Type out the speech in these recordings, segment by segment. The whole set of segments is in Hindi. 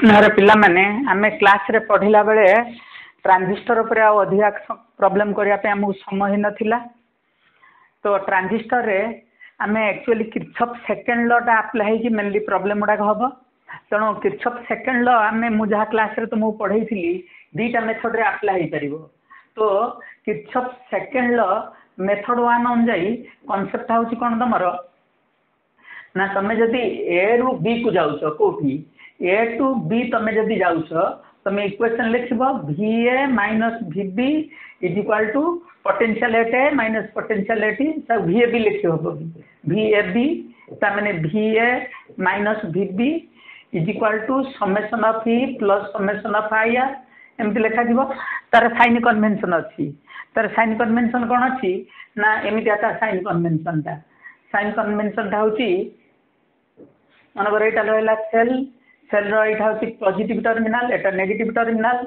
स्नेहर पाने आम क्लास पढ़ला बेले ट्रांजिस्टर पर अधिक प्रॉब्लम करने समय नाला तो ट्रांजिस्टर में आम एक्चुअली किरछप सेकेंड लटा आप्लाई मेनली प्रोब्लेम गुड़ाक हम तेणु तो किरछप सेकेंड ल आम मुझे क्लास रे तुमको पढ़े थी दीटा मेथड रे आप्लाई पार तो Kirchhoff second law method one अनुजाई concept हूँ कौन तुम ना तुम्हें जदि ए रु बी को जाऊ कौटी ए टू बी तुम जब जाऊ तुम इक्वेसन लिख V A minus V B is equal to potential at A minus potential at V A B लिखे भि ए मैंने V A minus V B is equal to summation of E plus summation of I R लिखा लिखाज तार सैन कनभेनसन अच्छी तार सैन कनभेनसन कौन अच्छी ना एमती आता सैन कनभेनसनटा सैन कनभेनसनटा हूँ मनकर यहाँ रहा सेल सेल रहा पजिट टर्मिनाल नेगेट टर्मिनाल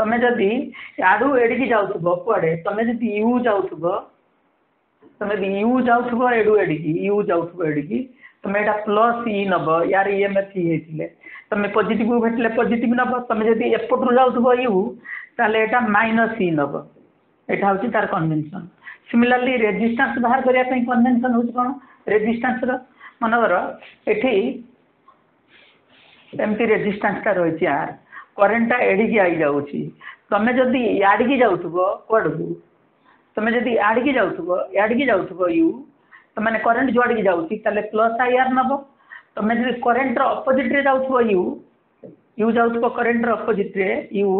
तुम्हें जदि यू एड़ी जाऊब कड़े तुम्हें जब यू जाऊ तुम्हें यू जाऊ एडु एड़ी यू जाऊ एड़ी तुम्हें यहाँ प्लस इ नब यार इम ई होते तुम्हें पजिट को भेटिले पजिट नब तुम्हें जब एपटू जाऊ तेल यहाँ माइनस इ नब यह हूँ तार कनभेनसन सीमिलारली रेजिटा बाहर करने कनभेनसन हूँ कौन रेजिस्टेंस रन कर ये एमती रेजिस्टेंसटा रही आर करेटा एड़ी आई जा तुम जदि याड़ी जाड़कू तुम जदि याड़ी जाड़ी जाऊ तुमने करेन्ट जुआड़ी जा प्लस आई आर नब तुम जब करेन्टर अपोजिट्रे जा यू जा करेन्टर अपोजिट्रे यु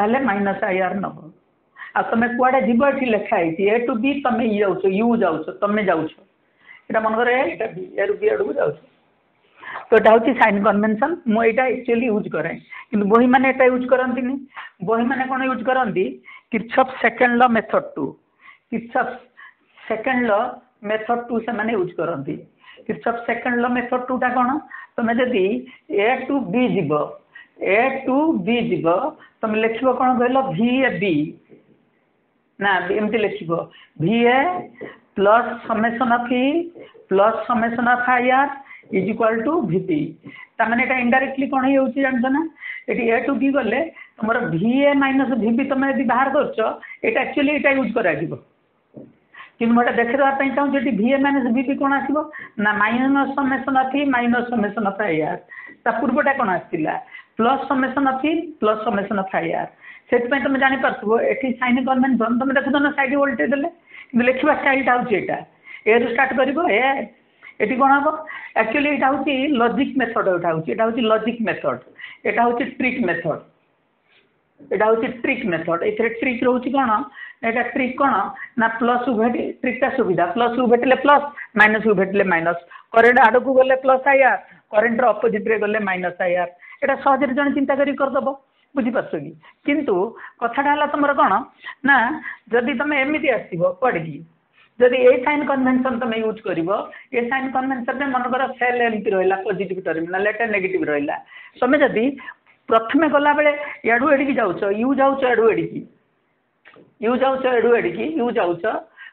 तेल माइनस आई आर नब आ तुम कड़े जीव इटी लिखाई ए टू बी तुम ये जाऊ यू जाऊ तुम जाऊ मन कर तो यहाँ हूँ सैन कनभेनसन मुझे यहाँ एक्चुअली यूज कैं कि बही मैंने यूज करती बही मैंने कौन यूज करती Kirchhoff second law method two Kirchhoff second law method two से यूज करती किसअफ सेकेंड ल मेथड टूटा कौन तुम्हें जदि ए टू बी जीव ए टू बी जीव तुम लिख कौन कह भि ए बी ना एमती लिख A plus summation of E plus summation of I R is equal to V P ତା ମାନେ ଏଇଟା ଇନ୍ଡାଇରେକ୍ଟଲି କ'ଣ ହେଇଯାଉଛି ଜାଣିଛ ନା ଏଠି ଏ ଟୁ ବି ଗଲେ ତୁମର ଭି ଏ ମାଇନସ୍ ଭି ପି ତୁମେ ଯଦି ବାହାର କରୁଛ ଏଇଟା ଆକ୍ଚୁଆଲି ଏଇଟା ୟୁଜ୍ କରାଯିବ କିନ୍ତୁ ମୁଁ ଏଇଟା ଦେଖେଇ ଦେବା ପାଇଁ ଚାହୁଁଛି ଏଠି ଭି ଏ ମାଇନସ୍ ଭି ପି କ'ଣ ଆସିବ ନା minus summation of E minus summation of I R ତା ପୂର୍ବଟା କ'ଣ ଆସିଥିଲା plus summation of E plus summation of I R ସେଥିପାଇଁ ତୁମେ ଜାଣିପାରୁଥିବ ଏଠି ସାଇନ୍ କନଭେନସନ୍ ତୁମେ ଦେଖୁଛ ନା ସାଇଡ଼୍ ଓଲଟେଇ ଦେଲେ କିନ୍ତୁ ଲେଖିବା ଷ୍ଟାଇଲ୍ଟା ହେଉଛି ଏଇଟା ଏରୁ ଷ୍ଟାର୍ଟ କରିବ ଏ ଏଠି କ'ଣ ହେବ ଆକ୍ଚୁଆଲି ଏଇଟା ହେଉଛି ଲଜିକ୍ ମେଥଡ଼୍ ଏଇଟା ହେଉଛି ଏଇଟା ହେଉଛି ଲଜିକ୍ ମେଥଡ଼୍ ଏଇଟା ହେଉଛି ଟ୍ରିକ୍ ମେଥଡ଼୍ ଏଇଟା ହେଉଛି ଟ୍ରିକ୍ ମେଥଡ଼୍ ଏଥିରେ ଟ୍ରିକ୍ ରହୁଛି କ'ଣ ଏଇଟା ଟ୍ରିକ୍ କ'ଣ ନା ପ୍ଲସ୍ ଉଭେଟି ଟ୍ରିକ୍ଟା ସୁବିଧା ପ୍ଲସ୍ ଉଭେଟିଲେ ପ୍ଲସ୍ ମାଇନସ୍ ଉଭେଟିଲେ ମାଇନସ୍ କରେଣ୍ଟ ଆଡ଼କୁ ଗଲେ ପ୍ଲସ୍ ଆଇ ଆର୍ କରେଣ୍ଟର ଅପୋଜିଟ୍ରେ ଗଲେ ମାଇନସ୍ ଆଇ ଆର୍ ଏଇଟା ସହଜରେ ଜଣେ ଚିନ୍ତା କରିକି କରିଦେବ ବୁଝିପାରୁଛ କି କିନ୍ତୁ କଥାଟା ହେଲା ତୁମର କ'ଣ ନା ଯଦି ତୁମେ ଏମିତି ଆସିବ କୁଆଡ଼େ କି जदि ए सैन कनभेनसन तुम यूज कर ए सैन कनभेनसन में मनकर सेल एमती रहा पजिट टर्मिनाल एट नेगेट रहा तुम्हें जदि प्रथम गला बेल एडु एड़ी जाऊ यू जाऊ एडु एड़िक यू जाऊ एडु एड़ी यू जाऊ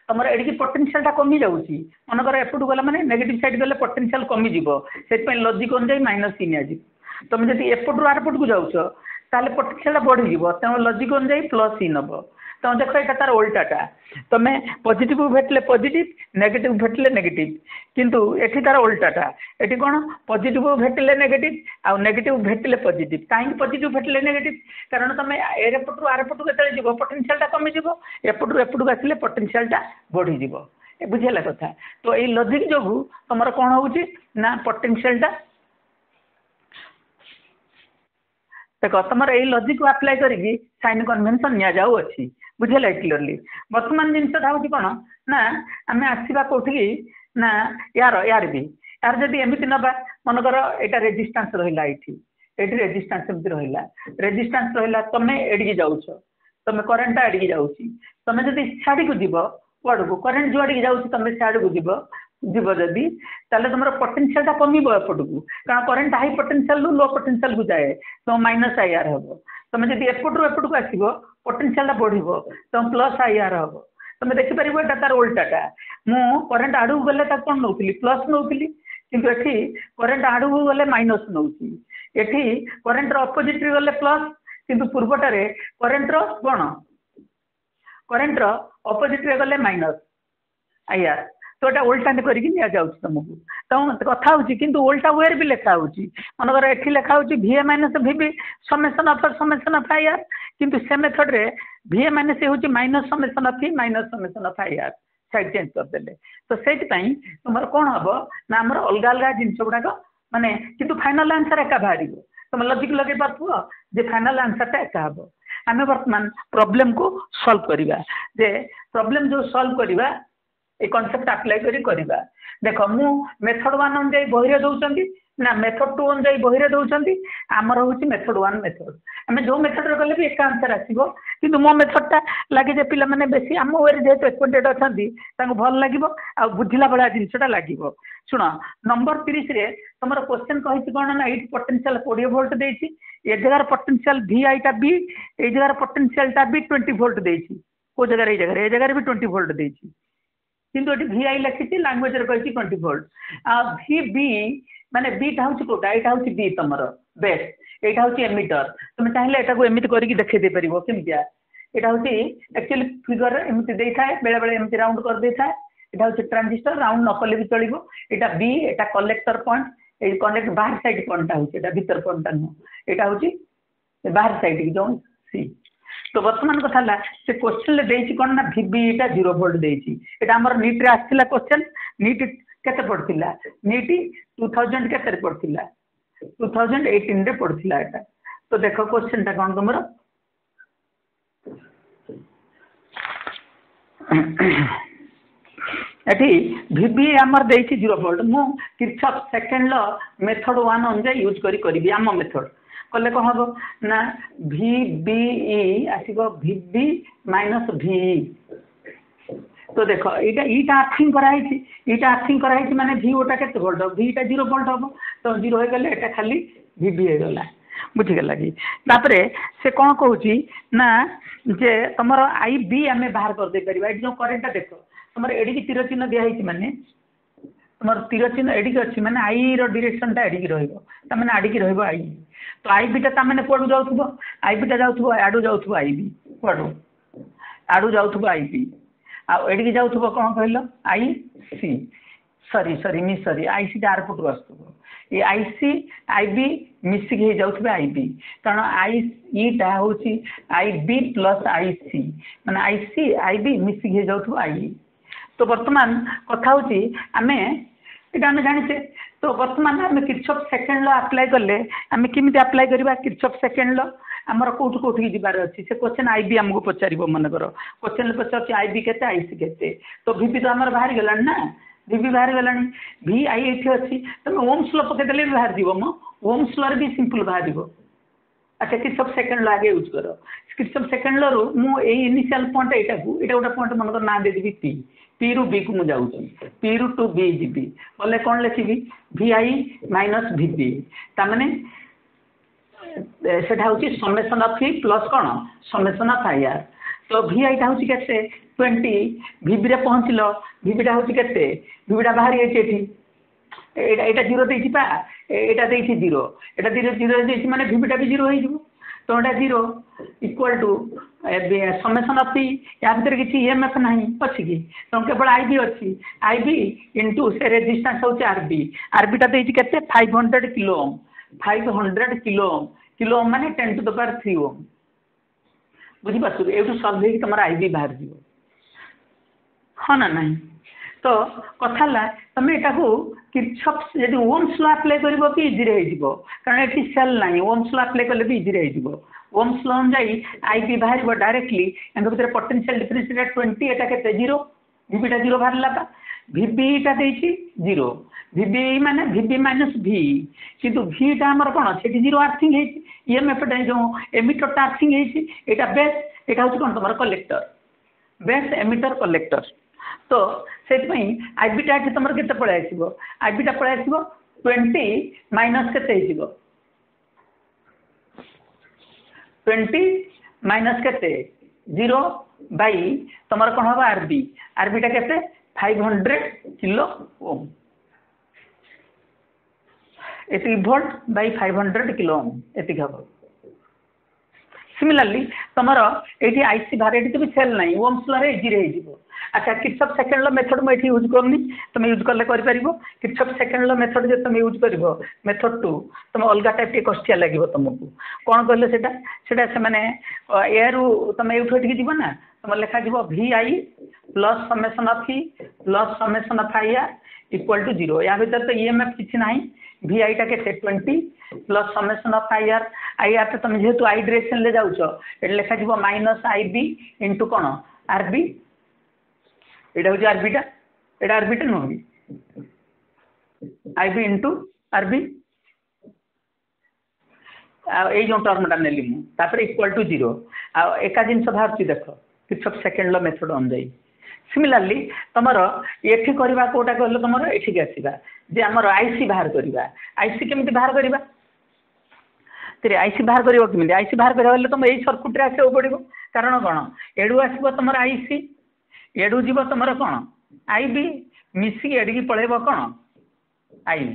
तुम एड़ी पटेनसीयल कमी जा मनकर करपट गला मैंने नेगेटिव सैड गले पटेनसीयल कमी से लजिक अनु माइनस तीन तुम जब एपटू आरपट को जाऊ तेल पटेनसीयल बढ़ी जा तेनाली लजिक अनुजाई प्लस ही नब तो देख ये तार उल्टाटा तुम्हें पजिट भेटिले पजिट नेगेट भेटिले नेगेट कितु ये तार उल्टाटा ये कौन पजिट भेटिले नेगेट आगेट भेटिले पजिट कहीं पजिट भेटिले नेगेट कारण तुम एरपटू आर पटू के पटेनसीआल कमिजी एपटू एपटू आसे पटेनसीआलटा बढ़ीज बुझेगा कथा तो ये लजिक जो तुम कौन हो पटेनसीआलटा देख तुम यजिक को आप्लाय कर सैन कनभेनसन निया जाऊँ बुझेगा क्लीयरली बर्तमान जिनसा हूँ कौन ना आम आसवा कौट कौटि ना यार यार भी यार जब एमती ना मनकर यहाँ रेजिस्टान्स रहा ये रेजिस्टान्स एम रहा रेजिस्टान्स रहा तुम्हें एड़ी जाऊ तुम करेन्टा एड़ी जामें जब सियाड़ को जीव कड़ को करेन्ट जुआड़ जाऊँ तुम्हें सियाड़ को जीव जीव जदि तेल तुम पटेनसीयल कम एपट को कारण करेन्ट हाई पटेनसीयल लो पटेनसीयल को जाए तुम माइनस आई आर हे तुम जब एपटू एपट को आसो ପୋଟେନ୍ସିଆଲ୍ଟା ବଢ଼ିବ ତୁମ ପ୍ଲସ୍ ହାଇୟର୍ ହେବ ତୁମେ ଦେଖିପାରିବ ଏଇଟା ତା'ର ଓଲଟାଟା ମୁଁ କରେଣ୍ଟ୍ ଆଡ଼କୁ ଗଲେ ତାକୁ କ'ଣ ନେଉଥିଲି ପ୍ଲସ୍ ନେଉଥିଲି କିନ୍ତୁ ଏଠି କରେଣ୍ଟ୍ ଆଡ଼କୁ ଗଲେ ମାଇନସ୍ ନେଉଛି ଏଠି କରେଣ୍ଟ୍ର ଅପୋଜିଟ୍ରେ ଗଲେ ପ୍ଲସ୍ କିନ୍ତୁ ପୂର୍ବଟାରେ କରେଣ୍ଟ୍ର କ'ଣ କରେଣ୍ଟ୍ର ଅପୋଜିଟ୍ରେ ଗଲେ ମାଇନସ୍ ଆଇଆର୍ ଯେଉଁଟା ଓଲଟା କରିକି ନିଆଯାଉଛି ତୁମକୁ ତୁମ କଥା ହେଉଛି କିନ୍ତୁ ଓଲଟା ୱେରେ ବି ଲେଖା ହେଉଛି ମନେକର ଏଠି ଲେଖା ହେଉଛି V A minus V B summation of summation of I R କିନ୍ତୁ ସେ ମେଥଡ଼୍ରେ ଭି ଏ ମାଇନସ୍ ହେଉଛି minus summation of V minus summation of I R side change କରିଦେଲେ ତ ସେଇଥିପାଇଁ ତୁମର କ'ଣ ହେବ ନା ଆମର ଅଲଗା ଅଲଗା ଜିନିଷ ଗୁଡ଼ାକ ମାନେ କିନ୍ତୁ ଫାଇନାଲ୍ ଆନ୍ସର୍ ଏକା ବାହାରିବ ତୁମେ ଲଜିକ୍ ଲଗେଇ ପାରୁଥିବ ଯେ ଫାଇନାଲ୍ ଆନ୍ସର୍ଟା ଏକା ହେବ ଆମେ ବର୍ତ୍ତମାନ ପ୍ରୋବ୍ଲେମ୍କୁ ସଲ୍ଭ କରିବା ଯେ ପ୍ରୋବ୍ଲେମ୍ ଯେଉଁ ସଲ୍ଭ କରିବା ଏ କନସେପ୍ଟ ଆପ୍ଲାଏ କରି କରିବା ଦେଖ ମୁଁ ମେଥଡ଼ ୱାନ୍ ଅନୁଯାୟୀ ବହିରେ ଦେଉଛନ୍ତି ନା ମେଥଡ଼ ଟୁ ଅନୁଯାୟୀ ବହିରେ ଦେଉଛନ୍ତି ଆମର ହେଉଛି ମେଥଡ଼ ୱାନ୍ ମେଥଡ଼ ଆମେ ଯେଉଁ ମେଥଡ଼ରେ କଲେ ବି ଏକା ଆନ୍ସର୍ ଆସିବ କିନ୍ତୁ ମୋ ମେଥଡ଼ଟା ଲାଗେ ଯେ ପିଲାମାନେ ବେଶୀ ଆମ ୱେରେ ଯେହେତୁ ଏକ୍ସପର୍ଟେଡ଼୍ ଅଛନ୍ତି ତାଙ୍କୁ ଭଲ ଲାଗିବ ଆଉ ବୁଝିଲା ଭଳିଆ ଜିନିଷଟା ଲାଗିବ ଶୁଣ ନମ୍ବର ତିରିଶରେ ତୁମର କୋଶ୍ଚିନ୍ କହିଛି କ'ଣ ନା ଏଇଠି ପଟେନସିଆଲ୍ କୋଡ଼ିଏ ଭୋଲ୍ଟ ଦେଇଛି ଏ ଜାଗାର ପଟେନସିଆଲ୍ ଭି ଆଇଟା ବି ଏଇ ଜାଗାର ପଟେନସିଆଲ୍ଟା ବି ଟ୍ୱେଣ୍ଟି ଭୋଲ୍ଟ ଦେଇଛି କେଉଁ ଜାଗାରେ ଏଇ ଜାଗାରେ ଏ ଜାଗାରେ ବି ଟ୍ୱେଣ୍ଟି ଭୋଲ୍ଟ ଦେଇଛି किंतु आई लिखी language twenty four V B मैंने बीटा हूँ कौटा यहाँ हूँ बी तुम बेस्ट यहाँ हूँ एमिटर तुम चाहिए यहाँ एमती करके देखते पार किमिया यहाँ हूँ एक्चुअली फिगर एम था बेले बेले एम राउंड करदे यहाँ हूँ ट्रांजिस्टर राउंड न भी चलो यहाँ बी एटा कलेक्टर पॉइंट कलेक्टर बाहर सैड पॉइंटा हूँ भितर नुह यहाँ हूँ बाहर सैड जो सी ତ ବର୍ତ୍ତମାନ କଥା ହେଲା ସେ କୋଶ୍ଚିନ୍ରେ ଦେଇଛି କ'ଣ ନା ଭିବିଇଟା ଜିରୋ ଭୋଲ୍ଟ ଦେଇଛି ଏଇଟା ଆମର ନିଟ୍ରେ ଆସିଥିଲା କୋଶ୍ଚିନ୍ ନିଟ୍ କେତେ ପଡ଼ିଥିଲା ନିଟ୍ ଟୁ ଥାଉଜେଣ୍ଡ କେତେରେ ପଡ଼ିଥିଲା ଟୁ ଥାଉଜେଣ୍ଡ ଏଇଟିନ୍ରେ ପଡ଼ିଥିଲା ଏଇଟା ତ ଦେଖ କୋଶ୍ଚିନ୍ଟା କ'ଣ ତୁମର ଏଠି ଭିବି ଆମର ଦେଇଛି ଜିରୋ ଭୋଲ୍ଟ ମୁଁ Kirchhoff second law method one ଅନୁଯାୟୀ ୟୁଜ୍ କରି କରିବି ଆମ ମେଥଡ଼ कले कह ना भि बी आसो भि बी माइनस भि तो देख या आर्थिंग कराई ईटा आर्थिंग कराई मैंने भि ओटा के भोल्ट हम भिटा जीरो भोल्ट हम तो जीरो हो गले एटा खाली भि बीगला बुझीगला कि से कौन कह जे तुम आई बी आम बाहर करदे पार ये जो करेन्टा देख तुम एड़ी तीर चिन्ह दिखाई मानने तीर चिन्ह एड़ी अच्छी मैंने आई रिरेक्शन टाइम एड़ी रहा आड़ की रही आई तो आई विटा तम कौन जाऊ आई विटा जाऊ आडू जाऊ आई कड़ू जाऊ आई आड़ की जाऊ कह आई सी सरी सरी मिस सरी आई सी डार पटू आस आई सी आई मिसिक आई कारण आईईटा हूँ आई प्लस आई सी मैं आईसी सी आई वि मिसिक आई तो बर्तमान कथ हूँ आम ଏଇଟା ଆମେ ଜାଣିଛେ ତ ବର୍ତ୍ତମାନ ଆମେ କିର୍ଚ୍ଚଫ୍ ସେକେଣ୍ଡ ଲ' ଆପ୍ଲାଏ କଲେ ଆମେ କେମିତି ଆପ୍ଲାଏ କରିବା କିର୍ଚ୍ଚଫ୍ ସେକେଣ୍ଡ ଲ' ଆମର କେଉଁଠୁ କେଉଁଠିକି ଯିବାର ଅଛି ସେ କୋଶ୍ଚିନ୍ ଆଇ ବି ଆମକୁ ପଚାରିବ ମନେକର କୋଶ୍ଚିନ୍ରେ ପଚାରୁଛି ଆଇ ବି କେତେ ଆଇ ସି କେତେ ତ ଭି ପି ତ ଆମର ବାହାରି ଗଲାଣି ନା ଭି ପି ବାହାରି ଗଲାଣି ଭି ଆଇ ଏଇଠି ଅଛି ତୁମେ ଓମ୍ସ ଲ' ପକାଇଦେଲେ ବି ବାହାରିଯିବ ମ ଓମ୍ସ ଲ'ରେ ବି ସିମ୍ପୁଲ୍ ବାହାରିବ ଆଚ୍ଛା କିର୍ଚ୍ଚଫ୍ ସେକେଣ୍ଡ ଲ' ଆଗେ ୟୁଜ୍ କର କିର୍ଚ୍ଚଫ୍ ସେକେଣ୍ଡ ଲ'ରୁ ମୁଁ ଏଇ ଇନିସିଆଲ୍ ପଏଣ୍ଟ ଏଇଟାକୁ ଏଇଟା ଗୋଟେ ପଏଣ୍ଟ ମନେକର ନାଁ ଦେଇଦେବି ପି ପି ରୁ ବି କୁ ମୁଁ ଯାଉଛି ପି ରୁ ଟୁ ବି ଯିବି ଗଲେ କ'ଣ ଲେଖିବି V I minus V P ତା'ମାନେ ସେଇଟା ହେଉଛି ସମେସନ୍ ଅଫ୍ ଭି ପ୍ଲସ୍ କ'ଣ ସମେସନ୍ ଅଫ୍ ଆଇ ଆର୍ ତ ଭି ଆଇଟା ହେଉଛି କେତେ ଟ୍ୱେଣ୍ଟି ଭିବିରେ ପହଞ୍ଚିଲ ଭିବିଟା ହେଉଛି କେତେ ଭିବିଟା ବାହାରି ଯାଇଛି ଏଠି ଏଇଟା ଏଇଟା ଜିରୋ ଦେଇଛି ପା ଏଇଟା ଦେଇଛି ଜିରୋ ଏଇଟା ଜିରୋ ଜିରୋ ଦେଇଛି ମାନେ ଭିବିଟା ବି ଜିରୋ ହେଇଯିବ ତ ଏଇଟା ଜିରୋ ଇକ୍ୱାଲ୍ ଟୁ समेसन अच्छी या भर कि एफ ना अच्छे कि केवल आई भी अच्छी आई भी इंटु से रेजिस्टा हूँ आर भी आर विटा देते five hundred kilo ohm five hundred kilo ohm kilo ohm मानते टेन टू दबार थ्री ओम बुझिपारू सल्व हो तुम आई भी बाहर जी हाँ ना ना तो कथा तुम यहाँ को यदि ओम स्लो आप्लाय कर इजी हो कारण ये सेल ना ओम स्लो आप्लाय कले भी इजी हो ओम्स लॉ अनुजाई आईपी बाहर डायरेक्टली भितर पोटेनसीयल डिफरेन्स ट्वेंटी एटा के जीरो भिविटा जीरो बाहर ला भिविटा दे जीरो भिवि मैंने भिवि माइनस भि कि भिटा आम कौन से जीरो आर्थिंग इम एपटे जो एमिटरटा आर्थिंग यहाँ बेस यहाँ हूँ कौन तुम कलेक्टर बेस एमिटर कलेक्टर तो से आईबीटा तुम कैसे पलि आईबीटा पलि आस ट्वेंटी माइनस के ଟ୍ୱେଣ୍ଟି ମାଇନସ୍ କେତେ ଜିରୋ ବାଇ ତୁମର କ'ଣ ହେବ ଆର୍ ବି ଆର୍ବିଟା କେତେ ଫାଇଭ୍ ହଣ୍ଡ୍ରେଡ଼୍ କିଲୋ ଓମ୍ ଏତିକି volt by five hundred kilo ohm ଏତିକି ହେବ ସିମିଲାରଲି ତୁମର ଏଇଠି ଆଇ ସି ଭାରିଏଟି ବି ସେଲ୍ ନାହିଁ ଓମ୍ସ ଲରେ ଇଜିରେ ହେଇଯିବ अच्छा किचअप सेकेंड मेथड मुझे यूज करनी तुम यूज कले किचअप सेकेंड मेथड जो तुम यूज कर मेथड टू तुम अलग टाइप टे कष्टिया लगे तुमको कौन कहल से तुम यूठी जीव ना तुम तो लिखा जा I plus summation of E plus summation of I R equal to zero या भर तो इमएफ किसी ना भि आई टा के twenty plus summation of I R I R तो तुम जेहतु आई ड्रेस जाऊ लिखा जा माइनस आई वि इंटु कौन आर वि एटा होची आरबीटा एटा आरबीटा न होबी आईबी आरबी आ ए जों टर्मटा नेली टू 0 आ एका दिन सब हारची मेथड ऑन जाई सिमिलरली तमर एठी करबा कोटा जे हमर आईसी बाहर कर आईसी केमिति बाहर करबा आईसी बाहर करबो केमिति आईसी बाहर कारण कोन एडु आईसी ଏଇଠୁ ଯିବ ତୁମର କ'ଣ ଆଇ ବି ମିଶିକି ଏଠିକି ପଳେଇବ କ'ଣ ଆଇ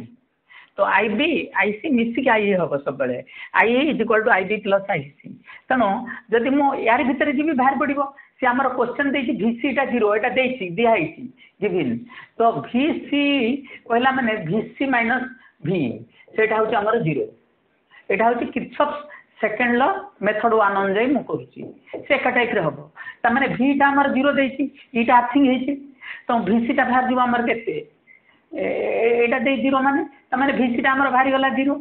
ତ ଆଇ ବି ଆଇ ସି ମିଶିକି ଆଇ ହେବ ସବୁବେଳେ I is equal to I B plus I C ତେଣୁ ଯଦି ମୁଁ ୟାରି ଭିତରେ ଯିବି ବାହାରି ପଡ଼ିବ ସେ ଆମର କୋଶ୍ଚିନ୍ ଦେଇଛି ଭି ସିଟା ଜିରୋ ଏଇଟା ଦେଇଛି ଦିଆ ହେଇଛି ଜିଭିନ୍ ତ ଭି ସି କହିଲା ମାନେ ଭି ସି ମାଇନସ୍ ଭି ସେଇଟା ହେଉଛି ଆମର ଜିରୋ ଏଇଟା ହେଉଛି Kirchhoff second law method one ଅନୁଯାୟୀ ମୁଁ କରୁଛି ସେ ଏକା ଟାଇପ୍ର ହେବ ତା'ମାନେ ଭିଟା ଆମର ଜିରୋ ଦେଇଛି ଇଟା ଆର୍ଥିଂ ହେଇଛି ତ ଭିସିଟା ବାହାରିଯିବ ଆମର କେତେ ଏଇଟା ଦେଇ ଜିରୋ ମାନେ ତା'ମାନେ ଭିସିଟା ଆମର ବାହାରିଗଲା ଜିରୋ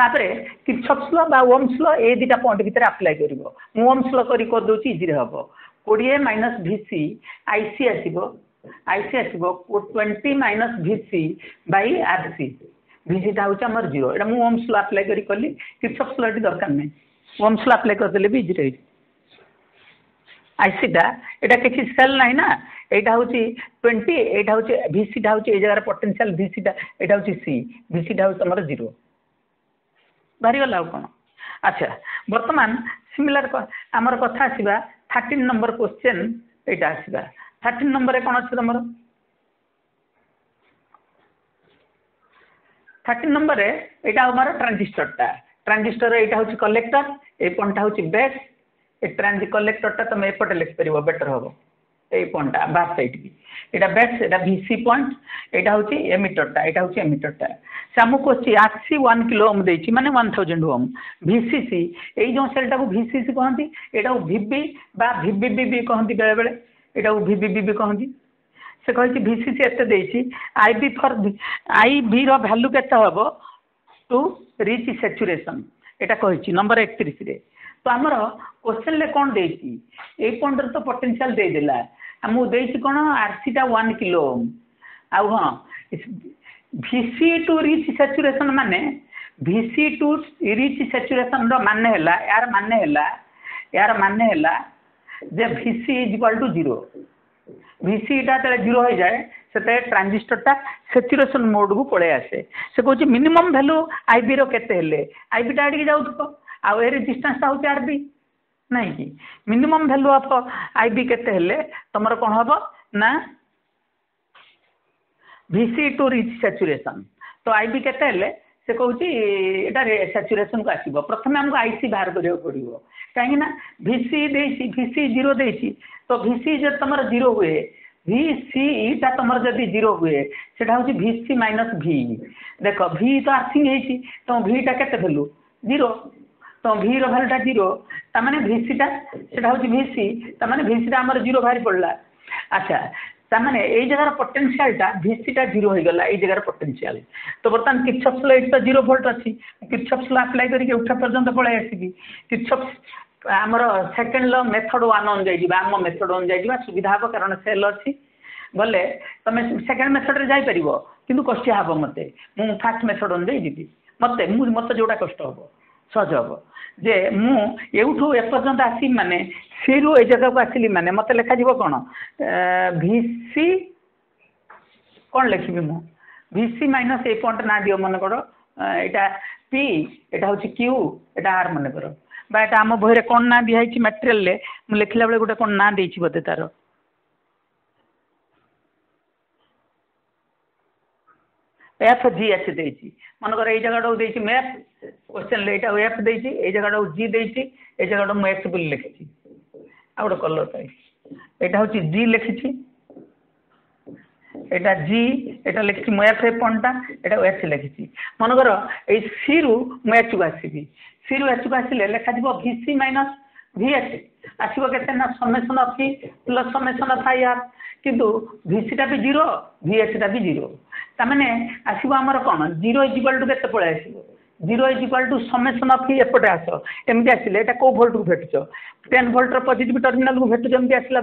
ତା'ପରେ କିର୍ଚ୍ଚଫ୍ସ ଲ ବା ଓମ୍ସ ଲ ଏ ଦୁଇଟା ପଏଣ୍ଟ ଭିତରେ ଆପ୍ଲାଏ କରିବ ମୁଁ ଓମ୍ସ ଲ କରି କରିଦେଉଛି ଇଜିରେ ହେବ କୋଡ଼ିଏ minus V C I C ଆସିବ ଆଇ ସି ଆସିବ twenty minus V C by R C ଭିଜିଟା ହେଉଛି ଆମର ଜିରୋ ଏଇଟା ମୁଁ ଓମ୍ସ ଲ ଆପ୍ଲାଏ କରି କଲି କିର୍ଚପ୍ସ ଲ ଏଠି ଦରକାର ନାହିଁ ଓମ୍ ସ୍ଲୋ ଆପ୍ଲାଏ କରିଦେଲେ ବି ଇଜିରେ ହେଇଯିବ ଆଇସିଟା ଏଇଟା କିଛି ସେଲ୍ ନାହିଁ ନା ଏଇଟା ହେଉଛି ଟ୍ୱେଣ୍ଟି ଏଇଟା ହେଉଛି ଭିସିଟା ହେଉଛି ଏଇ ଜାଗାରେ ପଟେନସିଆଲ୍ ଭିସିଟା ଏଇଟା ହେଉଛି ସି ଭିସିଟା ହେଉଛି ଆମର ଜିରୋ ବାହାରିଗଲା ଆଉ କ'ଣ ଆଚ୍ଛା ବର୍ତ୍ତମାନ ସିମିଲାର ଆମର କଥା ଆସିବା ଥାର୍ଟିନ୍ ନମ୍ବର କୋଶ୍ଚେନ୍ ଏଇଟା ଆସିବା ଥାର୍ଟିନ୍ ନମ୍ବରରେ କ'ଣ ଅଛି ତୁମର ଥାର୍ଟିନ୍ ନମ୍ବର୍ରେ ଏଇଟା ଆମର ଟ୍ରାଞ୍ଜିଷ୍ଟର୍ଟା ଟ୍ରାଞ୍ଜିଷ୍ଟର୍ ଏଇଟା ହେଉଛି କଲେକ୍ଟର୍ ଏଇ ପଣ୍ୟଟା ହେଉଛି ବେସ୍ ଏ ଟ୍ରାଞ୍ଜି କଲେକ୍ଟର୍ଟା ତୁମେ ଏପଟେ ଲେଖିପାରିବ ବେଟର୍ ହେବ ଏଇ ପଣ୍ୟଟା ବାସ୍ ସାଇଡ଼୍କି ଏଇଟା ବେସ୍ ଏଇଟା ଭି ସି ପଏଣ୍ଟ ଏଇଟା ହେଉଛି ଏମିଟର୍ଟା ଏଇଟା ହେଉଛି ଏମିଟର୍ଟା ସେ ଆମକୁ ଅଛି R C one kilo ohm ଦେଇଛି ମାନେ one thousand ohm V C C ଏଇ ଯେଉଁ ସେଲ୍ଟାକୁ ଭି ସି ସି କହନ୍ତି ଏଇଟାକୁ ଭି ବି ବା ଭି ବି ବି ବି କହନ୍ତି ବେଳେବେଳେ ଏଇଟାକୁ ଭି ବି ବି ବି କହନ୍ତି ସେ କହିଛି ଭି ସି ସି ଏତେ ଦେଇଛି ଆଇ ବି ଫର୍ ଆଇ ଭିର ଭାଲ୍ୟୁ କେତେ ହେବ ଟୁ ରିଚ୍ ସାଚୁରେସନ୍ ଏଇଟା କହିଛି ନମ୍ବର ଏକତିରିଶରେ ତ ଆମର କୋଶ୍ଚିନ୍ରେ କ'ଣ ଦେଇଛି ଏଇ ପଏଣ୍ଟରେ ତ ପୋଟେନ୍ସିଆଲ୍ ଦେଇଦେଲା ମୁଁ ଦେଇଛି କ'ଣ ଆର୍ ସି ଟା ୱାନ୍ କିଲୋ ଆଉ ହଁ V C to reach saturation ମାନେ ଭି ସି ଟୁ ରିଚ୍ ସାଚୁରେସନ୍ର ମାନେ ହେଲା ଏହାର ମାନେ ହେଲା ଏହାର ମାନେ ହେଲା ଯେ V C is equal to zero ভিସିଟା ଯେତେବେଳେ ଜିରୋ ହୋଇଯାଏ ସେତେବେଳେ ଟ୍ରାଞ୍ଜିଷ୍ଟରଟା ସେଚୁରେସନ୍ ମୋଡ଼୍କୁ ପଳାଇ ଆସେ ସେ କହୁଛି ମିନିମମ୍ ଭାଲ୍ୟୁ ଆଇବିର କେତେ ହେଲେ ଆଇବିଟା ଆଡ଼ିକି ଯାଉଥିବ ଆଉ ଏ ରେଜିଷ୍ଟାନ୍ସଟା ହେଉଛି ଆର୍ ବି ନାହିଁ କି ମିନିମମ୍ ଭାଲ୍ୟୁ ଅଫ୍ ଆଇବି କେତେ ହେଲେ ତୁମର କ'ଣ ହେବ ନା ଭିସି ଟୁ ରିଚ୍ ସାଚୁରେସନ୍ ତ ଆଇବି କେତେ ହେଲେ से कहते यहाँ सैचुरेसन को आसो प्रथम आमको आईसी बाहर करने को पड़ो कहीं भिसी भिसी जीरो तो भिसी जो तुम जीरो हुए भि सीटा तुम जब जीरो हुए से सी माइनस भि देख भि तो आर्थिंग तुम भिटा के जीरो तो भिरो भैल्यूटा जीरो मैंने भिसीटा से भिसी तेज भिसीटा जीरो बाहरी पड़ा अच्छा ତାମାନେ ଏଇ ଜାଗାର ପୋଟେନ୍ସିଆଲ୍ଟା ଭିସିଟା ଜିରୋ ହେଇଗଲା ଏଇ ଜାଗାର ପୋଟେନ୍ସିଆଲ୍ ତ ବର୍ତ୍ତମାନ କିର୍ଚ୍ଚଫ୍ସ ଏଇଠି ତ ଜିରୋ ଭୋଲ୍ଟ ଅଛି କିର୍ଚ୍ଚଫ୍ସ ଲ ଆପ୍ଲାଏ କରିକି ଉଠା ପର୍ଯ୍ୟନ୍ତ ପଳାଇ ଆସିବି କିର୍ଚ୍ଚଫ୍ସ ଆମର ସେକେଣ୍ଡ ଲ ମେଥଡ଼ ୱାନ୍ ଅନୁଯାୟୀ ଯିବା ଆମ ମେଥଡ଼୍ ଅନୁଯାୟୀ ଯିବା ସୁବିଧା ହେବ କାରଣ ସେଲ୍ ଅଛି ଗଲେ ତୁମେ ସେକେଣ୍ଡ ମେଥଡ଼ରେ ଯାଇପାରିବ କିନ୍ତୁ କଷ୍ଟିଆ ହେବ ମୋତେ ମୁଁ ଫାର୍ଷ୍ଟ ମେଥଡ଼ ଅନୁଯାୟୀ ଯିବି ମୋତେ ମୁଁ ମୋତେ ଯେଉଁଟା କଷ୍ଟ ହେବ ସହଜ ହେବ ଯେ ମୁଁ ଏଇଠୁ ଏପର୍ଯ୍ୟନ୍ତ ଆସିବି ମାନେ ସେରୁ ଏ ଜାଗାକୁ ଆସିଲି ମାନେ ମୋତେ ଲେଖାଯିବ କ'ଣ ଭି ସି କ'ଣ ଲେଖିବି ମୁଁ ଭି ସି ମାଇନସ୍ ଏଇ ପଏଣ୍ଟ ନାଁ ଦିଅ ମନେକର ଏଇଟା ପି ଏଇଟା ହେଉଛି କ୍ୟୁ ଏଇଟା ଆର୍ ମନେକର ବା ଏଇଟା ଆମ ବହିରେ କ'ଣ ନାଁ ଦିଆହେଇଛି ମ୍ୟାଟେରିଆଲ୍ରେ ମୁଁ ଲେଖିଲା ବେଳେ ଗୋଟେ କ'ଣ ନାଁ ଦେଇଛି ବୋଧେ ତା'ର ଏଫ୍ ଜି ଏଚ୍ ଦେଇଛି ମନେକର ଏଇ ଜାଗାଟାକୁ ଦେଇଛି ମ୍ୟାଥ୍ କୋଶ୍ଚିନ୍ରେ ଏଇଟାକୁ ଏଫ୍ ଦେଇଛି ଏଇ ଜାଗାଟାକୁ ଜି ଦେଇଛି ଏଇ ଜାଗାଟାକୁ ମ୍ୟାଥ୍ ବୋଲି ଲେଖିଛି ଆଉ ଗୋଟେ କଲର୍ ପାଇଁ ଏଇଟା ହେଉଛି ଜି ଲେଖିଛି এটা জি এটা লিখছি মু এফ এ পণটা এটা এস লিখিছি মনেকর এই সি রু মু এচ কু আসবি সি রু এচ কু আসলে লেখা যাব ভিসি মাইনস ভিএচ আসব কেতে না summation of C plus summation of I R কিন্তু ভিসিটা বি জিরো ভিএচটা বি জিরো तमें आसो आमर कौन जीरो इजिक्वाल टू के पल आस zero is equal to summation of एपटे आस एम आसे ये कौ भोल्ट को भेट टेन भोल्टर पजिट टर्मिनाल को भेटुच एम आसला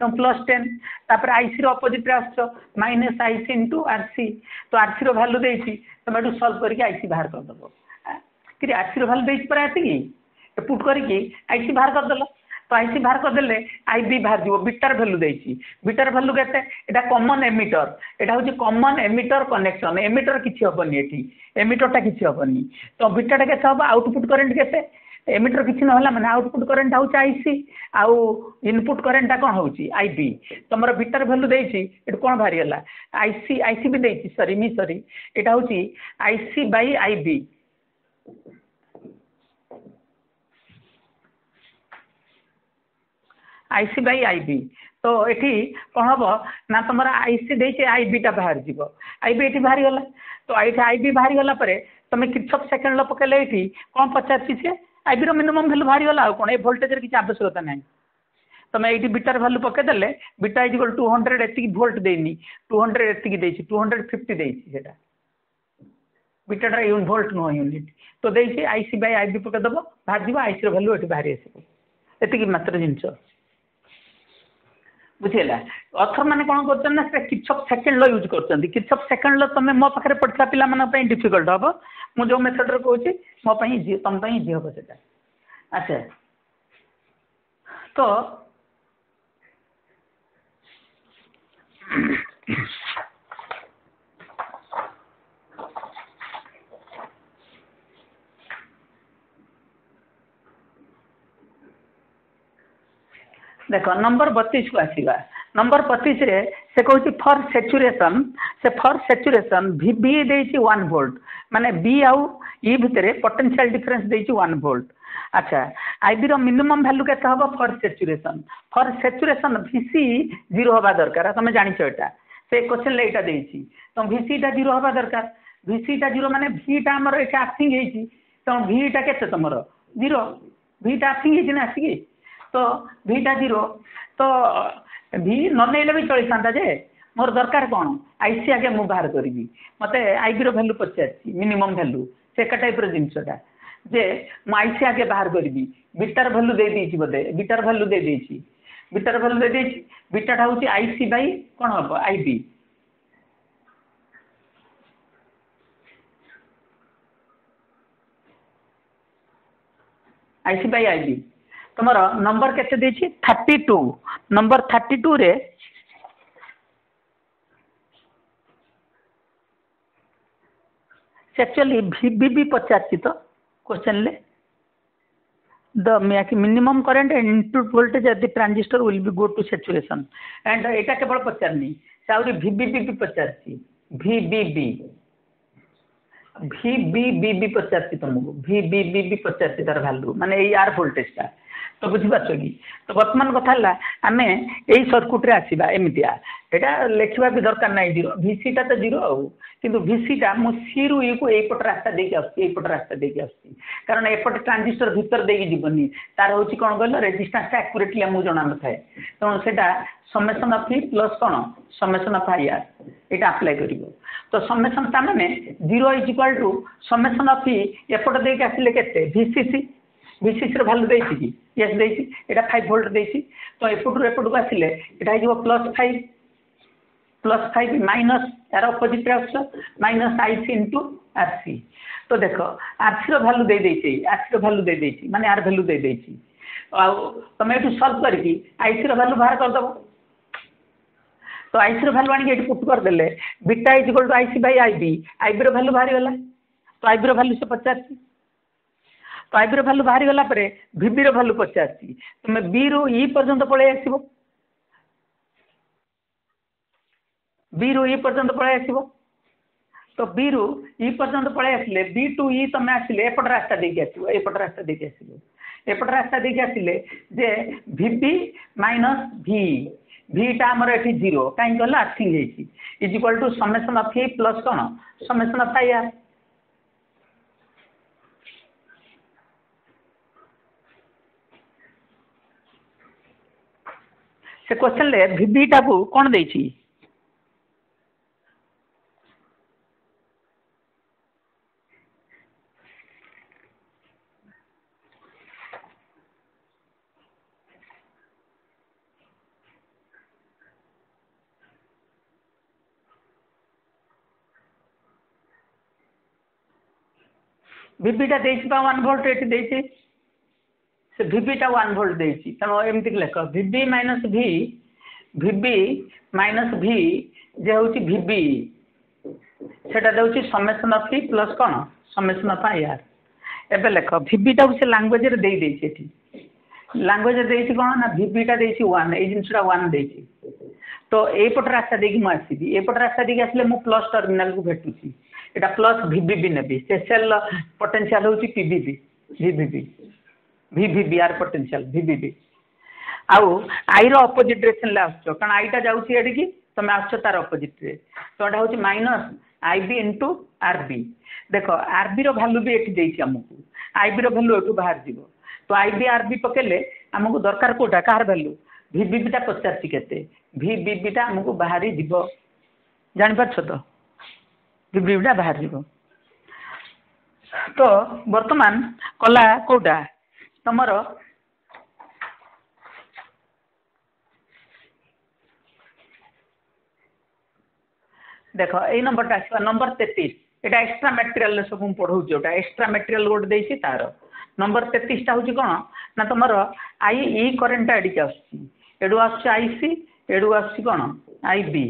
तुम प्लस टेन ताप आईसी अपोजिट्रे आस माइनस आईसी इंटु आरसी तो आरसी भाल्यू देती तुम यू सल्व करके आईसी बाहर करदेव कि आरसी भाल्यू देती पर आती तो पुट करके आईसी बाहर करदेल ଆଇ ସି ବାହାର କରିଦେଲେ ଆଇ ବି ବାହାରିଯିବ ବିଟାର ଭାଲ୍ୟୁ ଦେଇଛି ବିଟାର ଭାଲ୍ୟୁ କେତେ ଏଇଟା କମନ୍ ଏମିଟର ଏଇଟା ହେଉଛି କମନ୍ ଏମିଟର କନେକ୍ସନ୍ ଏମିଟର କିଛି ହେବନି ଏଠି ଏମିଟରଟା କିଛି ହେବନି ତ ବିଟାଟା କେତେ ହେବ ଆଉଟପୁଟ୍ କରେଣ୍ଟ କେତେ ଏମିଟର କିଛି ନହେଲା ମାନେ ଆଉଟପୁଟ୍ କରେଣ୍ଟ ହେଉଛି ଆଇ ସି ଆଉ ଇନପୁଟ୍ କରେଣ୍ଟଟା କ'ଣ ହେଉଛି ଆଇ ବି ତୁମର ବିଟାର ଭାଲ୍ୟୁ ଦେଇଛି ଏଠୁ କ'ଣ ବାହାରିଗଲା I C I C B ଦେଇଛି ସରି ମି ସରି ଏଇଟା ହେଉଛି I C by I B IC by I B तो ये कौन हम ना तुम आईसी दे आई विटा बाहर जब आई बी ये बाहरी गला तो आई आई बी बाहरी गला तुम्हें किचक सेकेंड ल पकड़े ये कौन पचार किए आई विर मिनिमम भैल्यू बाहरी गला कौन ये भोल्टेज किसी आवश्यकता ना तुम ये बिटार भैल्यू पकईदे बिटा इज टू हंड्रेड एति भोल्ट देनी टू हंड्रेड एति दे टू हंड्रेड फिफ्टी देटा बिटाटा यून भोल्ट नुह यूनिट तो देसी आईसी बै आई बी पकईदेव बाहर जी आईसी भैल्यू ये बाहरी आस मात्र जिनस ବୁଝିହେଲା ମାନେ କ'ଣ କରୁଛନ୍ତି ନା ସେ କିର୍ଚ୍ଚଫ୍ ସେକେଣ୍ଡ ଲ ୟୁଜ୍ କରୁଛନ୍ତି କିର୍ଚ୍ଚଫ୍ ସେକେଣ୍ଡ ଲ ତୁମେ ମୋ ପାଖରେ ପଢ଼ିଥିବା ପିଲାମାନଙ୍କ ପାଇଁ ଡିଫିକଲ୍ଟ ହେବ ମୁଁ ଯେଉଁ ମେଥଡ଼୍ରେ କହୁଛି ମୋ ପାଇଁ ଇଜି ତୁମ ପାଇଁ ଇଜି ହେବ ସେଇଟା ଆଚ୍ଛା ତ देख नंबर बतीस को आसवा नंबर बतीस फर सेचुरेसन से फर सेचुरेसन भि भी वन भोल्ट माने बी आउ ई भितर पटेनसीआल डिफरेन्स वन भोल्ट अच्छा आई विर मिनिमम भैल्यू के फर saturation for saturation V C zero हवा दरकार तुम जाना से क्वेश्चन यहाँ दे तुम भिसीटा जीरो हाँ दरकार भि भिसीटा जीरो मानते भिटा आम ये आसिंग तुम भिटा के जीरो भिटा आसिंग ना आसिकी ତ ଭିଟା ଜିରୋ ତ ଭି ନ ନେଇଲେ ବି ଚଳିଥାନ୍ତା ଯେ ମୋର ଦରକାର କ'ଣ ଆଇ ସି ଆଗେ ମୁଁ ବାହାର କରିବି ମୋତେ ଆଇର ଭାଲ୍ୟୁ ପଚାରିଛି ମିନିମମ୍ ଭାଲ୍ୟୁ ସେ ଏକା ଟାଇପ୍ର ଜିନିଷଟା ଯେ ମୁଁ ଆଇ ସି ଆଗେ ବାହାର କରିବି ଭିଟାର ଭାଲ୍ୟୁ ଦେଇଦେଇଛି ବୋଧେ ବିଟାର ଭାଲ୍ୟୁ ଦେଇଦେଇଛି ଭିଟାର ଭାଲ୍ୟୁ ଦେଇଦେଇଛି ବିଟାଟା ହେଉଛି ଆଇ ସି ବାଇ କ'ଣ ହେବ I B I C by I B तुम नंबर के thirty two number thirty two रे एक्चुअली भिबी पचार क्वेश्चन ले the minimum current and input voltage at the transistor will be go to saturation and एटा केवल पचारनी से आ भिबी पचार भिबी पचार तुमको भिबी पचार भैल्यू मानने यार वोल्टेजा तो बुझिपार्छ कि तो बर्तमान कथा आम ये सर्किट्रे आसवा एमतीया यहाँ लेखा भी दरकार ना जीरो भिसीटा तो जीरो आसीटा मुझे ये को एकपट रास्ता देपट रास्ता देखिए कारण एपट ट्रांजिस्टर भितर देक जीवनी तार हूँ कौन कह रेजिटा आकुरेटली मुझे जाना न था तेनालीटा समेसन अफ प्लस कौन समेसन अफ आई आर यहाँ आप्लाय कर तो समेसन तेने zero is equal to summation of एपट देखे आसे सी विशेष भाल्यू देसी यस देसी एटा 5 वोल्ट देसी तो एपटू एपटू को आसीले एटा हिबो प्लस 5 प्लस 5 माइनस यार ऑपोजिट रेक्स माइनस आईस इनटू आरसी तो देखो आरसी रो वैल्यू दे देछि आरसी रो वैल्यू दे देछि माने आर वैल्यू दे देछि आ तमे एटू सॉल्व कर कि आईसी रो वैल्यू बाहर कर दबो तो आईसी रो वैल्यू आनी एटू पुट कर देले beta is equal to IC by IB IB row value बाहर गेला तो आईबी रो वैल्यू से पचास फाइव रैल्यू बाहरी गला भिबि भैल्यू पचास तुम बी रु पर्यटन पलि आस पर्यटन पलि आस तो बी रु पर्यटन पलि आस टू तुम आसे एपट रास्ता देखिए आस एपट रास्ता देखिए आस एपट रास्ता देखिए आसे जे भिबि माइनस भि भिटा आमर एटी जीरो कहीं कहला earthing is equal to summation of plus कौन समेसन अफ आई आर ସେ କୋଶ୍ଚିନ୍ରେ ଭିଭିଟାକୁ କ'ଣ ଦେଇଛି ଭିଭିଟା ଦେଇଛି ପା ୱାନ୍ ଭୋଲ୍ଟ ଏଠି ଦେଇଛି से भिबी टा वन भोल्ट देमती लेख भिबी माइनस भि भिबि माइनस भि जे हूँ भिबि से समेसन अफ प्लस कौन समेस अफ आई आर एवं लेख भिबिटा को सी लांगुएज दे लांगुएज दे भिबिटा दे जिनसा वन दे तो येपट रास्ता देखिए मुझे येपट रास्ता देखिए आसे मुझे प्लस टर्मिनाल भेटी यहाँ प्लस भिबि भी नेबी से सेल पटेनसीआल हूँ पिबि भी ଭିଭିବି ଆର୍ ପୋଟେନ୍ସିଆଲ୍ ଭିଭିବି ଆଉ ଆଇର ଅପୋଜିଟ୍ ଡିରେକ୍ସନ୍ରେ ଆସୁଛ କାରଣ ଆଇଟା ଯାଉଛି ଏଠିକି ତୁମେ ଆସୁଛ ତା'ର ଅପୋଜିଟ୍ରେ ତ ଏଇଟା ହେଉଛି minus I B to R B ଦେଖ ଆର୍ବିର ଭାଲ୍ୟୁ ବି ଏଠି ଦେଇଛି ଆମକୁ ଆଇବିର ଭାଲ୍ୟୁ ଏଠୁ ବାହାରିଯିବ ତ ଆଇ ବି ଆର୍ ବି ପକେଇଲେ ଆମକୁ ଦରକାର କେଉଁଟା କାହାର ଭାଲ୍ୟୁ ଭିଭିବିଟା ପଚାରିଛି କେତେ ଭିଭିବିଟା ଆମକୁ ବାହାରିଯିବ ଜାଣିପାରୁଛ ତ ଭିଭିବିଟା ବାହାରିଯିବ ତ ବର୍ତ୍ତମାନ କଲା କେଉଁଟା ତୁମର ଦେଖ ଏଇ ନମ୍ବରଟା ଆସିବ ନମ୍ବର ତେତିଶ ଏଇଟା ଏକ୍ସଟ୍ରା ମ୍ୟାଟେରିଆଲ୍ରେ ସବୁ ମୁଁ ପଢ଼ାଉଛି ଯେଉଁଟା ଏକ୍ସଟ୍ରା ମ୍ୟାଟେରିଆଲ୍ ଗୋଟେ ଦେଇଛି ତା'ର ନମ୍ବର ତେତିଶଟା ହେଉଛି କ'ଣ ନା ତୁମର ଆଇ ଇ କରେଣ୍ଟଟା ଏଠିକି ଆସୁଛି ଏଠୁ ଆସୁଛି ଆଇ ସି ଏଠୁ ଆସୁଛି କ'ଣ ଆଇ ବି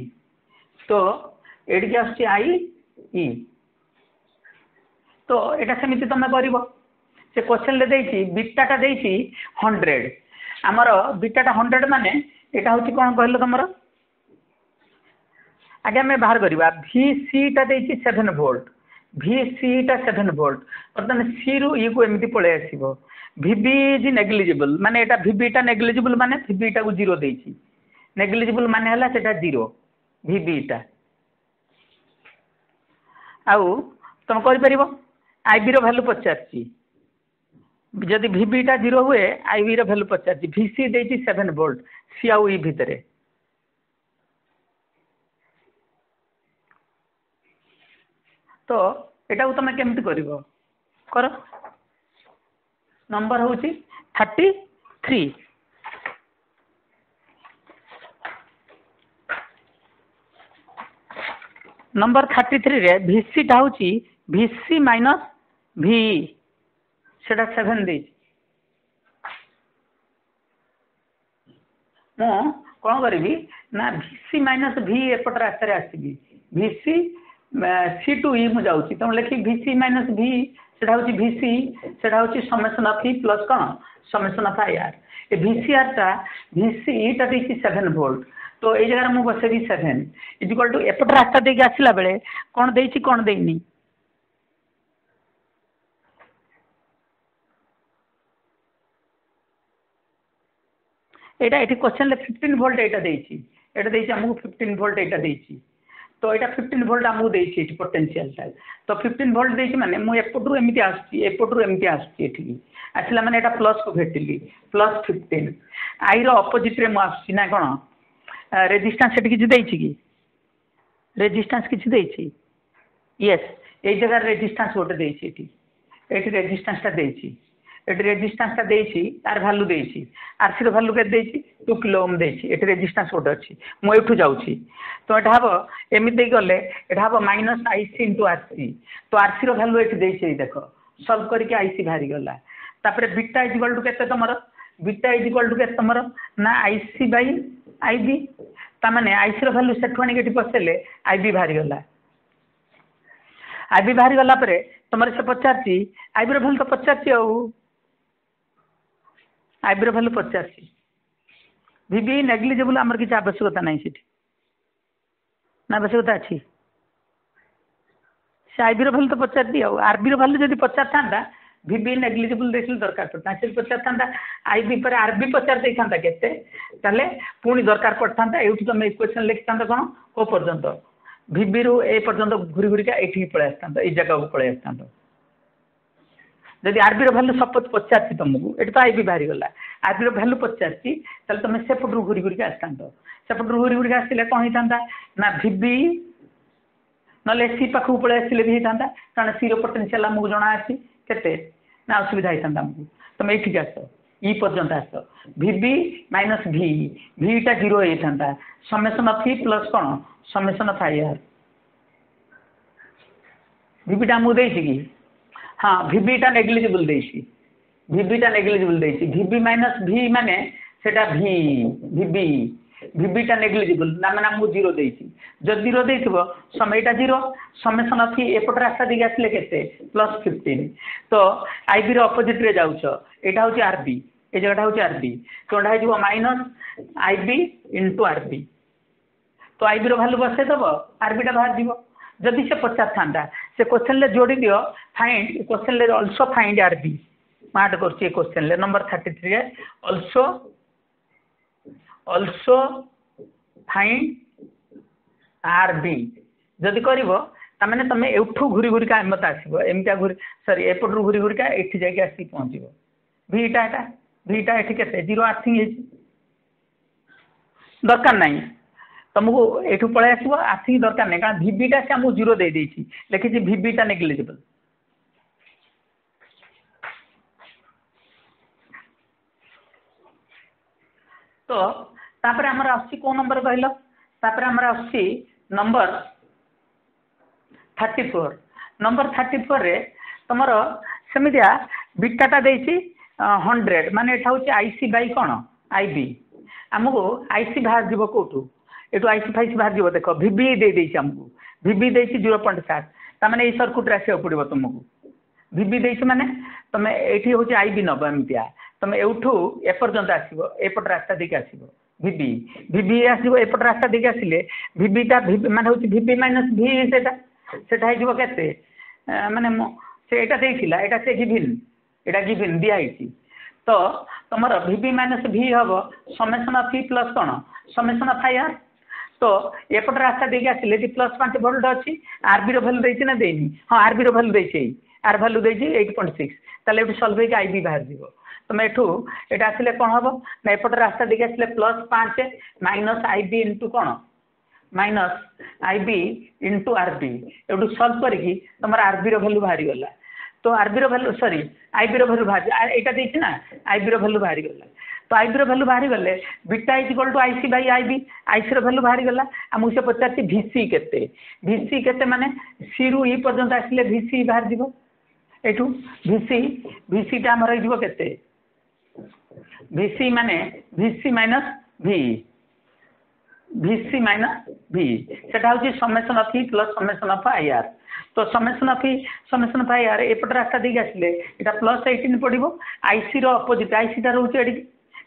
ତ ଏଠିକି ଆସୁଛି ଆଇ ଇ ତ ଏଇଟା ସେମିତି ତୁମେ କରିବ ସେ କୋଶ୍ଚିନ୍ରେ ଦେଇଛି ବିଟାଟା ଦେଇଛି ହଣ୍ଡ୍ରେଡ଼୍ ଆମର ବିଟାଟା ହଣ୍ଡ୍ରେଡ଼୍ ମାନେ ଏଇଟା ହେଉଛି କ'ଣ କହିଲ ତୁମର ଆଜ୍ଞା ଆମେ ବାହାର କରିବା ଭି ସିଟା ଦେଇଛି ସେଭେନ୍ ଭୋଲ୍ଟ ଭି ସିଟା ସେଭେନ୍ ଭୋଲ୍ଟ ବର୍ତ୍ତମାନ ସିରୁ ଇକୁ ଏମିତି ପଳାଇ ଆସିବ ଭି ବି ଇଜ୍ ନେଗ୍ଲିଜିବୁଲ୍ ମାନେ ଏଇଟା ଭି ବିଟା ନେଗ୍ଲିଜିବୁଲ୍ ମାନେ ଭି ବିଟାକୁ ଜିରୋ ଦେଇଛି ନେଗ୍ଲିଜିବୁଲ୍ ମାନେ ହେଲା ସେଇଟା ଜିରୋ ଭି ବିଟା ଆଉ ତୁମେ କରିପାରିବ ଆଇବିର ଭ୍ୟାଲୁ ପଚାରିଛି ଯଦି ଭିଭିଟା ଜିରୋ ହୁଏ ଆଇଭିର ଭାଲ୍ୟୁ ପଚାରିଛି ଭି ସି ଦେଇଛି ସେଭେନ୍ ଭୋଲ୍ଟ ସି ଆଉ ଇ ଭିତରେ ତ ଏଇଟାକୁ ତୁମେ କେମିତି କରିବ କର ନମ୍ବର ହେଉଛି ଥାର୍ଟି ଥ୍ରୀ ନମ୍ବର ଥାର୍ଟି ଥ୍ରୀରେ ଭି ସିଟା ହେଉଛି V C minus V seven दे मु कौन करी ना भि सी माइनस भि एपट रास्त आसवि भि सी सी टू इ मुझे तेनाली भि सी माइनस भि से भि सी से समेसन अफ इ प्लस कौन समेसन अफ आई आर ए भि सी आर टा भि सी इटा देखिए सेभेन भोल्ट तो ये जगह मुझे बसेगी सेभेन इज्कवाल टू एपट रास्ता देखिए आसला बेले कौन दे कौन देनी ଏଇଟା ଏଠି କୋଶ୍ଚିନ୍ରେ ଫିଫ୍ଟିନ୍ ଭୋଲ୍ଟ ଏଇଟା ଦେଇଛି ଏଇଟା ଦେଇଛି ଆମକୁ ଫିଫ୍ଟିନ୍ ଭୋଲ୍ଟ ଏଇଟା ଦେଇଛି ତ ଏଇଟା ଫିଫ୍ଟିନ୍ ଭୋଲ୍ଟ ଆମକୁ ଦେଇଛି ଏଠି ପୋଟେନ୍ସିଆଲ୍ଟା ତ ଫିଫ୍ଟିନ୍ ଭୋଲ୍ଟ ଦେଇଛି ମାନେ ମୁଁ ଏପଟରୁ ଏମିତି ଆସୁଛି ଏପଟରୁ ଏମିତି ଆସୁଛି ଏଠିକି ଆସିଲା ମାନେ ଏଇଟା ପ୍ଲସ୍କୁ ଭେଟିଲି ପ୍ଲସ୍ ଫିଫ୍ଟିନ୍ ଆଇର ଅପୋଜିଟ୍ରେ ମୁଁ ଆସୁଛି ନା କ'ଣ ରେଜିଷ୍ଟାନ୍ସ ସେଠି କିଛି ଦେଇଛି କି ରେଜିଷ୍ଟାନ୍ସ କିଛି ଦେଇଛି ୟେସ୍ ଏଇ ଜାଗାରେ ରେଜିଷ୍ଟାନ୍ସ ଗୋଟେ ଦେଇଛି ଏଠି ଏଠି ରେଜିଷ୍ଟାନ୍ସଟା ଦେଇଛି ଏଠି ରେଜିଷ୍ଟାନ୍ସଟା ଦେଇଛି ତା'ର ଭାଲ୍ୟୁ ଦେଇଛି ଆର୍ସିର ଭାଲ୍ୟୁ କେତେ ଦେଇଛି ଟୁ କିଲୋ ଓମ୍ ଦେଇଛି ଏଠି ରେଜିଷ୍ଟାନ୍ସ ଗୋଟେ ଅଛି ମୁଁ ଏଠୁ ଯାଉଛି ତ ଏଇଟା ହେବ ଏମିତି ଦେଇ ଗଲେ ଏଇଟା ହେବ minus I C into R C ତ ଆର୍ସିର ଭାଲ୍ୟୁ ଏଠି ଦେଇଛି ଏଇ ଦେଖ ସଲ୍ଭ କରିକି ଆଇ ସି ବାହାରିଗଲା ତା'ପରେ ବିଟା ଇଜ୍ ଇକ୍ୱାଲ୍ ଟୁ କେତେ ତୁମର ବିଟା ଇଜ୍ ଇକ୍ୱାଲ୍ ଟୁ କେତେ ତୁମର ନା I C by I B ତା'ମାନେ ଆଇସିର ଭାଲ୍ୟୁ ସେଠୁ ଆଣିକି ଏଠି ପଚାରିଲେ ଆଇ ବି ବାହାରିଗଲା ଆଇ ବି ବାହାରିଗଲା ପରେ ତୁମର ସେ ପଚାରିଛି ଆଇବିର ଭାଲ୍ୟୁ ତ ପଚାରିଛି ଆଉ ଆଇବ୍ରୋ ଭ୍ୟାଲୁ ପଚାଶ ଭି ବି ଆଇ ନେଗଲିଜିବୁଲ୍ ଆମର କିଛି ଆବଶ୍ୟକତା ନାହିଁ ସେଠି ନା ଆବଶ୍ୟକତା ଅଛି ସେ ଆଇବ୍ରୋ ଭ୍ୟାଲୁ ତ ପଚାରିନି ଆଉ ଆର୍ବିର ଭ୍ୟାଲୁ ଯଦି ପଚାରିଥାନ୍ତା ଭି ବି ଆଇ ନେଗଲିଜିବୁଲ୍ ଦେଖିଲେ ଦରକାର ପଡ଼ିଥାନ୍ତା ଯଦି ପଚାରିଥାନ୍ତା ଆଇବି ପରେ ଆର୍ବି ପଚାରି ଦେଇଥାନ୍ତା କେତେ ତା'ହେଲେ ପୁଣି ଦରକାର ପଡ଼ିଥାନ୍ତା ଏଇଠୁ ତୁମେ ଇକ୍ୱେସନ୍ ଲେଖିଥାନ୍ତ କ'ଣ କେଉଁ ପର୍ଯ୍ୟନ୍ତ ଭିବିରୁ ଏ ପର୍ଯ୍ୟନ୍ତ ଘୁରି ଘୁରିକା ଏଇଠିକି ପଳାଇ ଆସିଥାନ୍ତ ଏଇ ଜାଗାକୁ ପଳାଇ ଆସିଥାନ୍ତ ଯଦି ଆରବିର ଭାଲ୍ୟୁ ସପୋଜ୍ ପଚାରିଛି ତୁମକୁ ଏଠି ତ ଆଇବି ବାହାରିଗଲା ଆରବିର ଭାଲ୍ୟୁ ପଚାରିଛି ତାହେଲେ ତୁମେ ସେପଟରୁ ଘୁରି ଘୁରିକି ଆସିଥାନ୍ତ ସେପଟରୁ ଘୁରି ଘୁରିକି ଆସିଲେ କ'ଣ ହେଇଥାନ୍ତା ନା ଭିବି ନହେଲେ ସି ପାଖକୁ ପଳେଇ ଆସିଲେ ବି ହେଇଥାନ୍ତା କାରଣ ସିର ପୋଟେନ୍ସିଆଲ୍ ଆମକୁ ଜଣାଅଛି କେତେ ନା ଅସୁବିଧା ହେଇଥାନ୍ତା ଆମକୁ ତୁମେ ଏଇଠିକି ଆସ ଇ ପର୍ଯ୍ୟନ୍ତ ଆସ ଭିବି ମାଇନସ୍ ଭି ଭିଟା ଜିରୋ ହେଇଥାନ୍ତା ସମେସନ୍ ଅଫ୍ ଇ ପ୍ଲସ୍ କ'ଣ ସମେସନ୍ ଅଫ୍ ଆଇ ଆର୍ ଭିବିଟା ଆମକୁ ଦେଇଛି କି ହଁ ଭିଭିଟା ନେଗଲିଜିବୁଲ୍ ଦେଇଛି ଭିଭିଟା ନେଗଲିଜିବୁଲ୍ ଦେଇଛି ଭିଭି ମାଇନସ୍ ଭି ମାନେ ସେଇଟା ଭି ଭିଭି ଭିଭିଟା ନେଗଲିଜିବୁଲ୍ ନା ମାନେ ମୁଁ ଜିରୋ ଦେଇଛି ଯଦି ଜିରୋ ଦେଇଥିବ ସମ୍ ଏଇଟା ଜିରୋ ସମେସନ୍ ଅଫ୍ ଏପଟ ରାସ୍ତା ଦେଇକି ଆସିଲେ କେତେ ପ୍ଲସ୍ ଫିଫ୍ଟିନ୍ ତ ଆଇବିର ଅପୋଜିଟ୍ରେ ଯାଉଛ ଏଇଟା ହେଉଛି ଆର୍ ବି ଏ ଜାଗାଟା ହେଉଛି ଆର୍ ବି ତ ଏଇଟା ହେଇଯିବ minus I B into R B ତ ଆଇବିର ଭାଲ୍ୟୁ ବସେଇଦେବ ଆର୍ବିଟା ବାହାରିଯିବ ଯଦି ସେ ପଚାରିଥାନ୍ତା से क्वेश्चन ले जोड़ी दियो फाइंड क्वेश्चन ले अल्सो फाइंड आर बी मार्ट कर क्वेश्चन ले number thirty three also also find R B जदि कर तमें तुम एठ घूरी घूरिका एम तो आसो एमटा घूरी सरी एपट रू घूरी घूरिका ये जाए पहुँच भिटा एटा भिटा ये जीरो आर्थिंग दरकार नहीं तुमको यू पलैस आर्थिक दरकार नहीं कारण भिविटा से आपको जीरो लिखी भिविटा नेग्लीजेबल तो तापर आमर आसो नंबर कहल तापर आमर आसर thirty four number thirty four रे तुम सेमिया बिटाटा दे हंड्रेड मान यहाँ हूँ आईसी बाई कौन आई बी आमको आईसी बाहर जीव कौटू ଏଠୁ ଆଇସି ଫାଇସି ବାହାରିଯିବ ଦେଖ ଭି ଭି ଦେଇ ଦେଇଛି ଆମକୁ ଭି ଭି ଦେଇଛି ଜିରୋ ପଏଣ୍ଟ ସାତ ତା'ମାନେ ଏଇ ସର୍କୁଟ୍ରେ ଆସିବାକୁ ପଡ଼ିବ ତୁମକୁ ଭି ଭି ଦେଇଛି ମାନେ ତୁମେ ଏଇଠି ହେଉଛି ଆଇ ବି ନେବ ଏମିତିଆ ତୁମେ ଏଇଠୁ ଏପର୍ଯ୍ୟନ୍ତ ଆସିବ ଏପଟ ରାସ୍ତା ଦେଇକି ଆସିବ ଭି ଭି ଭି ଭି ଆସିବ ଏପଟ ରାସ୍ତା ଦେଇକି ଆସିଲେ ଭି ଭିଟା ମାନେ ହେଉଛି ଭି ଭି ମାଇନସ୍ ଭି ସେଇଟା ସେଇଟା ହେଇଯିବ କେତେ ମାନେ ସେ ଏଇଟା ଦେଇଥିଲା ଏଇଟା ସେ ଗିଭିନ୍ ଏଇଟା ଗିଭିନ୍ ଦିଆହେଇଛି ତ ତୁମର ଭି ଭି ମାଇନସ୍ ଭି ହେବ ସମେସନ ଫି ପ୍ଲସ୍ କ'ଣ ସମେସନ ଫାଇ ଆର୍ ତ ଏପଟ ରାସ୍ତା ଦେଇକି ଆସିଲେ ଏଠି ପ୍ଲସ୍ ପାଞ୍ଚ ଭୋଲ୍ଟ ଅଛି ଆରବିର ଭାଲ୍ୟୁ ଦେଇଛି ନା ଦେଇନି ହଁ ଆରବିର ଭାଲ୍ୟୁ ଦେଇଛି ଏଇ ଆର ଭାଲ୍ୟୁ ଦେଇଛି ଏଇଟ୍ ପଏଣ୍ଟ ସିକ୍ସ ତା'ହେଲେ ଏଇଠୁ ସଲ୍ଭ ହେଇକି ଆଇ ବି ବାହାରିଯିବ ତୁମେ ଏଠୁ ଏଇଟା ଆସିଲେ କ'ଣ ହେବ ନା ଏପଟ ରାସ୍ତା ଦେଇକି ଆସିଲେ ପ୍ଲସ୍ ପାଞ୍ଚ ମାଇନସ୍ ଆଇ ବି ଇନ୍ଟୁ କ'ଣ minus I B into R B ଏଇଠୁ ସଲ୍ଭ କରିକି ତୁମର ଆରବିର ଭାଲ୍ୟୁ ବାହାରିଗଲା ତ ଆରବିର ଭାଲ୍ୟୁ ସରି ଆଇବିର ଭାଲ୍ୟୁ ବାହାରି ଏଇଟା ଦେଇଛି ନା ଆଇବିର ଭାଲ୍ୟୁ ବାହାରିଗଲା ତ ଆଇବିର ଭାଲ୍ୟୁ ବାହାରିଗଲେ beta is equal to I C by I B ଆଇସିର value ବାହାରିଗଲା ଆଉ ମୁଁ ସେ ପଚାରୁଛି ଭି ସି କେତେ ଭି ସି କେତେ ମାନେ ସିରୁ ଇ ପର୍ଯ୍ୟନ୍ତ ଆସିଲେ ଭି ସି ବାହାରିଯିବ ଏଇଠୁ ଭିସି ଭିସିଟା ଆମର ହେଇଯିବ କେତେ ଭି ସି ମାନେ V C minus V E V C minus V ସେଟା ହେଉଛି summation of E plus summation of I R ତ summation of E summation of I R ଏପଟ ରାସ୍ତା ଦେଇକି ଆସିଲେ ଏଇଟା ପ୍ଲସ୍ ଏଇଟିନ୍ ପଡ଼ିବ ଆଇସିର ଅପୋଜିଟ୍ ଆଇସିଟା ରହୁଛି ଏଠି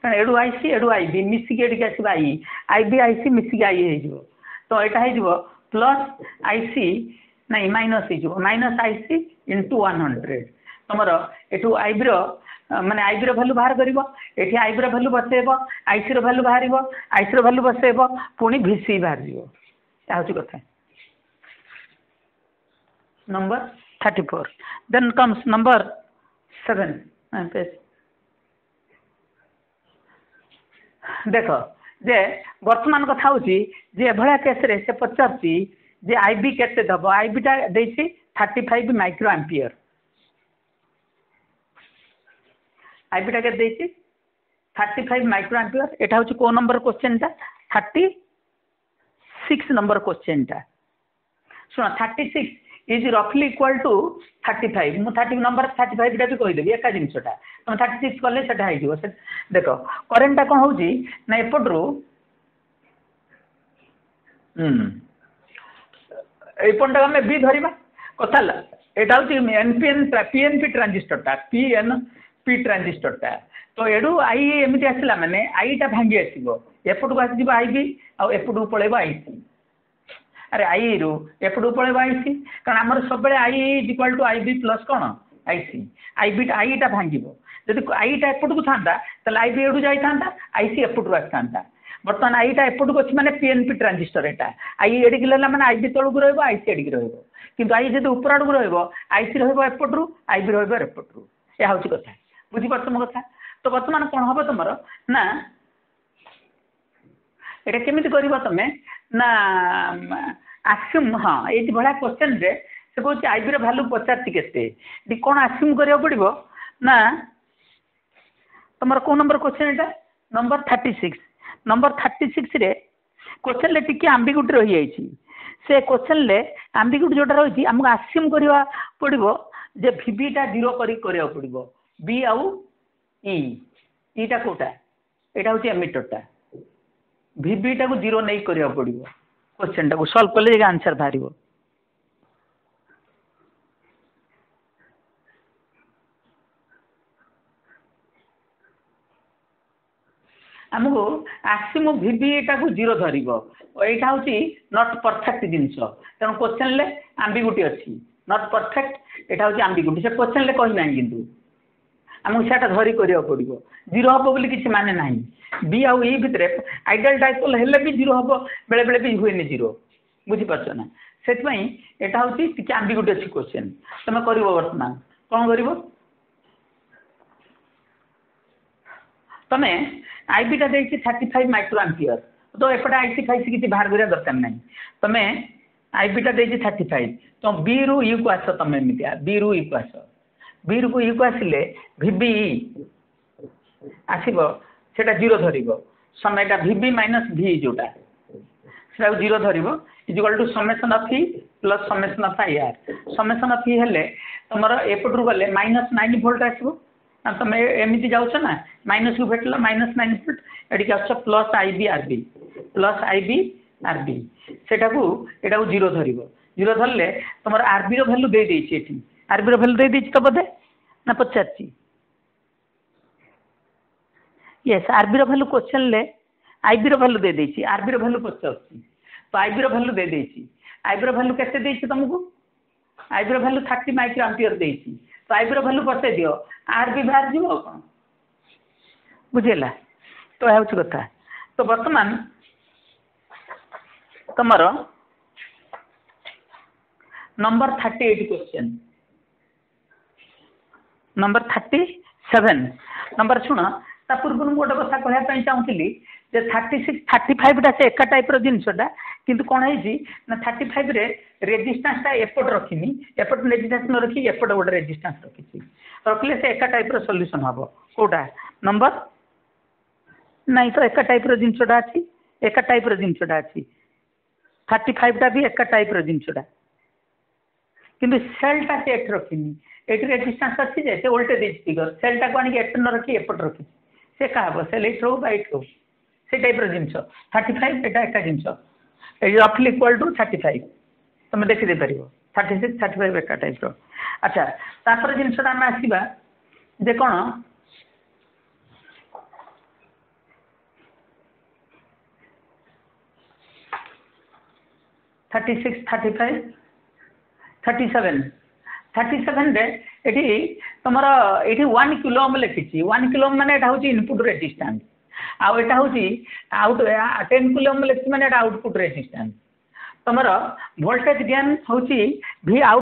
कारण एडु आई सी एडु आई मिसिकी आस आई भी आई सी मिसिक आई हो तो यहाँ हो प्लस आई सी ना minus minus I C into one hundred तुम यू आई ब्र मैंने आई ब्र भैल्यू बाहर कर आई ब्र भैल्यू बस आई सी रैल्यू बाहर आई सी रैल्यू बसेब पुणी भि सी बाहर जी हूँ कथ number thirty four then comes number seven page ଦେଖ ଯେ ବର୍ତ୍ତମାନ କଥା ହେଉଛି ଯେ ଏଭଳିଆ କେସ୍ରେ ସେ ପଚାରୁଛି ଯେ ଆଇ ବି କେତେ ଦେବ ଆଇବିଟା ଦେଇଛି ଥାର୍ଟି ଫାଇଭ୍ ମାଇକ୍ରୋ ଆମ୍ପିୟର୍ ଆଇବିଟା କେତେ ଦେଇଛି ଥାର୍ଟି ଫାଇଭ୍ ମାଇକ୍ରୋ ଆମ୍ପିୟର୍ ଏଇଟା ହେଉଛି କେଉଁ ନମ୍ବର କୋଶ୍ଚିନ୍ଟା ଥାର୍ଟି ସିକ୍ସ ନମ୍ବର କୋଶ୍ଚିନ୍ଟା ଶୁଣ ଥାର୍ଟି ସିକ୍ସ ଇଜ୍ ରଫଲି ଇକ୍ୱାଲ୍ ଟୁ ଥାର୍ଟି ଫାଇଭ୍ ମୁଁ ଥାର୍ଟି ନମ୍ବର ଥାର୍ଟି ଫାଇଭ୍ଟା ବି କହିଦେବି ଏକା ଜିନିଷଟା ତୁମେ ଥାର୍ଟି ସିକ୍ସ କଲେ ସେଇଟା ହେଇଯିବ ଦେଖ କରେଣ୍ଟଟା କ'ଣ ହେଉଛି ନା ଏପଟରୁ ଏପଟଟା ଆମେ ବି ଧରିବା କଥା ହେଲା ଏଇଟା ହେଉଛି N P N P N P ଟ୍ରାଞ୍ଜିଷ୍ଟରଟା P N P ଟ୍ରାଞ୍ଜିଷ୍ଟରଟା ତ ଏଡ଼ୁ ଆଇ ଏମିତି ଆସିଲା ମାନେ ଆଇଟା ଭାଙ୍ଗି ଆସିବ ଏପଟକୁ ଆସିଯିବ ଆଇ ବି ଆଉ ଏପଟକୁ ପଳେଇବ ଆଇ ସି अरे आई रु एपट पलब आई कारण आम सब I is equal to I plus कौन आईसी आई सी आई टा भांग जदि आईटा एपट को था आई एडु जाता आईसी सी एपटू आता बर्तमान आईटा एपट को अच्छी मैंने पी एन पी ट्रांजिस्टर एटा आई एडिक ला मैंने आई तौक रोक आईसी सी एडिक रोक कि आई जो ऊपर आड़ को रोक आई सी रपटू आई रपटू यह हूँ कथ बुझ तुम कथ तो बर्तमान कौन हम तुम ना ये केमी कर तुम्हें ना ଆସ୍ୟୁମ୍ ହଁ ଏଇଠି ଭଳିଆ କୋଶ୍ଚିନ୍ରେ ସେ କହୁଛି ଆଇବିର ଭାଲ୍ୟୁ ପଚାରୁଛି କେତେ ଏଠି କ'ଣ ଆସ୍ୟୁମ୍ କରିବାକୁ ପଡ଼ିବ ନା ତୁମର କେଉଁ ନମ୍ବର କୋଶ୍ଚିନ୍ ଏଇଟା number thirty six number thirty ସିକ୍ସରେ କୋଶ୍ଚିନ୍ରେ ଟିକେ ଆମ୍ବିଗୁଟି ରହିଯାଇଛି ସେ କୋଶ୍ଚିନ୍ରେ ଆମ୍ବିଗୁଟି ଯେଉଁଟା ରହିଛି ଆମକୁ ଆସ୍ୟୁମ୍ କରିବା ପଡ଼ିବ ଯେ ଭିବିଟା ଜିରୋ କରିକି କରିବାକୁ ପଡ଼ିବ ବି ଆଉ ଇ ଇଟା କେଉଁଟା ଏଇଟା ହେଉଛି ଏମିଟର୍ଟା ଭିବିଟାକୁ ଜିରୋ ନେଇକି କରିବାକୁ ପଡ଼ିବ କୋଶ୍ଚିନ୍ଟାକୁ ସଲ୍ଭ କଲେ ଯାଇକି ଆନ୍ସର୍ ବାହାରିବ ଆମକୁ ଆକ୍ସିମୁ ଭିଭିଟାକୁ ଜିରୋ ଧରିବ ଏଇଟା ହେଉଛି ନଟ୍ ପରଫେକ୍ଟ ଜିନିଷ ତେଣୁ କୋଶ୍ଚିନ୍ରେ ଆମ୍ବିଗୁଟି ଅଛି ନଟ୍ ପରଫେକ୍ଟ ଏଇଟା ହେଉଛି ଆମ୍ବିଗୁଟି ସେ କୋଶ୍ଚିନ୍ରେ କହିନାହିଁ କିନ୍ତୁ ଆମକୁ ସେଇଟା ଧରି କରିବାକୁ ପଡ଼ିବ ଜିରୋ ହେବ ବୋଲି କିଛି ମାନେ ନାହିଁ बी आउ भितर आइडल डायपोल भी जीरो हम बेले बेले भी हुए नहीं जीरो बुझीपना से आंबिगुटी अच्छी क्वेश्चन तुम कर बर्तमान कौन कर तुम थर्टी फाइव माइक्रो आंपिययर तो एपटे आईसी फाइव फाइसी किसी बाहर करा दरकार नहीं तुम आईबीटा दे थर्टी फाइव तो बी रु यू को आस तुम एमतिया बी रु यू को आस बी रु यू को आसिले भि आसब ସେଇଟା ଜିରୋ ଧରିବ ସମୟଟା ଭି ବି ମାଇନସ୍ ଭି ଯେଉଁଟା ସେଇଟାକୁ ଜିରୋ ଧରିବ is equal to summation of E plus summation of I R summation of E ହେଲେ ତୁମର ଏପଟରୁ ଗଲେ ମାଇନସ୍ ନାଇନ୍ ଭୋଲ୍ଟ ଆସିବ ଆଉ ତୁମେ ଏମିତି ଯାଉଛ ନା ମାଇନସ୍କୁ ଭେଟିଲ ମାଇନସ୍ ନାଇନ୍ ଭୋଲ୍ଟ ଏଠିକି ଆସୁଛ plus I B R B plus I B R B ସେଇଟାକୁ ଏଇଟାକୁ ଜିରୋ ଧରିବ ଜିରୋ ଧରିଲେ ତୁମର ଆର୍ବିର ଭ୍ୟାଲୁ ଦେଇଦେଇଛି ଏଠି ଆର୍ବିର ଭ୍ୟାଲୁ ଦେଇଦେଇଛି ତ ବୋଧେ ନା ପଚାରିଛି यस आरबी रो वैल्यू क्वेश्चन ले आईबी रो वैल्यू दे देछि आरबी रैल्यू वैल्यू पछि तो आईबी रैल्यू दे देछि आईबी रो वैल्यू केते देछि तुमको आईबी रो वैल्यू 30 माइक्रो एम्पियर देछि तो आईबी रो वैल्यू पछि दियो आरबी बाहर जीवो कोन बुझेला तो यह हूँ कथा तो बर्तमान तमरो number thirty eight question number thirty seven number शुण ତା ପୂର୍ବରୁ ମୁଁ ଗୋଟେ କଥା କହିବା ପାଇଁ ଚାହୁଁଥିଲି ଯେ ଥାର୍ଟି ସିକ୍ସ ଥାର୍ଟି ଫାଇଭ୍ଟା ସେ ଏକା ଟାଇପ୍ର ଜିନିଷଟା କିନ୍ତୁ କ'ଣ ହେଇଛି ନା ଥାର୍ଟି ଫାଇଭ୍ରେ ରେଜିଷ୍ଟାନ୍ସଟା ଏପଟେ ରଖିନି ଏପଟେ ରେଜିଷ୍ଟାନ୍ସ ନ ରଖି ଏପଟେ ଗୋଟେ ରେଜିଷ୍ଟାନ୍ସ ରଖିଛି ରଖିଲେ ସେ ଏକା ଟାଇପ୍ର ସଲ୍ୟୁସନ୍ ହେବ କେଉଁଟା ନମ୍ବର ନାଇଁ ତ ଏକା ଟାଇପ୍ର ଜିନିଷଟା ଅଛି ଏକା ଟାଇପ୍ର ଜିନିଷଟା ଅଛି ଥାର୍ଟି ଫାଇଭ୍ଟା ବି ଏକା ଟାଇପ୍ର ଜିନିଷଟା କିନ୍ତୁ ସେଲ୍ଟା ସେ ଏଠି ରଖିନି ଏଠି ରେଜିଷ୍ଟାନ୍ସ ଅଛି ଯେ ସେ ଓଲ୍ଟେଜ୍ ଫିଗର୍ ସେଲ୍ଟାକୁ ଆଣିକି ଏଠି ନ ରଖି ଏପଟେ ରଖିଛି एका हम से लेफ्ट रो रईट रो से टाइप्र जिन थर्टी फाइव एटा एका जिन रफली इक्वाल टू थर्टी फाइव तुम देखीदे पार थर्टी सिक्स थर्टी फाइव एका टाइप रच्छा तापर जिनसा आसवा जे कौन thirty six thirty five thirty seven thirty seven तुम्हारा ये वन किलोम लिखी वन किलोम मैंने इनपुट रेजिस्टा आटा हूँ आउट टेन किलोम लिखी मैंने आउटपुट रेजिस्टा तुम भोल्टेज गेन हूँ भि आउट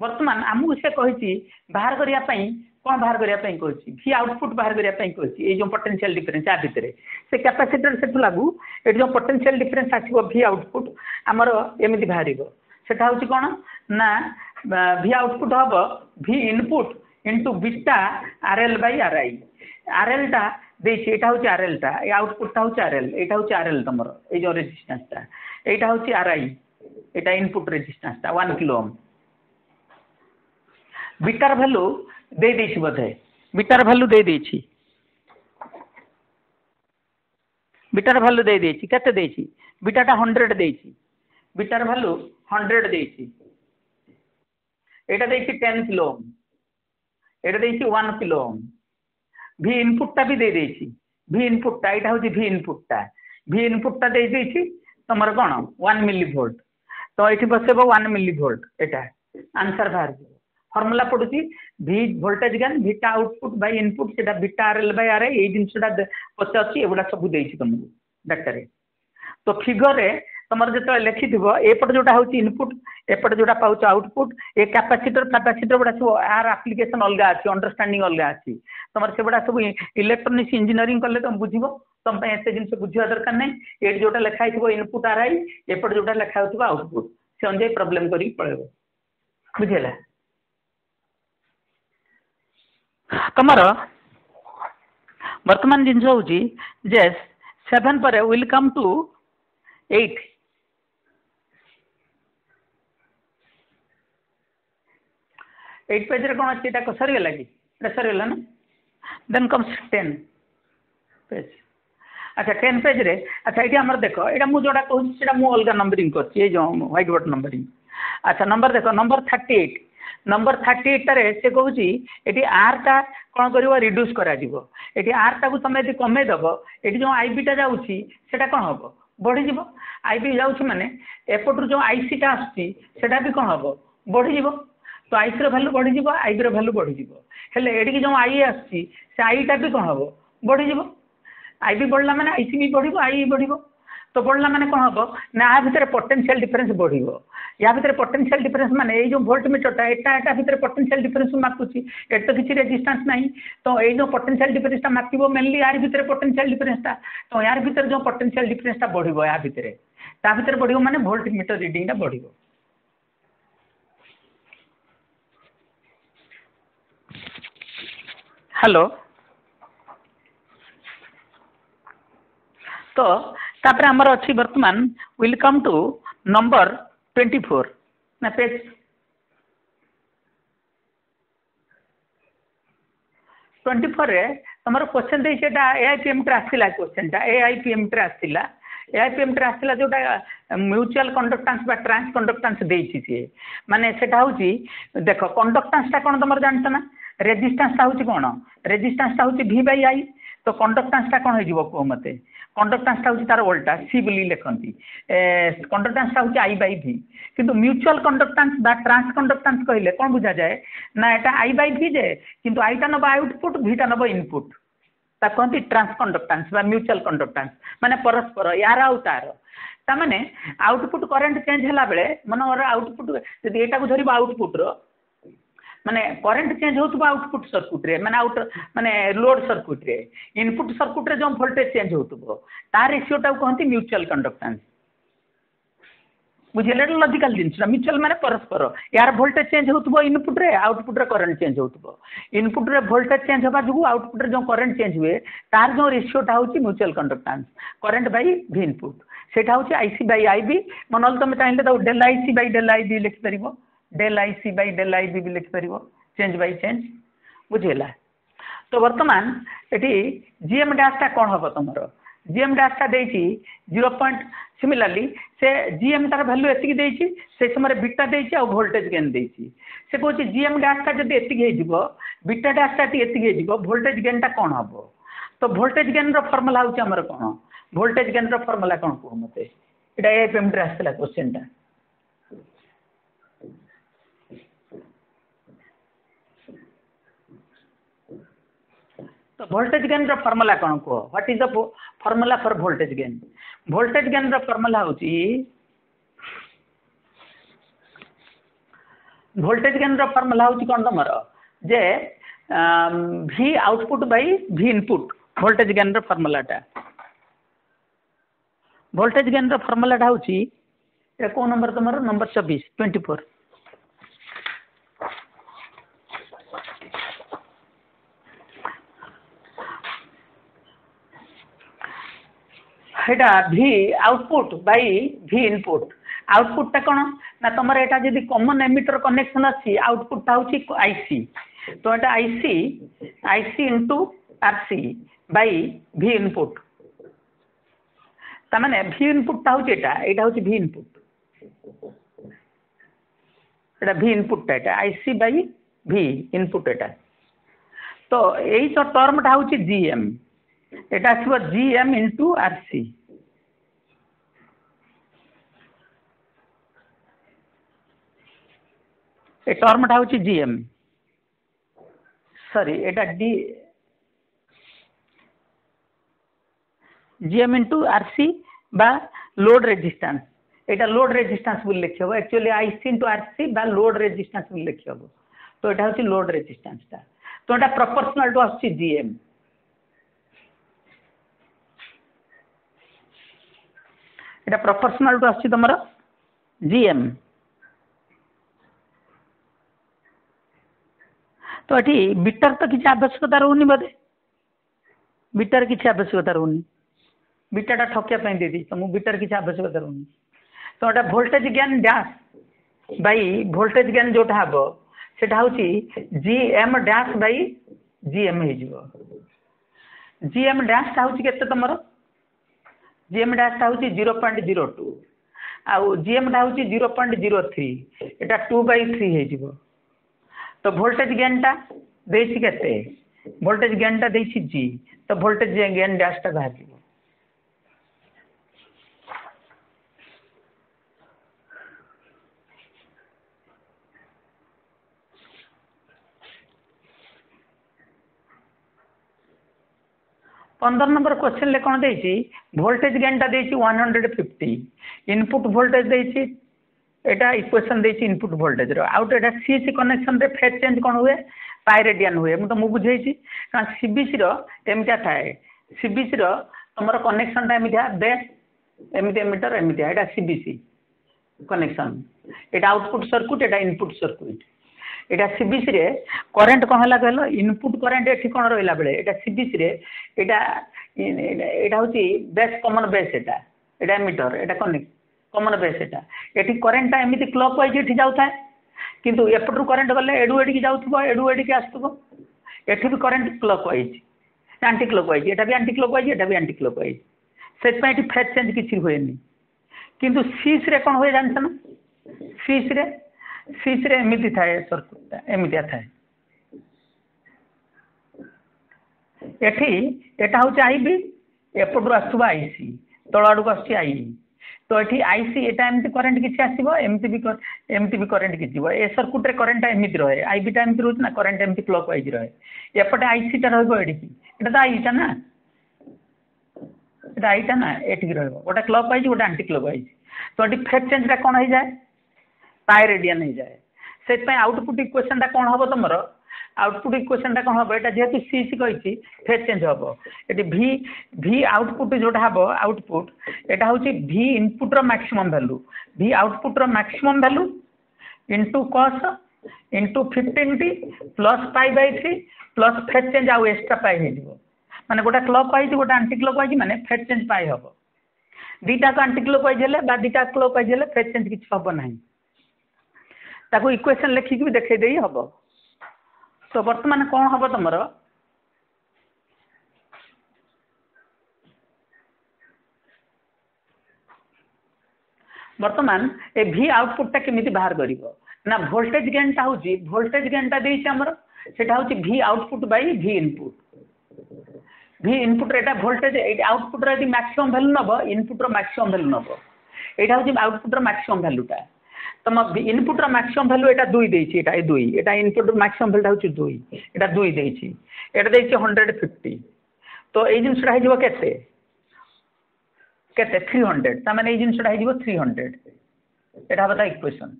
बर्तमान आमको से कही बाहर करने कौन बाहर करने कह आउटपुट बाहर करने कह जो पटेनसीयल डिफरेन्स या भितर से कैपासीटर से लगू ये जो पटेनसीयल डिफरेन्स आसपुट आमर एमती बाहर সেটা ହେଉଛି କ'ଣ ନା ଭି ଆଉଟପୁଟ୍ ହେବ V input into beta R L by R I R ଏଲ୍ଟା ଦେଇଛି ଏଇଟା ହେଉଛି ଆର୍ ଏଲ୍ଟା ଏ ଆଉଟପୁଟ୍ଟା ହେଉଛି ଆର୍ ଏଲ୍ ଏଇଟା ହେଉଛି ଆର୍ ଏଲ୍ ତୁମର ଏଇ ଯେଉଁ ରେଜିଷ୍ଟାନ୍ସଟା ଏଇଟା ହେଉଛି ଆର୍ ଆଇ ଏଇଟା ଇନପୁଟ୍ ରେଜିଷ୍ଟାନ୍ସଟା ୱାନ୍ କିଲୋ ଓମ୍ ବିଟାର ଭାଲ୍ୟୁ ଦେଇଦେଇଛି ବୋଧେ ବିଟାର ଭାଲ୍ୟୁ ଦେଇଦେଇଛି ବିଟାର ଭାଲ୍ୟୁ ଦେଇଦେଇଛି କେତେ ଦେଇଛି ବିଟାଟା ହଣ୍ଡ୍ରେଡ଼ ଦେଇଛି ବିଟାର ଭାଲ୍ୟୁ ହଣ୍ଡ୍ରେଡ଼ ଦେଇଛି ଏଇଟା ଦେଇଛି ଟେନ୍ କିଲୋ ଓମ୍ ଏଇଟା ଦେଇଛି ୱାନ୍ କିଲୋ ଓମ୍ ଭି ଇନପୁଟ୍ଟା ବି ଦେଇ ଦେଇଛି ଭି ଇନପୁଟ୍ଟା ଏଇଟା ହେଉଛି ଭି ଇନପୁଟ୍ଟା ଭି ଇନପୁଟ୍ଟା ଦେଇ ଦେଇଛି ତୁମର କ'ଣ ୱାନ୍ ମିଲି ଭୋଲ୍ଟ ତ ଏଇଠି ବସେଇବ ୱାନ୍ ମିଲି ଭୋଲ୍ଟ ଏଇଟା ଆନ୍ସର୍ ବାହାରିଯିବ ଫର୍ମୁଲା ପଡ଼ୁଛି ଭି ଭୋଲ୍ଟେଜ୍ ଗେନ୍ ଭିଟା ଆଉଟପୁଟ୍ ବାଇ ଇନପୁଟ୍ ସେଇଟା ଭିଟା ଆର୍ ଏଲ୍ ବାଇ ଆର୍ ଏଇ ଜିନିଷଟା ପଚାରୁଛି ଏଗୁଡ଼ା ସବୁ ଦେଇଛି ତୁମକୁ ଡାଟାରେ ତ ଫିଗର୍ରେ तुम जो लिखि थोड़े जोटा हूँ इनपुट एपटे जोटा आउटपुट ए कैपासीटर कैपासीटर गुटा सब आर आप्लिकेसन अलग अच्छी अंडरस्टाँग अलग अच्छी तुम से गुड़ा सब इलेक्ट्रोनिक्स इंजीनियरी कले तुम बुझ तुम्हें एत जिन बुझा दरकार नहीं जो लिखाई थोड़ा इनपुट आर आई एपट जो लिखा हो आउटपुट से अनुजाई प्रोब्लेम कर बुझेगा तुम बर्तमान जिन हूँ जे सेभेन पर will come to eight eight page రకం వచ్చి దాకా సర్వేల్ ఆಗಿ ಸರ್ವೆಲ್ಲನ ଦେନ୍ କମ୍ସ ଟେନ୍ ପେଜ୍ ଆଚ୍ଛା ଟେନ୍ ପେଜ୍ରେ ଆଚ୍ଛା ଏଇଠି ଆମର ଦେଖ ଏଇଟା ମୁଁ ଯେଉଁଟା କହୁଛି ସେଇଟା ମୁଁ ଅଲଗା ନମ୍ବରିଂ କରିଛି ଏଇ ଯେଉଁ ହ୍ୱାଇଟ୍ ବୋର୍ଡ଼ ନମ୍ବରିଂ ଆଚ୍ଛା ନମ୍ବର ଦେଖ number thirty eight number thirty ଏଇଟ୍ଟାରେ ସେ କହୁଛି ଏଠି ଆର୍ଟା କ'ଣ କରିବ ରିଡ୍ୟୁସ୍ କରାଯିବ ଏଠି ଆର୍ଟାକୁ ତୁମେ ଯଦି କମେଇ ଦେବ ଏଠି ଯେଉଁ ଆଇବିଟା ଯାଉଛି ସେଇଟା କ'ଣ ହେବ ବଢ଼ିଯିବ ଆଇବି ଯାଉଛି ମାନେ ଏପଟରୁ ଯେଉଁ ଆଇସିଟା ଆସୁଛି ସେଇଟା ବି କ'ଣ ହେବ ବଢ଼ିଯିବ तो आई रो भैल्यू बढ़ीज आई रो भैल्यू बढ़ीजिक जो आई आस आईटा भी कौन हम बढ़ीज आई भी बढ़ला मैंने आई सी भी बढ़ आई बढ़ तो बढ़ला मैंने कौन हम ना यहाँ भितर पटेनसीआल डिफरेन्स बढ़ा या भितर पटेनसीआल डिफरेन्स मैंने ये जो भोल्ट मीटरटा एटा एटा भितर पटेनसीआल डिफरेन्स मापुच्छ एट तो किसी रेजिटान्स ना तो ये पटेनसीआल डिफरेन्सटा माप मेनली यार भितर पटेनसीआल डिफरेन्सटा तो यार भितर जो पटेनसीआल डिफरेन्सटा बढ़ो या भितर ता बढ़ मैंने भोल्ट मीटर रिडिंगटा बढ़ो ହ୍ୟାଲୋ ତ ତା'ପରେ ଆମର ଅଛି ବର୍ତ୍ତମାନ welcome to number twenty four ନା ପେଜ୍ ଟ୍ୱେଣ୍ଟି ଫୋର୍ରେ ତୁମର କୋଶ୍ଚିନ୍ ଦେଇଛି ଏଇଟା ଏ ଆଇ ପି ଏମ୍ଟିରେ ଆସିଥିଲା କୋଶ୍ଚିନ୍ଟା ଏ ଆଇ ପି ଏମ୍ଟିରେ ଆସିଥିଲା ଏ ଆଇ ପି ଏମ୍ଟିରେ ଆସିଥିଲା ଯେଉଁଟା ମ୍ୟୁଚୁଆଲ୍ କଣ୍ଡକ୍ଟାନ୍ସ ବା ଟ୍ରାନ୍ସ କଣ୍ଡକ୍ଟାନ୍ସ ଦେଇଛି ସିଏ ମାନେ ସେଇଟା ହେଉଛି ଦେଖ କଣ୍ଡକ୍ଟାନ୍ସଟା କ'ଣ ତୁମର ଜାଣିଛ ନା रेजिस्टेंसटा हूँ कौन रेजिस्टेंसटा हूँ भि बै आई तो कंडक्टास्टा कौन हो मत कंडक्टास्टा हूँ तार ओल्टा सी बोली लिखती कंडक्टास्टा हूँ आई बै भि कि म्यूचुआल कंडक्टास् ट्रांस कंडक्टास् कहे कौन बुझा जाए ना यहाँ आई बै भि जे कि आईटा नब आउटपुट भिटा नब इनपुट कहते ट्रांस कंडक्टास् म्यूचुआल कंडक्टास् मैंने परस्पर यार आर ता आउटपुट करेन्ट चेज होगा बेले मन आउटपुट जब यहाँ को धरव आउटपुट्र ମାନେ କରେଣ୍ଟ୍ ଚେଞ୍ଜ ହେଉଥିବ ଆଉଟ୍ପୁଟ୍ ସର୍କୁଟ୍ରେ ମାନେ ଆଉଟ ମାନେ ଲୋଡ଼୍ ସର୍କୁଟ୍ରେ ଇନ୍ପୁଟ୍ ସର୍କୁଟ୍ରେ ଯେଉଁ ଭୋଲ୍ଟେଜ୍ ଚେଞ୍ଜ ହେଉଥିବ ତା ରେସିଓଟାକୁ କହନ୍ତି ମ୍ୟୁଚୁଆଲ୍ କଣ୍ଡକ୍ଟାନ୍ସ ବୁଝିଲେ ଏଇଟା ଲଜିକାଲ୍ ଜିନିଷ ମ୍ୟୁଚୁଆଲ୍ ମାନେ ପରସ୍ପର ଏହାର ଭୋଲ୍ଟେଜ ଚେଞ୍ଜ ହେଉଥିବ ଇନପୁଟରେ ଆଉଟପୁଟରେ କରେଣ୍ଟ ଚେଞ୍ଜ ହେଉଥିବ ଇନ୍ପୁଟ୍ରେ ଭୋଲ୍ଟେଜ୍ ଚେଞ୍ଜ୍ ହେବା ଯୋଗୁଁ ଆଉଟ୍ପୁଟ୍ରେ ଯେଉଁ କରେଣ୍ଟ୍ ଚେଞ୍ଜ ହୁଏ ତାର ଯେଉଁ ରେସିଓଟା ହେଉଛି mutual conductance current by V input ସେଇଟା ହେଉଛି I C by I B ନହେଲେ ତୁମେ ଚାହିଁଲେ ତାକୁ del I C by del I B ଲେଖିପାରିବ del I C by del I B लिखिपर change by चेज बुझेगा तो बर्तमान ये जीएम डास्टा कौन हम तुम जीएम डास्टा दे जीरो पॉइंट सीमिलली से जीएम तार भैल्यू एति से समय बिटा दे भोल्टेज गेन से कहते हैं जीएम डास्टा जब एति बिटा डास्टा टी भोल्टेज गेनटा कौन हम तो भोल्टेज गेन रमुला हूँ कौन भोल्टेज गेन रमुला कौन कह मत ये एफ एम ड्रे आसाला क्वेश्चनटा तो भोल्टेज गेन रमुला कौन कह what is the formula for voltage gain voltage gain formula हूँ भोल्टेज गेन रमुला हूँ कौन तुम जे V output by V input voltage gain रमुलाटा voltage gain रमुलाटा हूँ कौन नंबर तुम नंबर चबीस ट्वेंटी फोर এটা V output by V input আউটপুটটা କ'ଣ ନା ତୁମର ଏଇଟା ଯଦି କମନ୍ ଏମିଟର କନେକ୍ସନ୍ ଅଛି ଆଉଟପୁଟଟା ହେଉଛି ଆଇ ସି ତ ଏଇଟା I C I C into R C by V input ତାମାନେ ଭି ଇନପୁଟଟା ହେଉଛି ଏଇଟା ଏଇଟା ହେଉଛି ଭି ଇନପୁଟ এটা ভি ইনপুটটা এটা আইসি বাই ভি ইনপুট এটা তো এই যে টার্মটা হচ্ছে জিএম এটা ଆସିବ G M into R C এই টর্মটা হচ্ছে ଜି ଏମ୍ ସରି ଏଇଟା the G M into R C ବା ଲୋଡ୍ ରେଜିଷ୍ଟାନ୍ସ এটা লোড রেজিস্ট্যান্স বলে লিখতে হবে actually IC into R C বা লোড রেজিস্ট্যান্স বলে লিখতে হবে তো এটা হচ্ছে লোড রেজিস্ট্যান্সটা তো এটা প্রপোর্শনাল টু আসছে জিএম यहाँ प्रफेसनाल टू आम जीएम तो ये बिटर तो किसी आवश्यकता रोनी बोधे बिटर किसी आवश्यकता रोनी बिटाटा ठकियापी दीदी तो मुझे बिटर किसी आवश्यकता रोनी तो ये भोल्टेज ज्ञान डाश बै भोल्टेज ज्ञान जोटा हाब से जीएम डाश बै जीएम हो जीएम डाश हूँ केम तो जीएम डाटा हूँ जीरो पॉइंट जीरो टू आउ जीएम डा हूँ जीरो पॉइंट जीरो थ्री एटा टू बै थ्री हो तो भोल्टेज गेनटा देसी के भोल्टेज गेनटा दे तो भोल्टेज गेन डाटा बाहर पंदर नंबर क्वेश्चन ले कौन दे भोल्टेज गेनटा दे one hundred fifty input voltage देटा equation दे इनपुट आउट रोटा C C connection phase change कौन हुए पायरेडियन हुए मुझे तो मुझ बुझे कारण सीबीसी रमिका थाए सीबीसी रुम कनेक्शन टाइम बेस्ट एमती एमिटर एमती सीबीसी कनेक्शन एटा आउटपुट सर्कुट एटा इनपुट सर्कुट ଏଇଟା ସିବିସିରେ କରେଣ୍ଟ କ'ଣ ହେଲା କହିଲ ଇନପୁଟ୍ କରେଣ୍ଟ ଏଠି କ'ଣ ରହିଲା ବେଳେ ଏଇଟା ସିବିସିରେ ଏଇଟା ଏଇଟା ହେଉଛି ବେସ୍ କମନ୍ ବେସ୍ ଏଇଟା ଏଇଟା ଏମିଟର୍ ଏଇଟା କମନ୍ ବେସ୍ ଏଇଟା ଏଠି କରେଣ୍ଟଟା ଏମିତି କ୍ଲକ୍ ୱାଇଜ୍ ଏଠି ଯାଉଥାଏ କିନ୍ତୁ ଏପଟରୁ କରେଣ୍ଟ ଗଲେ ଏଡ଼ୁ ଏଡ଼ିକି ଯାଉଥିବ ଏଡ଼ୁ ଏଡ଼ିକି ଆସୁଥିବ ଏଠି ବି current clockwise anticlockwise ଏଇଟା ବି ଆଣ୍ଟି କ୍ଲକ୍ ୱାଇଜ୍ ଏଇଟା ବି ଆଣ୍ଟି କ୍ଲକ୍ ୱାଇଜ୍ ସେଥିପାଇଁ ଏଠି ଫେଜ୍ ଚେଞ୍ଜ କିଛି ହୁଏନି କିନ୍ତୁ ସିସ୍ରେ କ'ଣ ହୁଏ ଜାଣିଛ ନା ସିସ୍ରେ ଫିସ୍ରେ ଏମିତି ଥାଏ ଏମିତିଆ ଥାଏ ଏଠି ଏଟା ହେଉଛି ଆଇ ବି ଏପଟରୁ ଆସୁଥିବା ଆଇ ସି ତଳ ଆଡ଼କୁ ଆସୁଛି ଆଇ ତ ଏଠି ଆଇ ସି ଏଟା ଏମିତି କରେଣ୍ଟ କିଛି ଆସିବ ଏମିତି ବି ଏମିତି ବି କରେଣ୍ଟ କିଛି ଯିବ ଏ ସର୍କୁଟ୍ରେ କରେଣ୍ଟଟା ଏମିତି ରହେ ଆଇ ବିଟା ଏମିତି ରହୁଛି ନା କରେଣ୍ଟ ଏମିତି କ୍ଲକ୍ ୱାଇଜ୍ ରହେ ଏପଟେ ଆଇ ସିଟା ରହିବ ଏଠିକି ଏଟା ତ ଆଇଟା ନା ଏଟା ଆଇଟା ନା ଏଠିକି ରହିବ ଗୋଟେ କ୍ଲକ୍ ୱାଇଜ୍ ଗୋଟେ ଆଣ୍ଟି କ୍ଲକ୍ ୱାଇଜ୍ ତ ଏଠି ଫେଜ୍ ଚେଞ୍ଜଟା କ'ଣ ହେଇଯାଏ ପାଏ ରେଡିଆନ୍ ହେଇଯାଏ ସେଥିପାଇଁ ଆଉଟ୍ପୁଟ୍ ଇକ୍ୱେସନ୍ଟା କ'ଣ ହେବ ତୁମର ଆଉଟ୍ପୁଟ୍ ଇକ୍ୱେସନ୍ଟା କ'ଣ ହେବ ଏଇଟା ଯେହେତୁ ସି ସି କହିଛି ଫେଜ୍ ଚେଞ୍ଜ ହେବ ଏଠି ଭି ଭି ଆଉଟ୍ପୁଟ୍ ଯେଉଁଟା ହେବ ଆଉଟ୍ପୁଟ୍ ଏଇଟା ହେଉଛି ଭି ଇନ୍ପୁଟ୍ର maximum value V ଆଉଟ୍ପୁଟ୍ର maximum value into cos into fifteen T plus pi by three plus phase change ଆଉ ଏକ୍ସଟ୍ରା ପାଇ ହେଇଯିବ ମାନେ ଗୋଟେ କ୍ଲକ୍ ୱାଇଜ୍ ଗୋଟେ ଆଣ୍ଟି କ୍ଲକ୍ ୱାଇଜ୍ ମାନେ ଫେଜ୍ ଚେଞ୍ଜ ପାଇ ହେବ ଦୁଇଟାକୁ ଆଣ୍ଟି କ୍ଲକ୍ ୱାଇଜ୍ ହେଲେ ବା ଦୁଇଟା କ୍ଲକ୍ ୱାଇଜ୍ ହେଲେ ଫେଜ୍ ଚେଞ୍ଜ କିଛି ହେବ ନାହିଁ ताको इक्वेशन लिखिक भी देखे दे हम तो बर्तमान कौन हम तुम बर्तमान ए भि आउटपुटा केमी बाहर कर भोल्टेज गेनटा हूँ भोल्टेज गेनटा देर से V output by V input भि इनपुट रहा भोल्टेज आउटपुट रि मैक्सीम भैल्यू नब इनपुट रैक्सीम भैल्यू नब यहाँ हूँ आउटपुट रैक्सीम भैल्यूटा ইনপুଟ୍ର ମ୍ୟାକ୍ସିମମ୍ ଭାଲ୍ୟୁ ଏଇଟା ଦୁଇ ଦେଇଛି ଏଇଟା ଏ ଦୁଇ ଏଇଟା ଇନପୁଟ୍ର ମ୍ୟାକ୍ସିମମ୍ ଭାଲ୍ୟୁଟା ହେଉଛି ଦୁଇ ଏଇଟା ଦୁଇ ଦେଇଛି ଏଇଟା ଦେଇଛି ହଣ୍ଡ୍ରେଡ଼୍ ଫିଫ୍ଟି ତ ଏଇ ଜିନିଷଟା ହେଇଯିବ କେତେ କେତେ ଥ୍ରୀ ହଣ୍ଡ୍ରେଡ଼୍ ତା'ମାନେ ଏଇ ଜିନିଷଟା ହେଇଯିବ ଥ୍ରୀ ହଣ୍ଡ୍ରେଡ଼୍ ଏଇଟା ହେବ ତା ଇକ୍ୱେସନ୍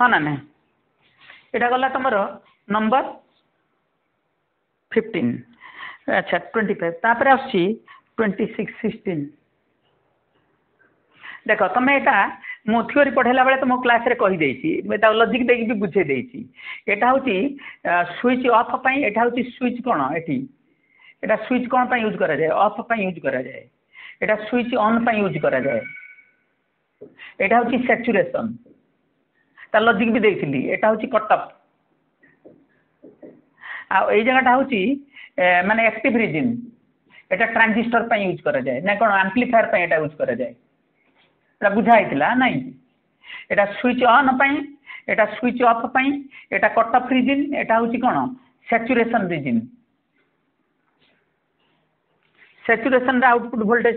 ହଁ ନା ନାହିଁ ଏଇଟା ଗଲା ତୁମର ନମ୍ବର ଫିଫ୍ଟିନ୍ ଆଚ୍ଛା ଟ୍ୱେଣ୍ଟି ଫାଇଭ୍ ତା'ପରେ ଆସୁଛି ଟ୍ୱେଣ୍ଟି ସିକ୍ସ ସିକ୍ସଟିନ୍ ଦେଖ ତୁମେ ଏଇଟା ମୁଁ ଥିଓରି ପଢ଼େଇଲା ବେଳେ ତ ମୁଁ କ୍ଲାସ୍ରେ କହିଦେଇଛି ତାକୁ ଲଜିକ୍ ଦେଇକି ବି ବୁଝେଇ ଦେଇଛି ଏଇଟା ହେଉଛି ସୁଇଚ୍ ଅଫ୍ ପାଇଁ ଏଇଟା ହେଉଛି ସୁଇଚ୍ କ'ଣ ଏଠି ଏଇଟା ସୁଇଚ୍ କ'ଣ ପାଇଁ ୟୁଜ୍ କରାଯାଏ ଅଫ୍ ପାଇଁ ୟୁଜ୍ କରାଯାଏ ଏଇଟା ସୁଇଚ୍ ଅନ୍ ପାଇଁ ୟୁଜ୍ କରାଯାଏ ଏଇଟା ହେଉଛି ସାଚୁରେସନ୍ ତା ଲଜିକ୍ ବି ଦେଇଥିଲି ଏଇଟା ହେଉଛି କଟ୍ ଆଉ ଏଇ ଜାଗାଟା ହେଉଛି ମାନେ ଆକ୍ଟିଭ୍ ରିଜିନ୍ ଏଇଟା ଟ୍ରାଞ୍ଜିଷ୍ଟର୍ ପାଇଁ ୟୁଜ୍ କରାଯାଏ ନା କ'ଣ ଆମ୍ପ୍ଲିଫାୟର୍ ପାଇଁ ଏଇଟା ୟୁଜ୍ କରାଯାଏ पूरा बुझाई ना यहाँ स्विच अन यहाँ स्विच अफपाई एटा कट अफ रिजिन यहाँ हूँ कौन saturation region saturation output voltage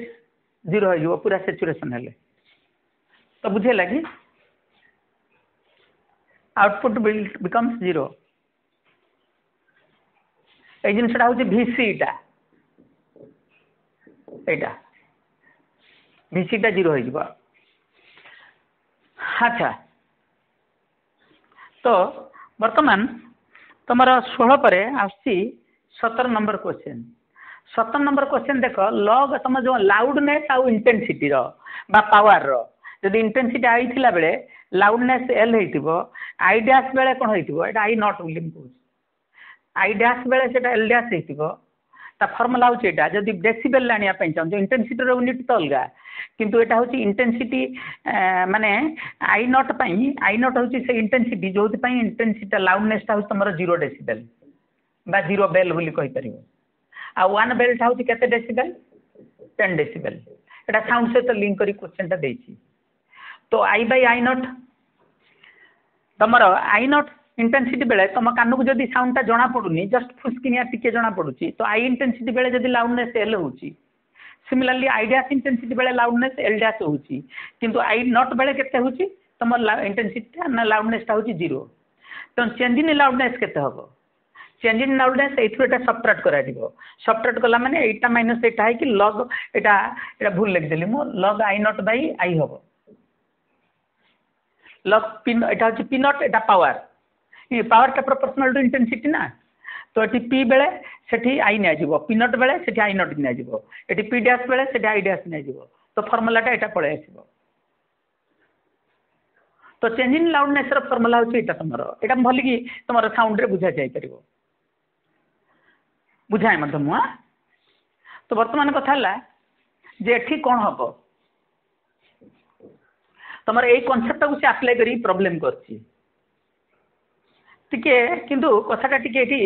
zero हो पूरा सैचुरेसन तो बुझे कि आउटपुट बिकम्स जीरो जिनसा हूँ भिसीटा यहाँ भिसीटा जीरो हो ଆଚ୍ଛା ତ ବର୍ତ୍ତମାନ ତୁମର ଷୋହଳ ପରେ ଆସୁଛି ସତର ନମ୍ବର କୋଶ୍ଚିନ୍ ସତର ନମ୍ବର କୋଶ୍ଚିନ୍ ଦେଖ ଲଗ୍ ତୁମ ଯେଉଁ ଲାଉଡ଼ନେସ୍ ଆଉ ଇଣ୍ଟେନ୍ସିଟିର ବା ପାୱାରର ଯଦି ଇଣ୍ଟେନ୍ସିଟି ଆଇ ଥିଲା ବେଳେ ଲାଉଡ଼ନେସ୍ ଏଲ୍ ହେଇଥିବ ଆଇ ଡ୍ୟାସ୍ ବେଳେ କ'ଣ ହେଇଥିବ ଏଇଟା ଆଇ ନଟ୍ ବୋଲି ମୁଁ କହୁଛି ଆଇ ଡ୍ୟାସ୍ ବେଳେ ସେଇଟା ଏଲ୍ ଡ୍ୟାସ୍ ହେଇଥିବ ता फर्मुला हूँ यहाँ जब डेसीबेल आने चाहते इंटेनसीटर रे यूनिट तो अलग किंतु यहाँ हूँ इंटेनसीटी मानने आई नट आई नट हूँ से इंटेनसीटी जो इंटेनसीटा लाउडनेसटा हूँ तुम जीरो डेसीबेल बा जीरो बेल बोली कहींपर आन बेल्टा हूँ केसीबेल टेन डेसीबेल यहाँ साउंड सहित लिंक कर क्वेश्चन टाइम तो आई बै आई नट तुम आई नट ଇଣ୍ଟେନ୍ସିଟି ବେଳେ ତୁମ କାନକୁ ଯଦି ସାଉଣ୍ଡ୍ଟା ଜଣା ପଡ଼ୁନି ଜଷ୍ଟ ଫୁସ୍କିନିଆ ଟିକେ ଜଣା ପଡ଼ୁଛି ତ ଆଇ ଇଣ୍ଟେନ୍ସିଟି ବେଳେ ଯଦି ଲାଉଡ଼ନେସ୍ ଏଲ୍ ହେଉଛି ସିମିଲାର୍ଲି ଆଇ ଡ୍ୟାସ୍ ଇଣ୍ଟେନ୍ସିଟି ବେଳେ ଲାଉଡ଼ନେସ୍ ଏଲ୍ ଡ୍ୟାସ୍ ହେଉଛି କିନ୍ତୁ ଆଇ ନଟ୍ ବେଳେ କେତେ ହେଉଛି ତୁମର ଇଣ୍ଟେନ୍ସିଟିଟା ନା ଲାଉଡ଼ନେସ୍ଟା ହେଉଛି ଜିରୋ ତେଣୁ ଚେଞ୍ଜ ଇନ୍ ଲାଉଡ଼ନେସ୍ କେତେ ହେବ ଚେଞ୍ଜ ଇନ୍ ଲାଉଡ଼ନେସ୍ ଏଇଥିରୁ ଏଇଟା ସବଟ୍ରାକ୍ଟ କରାଯିବ ସବଟ୍ରାକ୍ଟ କଲା ମାନେ ଏଇଟା ମାଇନସ୍ ଏଇଟା ହେଇକି ଲଗ୍ ଏଇଟା ଏଇଟା ଭୁଲ ଲେଖିଦେଲି ମୁଁ log I naught by I ହେବ ଲଗ୍ ପିନ୍ ଏଇଟା ହେଉଛି ପିନଟ୍ ଏଇଟା ପାୱାର ପାୱାରଟା ପୁରା ପର୍ସନାଲ୍ ଇଣ୍ଟେନସିଟି ନା ତ ଏଠି ପି ବେଳେ ସେଠି ଆଇ ନିଆଯିବ ପି ନଟ୍ ବେଳେ ସେଠି ଆଇ ନଟ୍ ନିଆଯିବ ଏଠି ପି ଡ୍ୟାସ୍ ବେଳେ ସେଠି ଆଇ ଡ୍ୟାସ୍ ନିଆଯିବ ତ ଫର୍ମୁଲାଟା ଏଇଟା ପଳାଇ ଆସିବ ତ ଚେଞ୍ଜିଂ ଲାଉଡ଼ନେସ୍ର ଫର୍ମୁଲା ହେଉଛି ଏଇଟା ତୁମର ଏଇଟା ଭଲିକି ତୁମର ସାଉଣ୍ଡରେ ବୁଝା ଯାଇପାରିବ ବୁଝାଏ ମଧ୍ୟ ମୁଁ ଆଁ ତ ବର୍ତ୍ତମାନ କଥା ହେଲା ଯେ ଏଠି କ'ଣ ହେବ ତୁମର ଏଇ କନସେପ୍ଟଟାକୁ ସେ ଆପ୍ଲାଏ କରିକି ପ୍ରୋବ୍ଲେମ୍ କରିଛି ଟିକେ କିନ୍ତୁ କଥାଟା ଟିକେ ଏଠି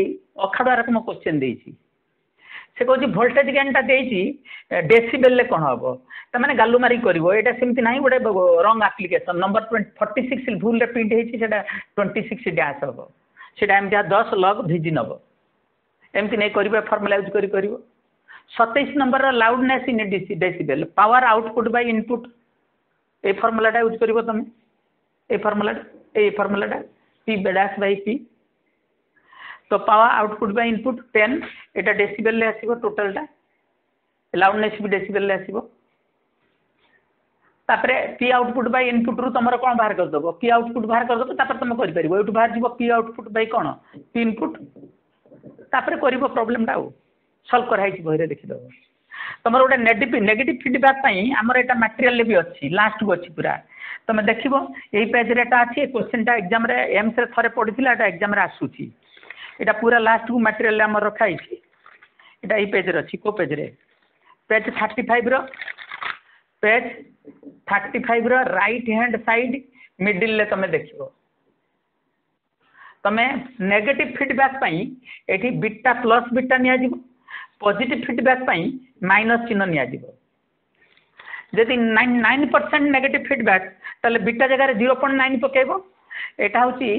ଅଖାଡ଼ୁଆ ରକମ କୋଶ୍ଚିନ୍ ଦେଇଛି ସେ କହୁଛି ଭୋଲ୍ଟେଜ୍ ଗେନ୍ଟା ଦେଇଛି ଡେସିବେଲ୍ରେ କ'ଣ ହେବ ତା'ମାନେ ଗାଲୁମାରି କରିବ ଏଇଟା ସେମିତି ନାହିଁ ଗୋଟେ wrong application number forty six ଭୁଲ୍ରେ ପ୍ରିଣ୍ଟ୍ ହେଇଛି ସେଇଟା ଟ୍ୱେଣ୍ଟି ସିକ୍ସ ଡ୍ୟାସ୍ ହେବ ସେଇଟା ଏମିତିଆ ଦଶ ଲଗ୍ ଭିଜି ନେବ ଏମିତି ନେଇ କରିବ ଫର୍ମୁଲା ୟୁଜ୍ କରି କରିବ ସତେଇଶ ନମ୍ବର୍ର loudness in decibel power output by input ଏଇ ଫର୍ମୁଲାଟା ୟୁଜ୍ କରିବ ତୁମେ ଏଇ ଫର୍ମୁଲାଟା ଏଇ ଫର୍ମୁଲାଟା पी बटाक्स बाय पी तो पावर आउटपुट बाय इनपुट 10 এটা ডেসিবেল ল এসেবো টোটালটা লাউডনেস বি ডেসিবেল ল এসেবো তারপরে পি আউটপুট বাই ইনপুট রু তোমরা কোন বহার কর দব কি আউটপুট বহার কর দব তারপরে তুমি করি পারিব আউটপুট বহার দিব কি আউটপুট বাই কোন ইনপুট তারপরে করিবো প্রবলেমটা ও সলভ করাই দিব হইরে দেখি দব तुम गोटे नेगेटिव फिडबैक आम एटा मटेरियल भी अच्छी लास्ट को अच्छी पूरा तुम देख यही पेज रेटा अच्छे क्वेश्चन टाइम एक्जाम एम्स थे पढ़ी एटा एक्जाम आसा पूरा लास्ट को मटेरियल रखाई इटा यही पेज रही कौ पेज रे page thirty five page thirty five right hand side middle तुम देख तुम नेगेटिव फिडबैक ये बिटा प्लस बिटा नि ପଜିଟିଭ୍ ଫିଡ଼ବ୍ୟାକ୍ ପାଇଁ ମାଇନସ୍ ଚିହ୍ନ ନିଆଯିବ ଯଦି nine nine percent negative feedback ତାହେଲେ ବିଟା ଜାଗାରେ ଜିରୋ ପଏଣ୍ଟ ନାଇନ୍ ପକାଇବ ଏଇଟା ହେଉଛି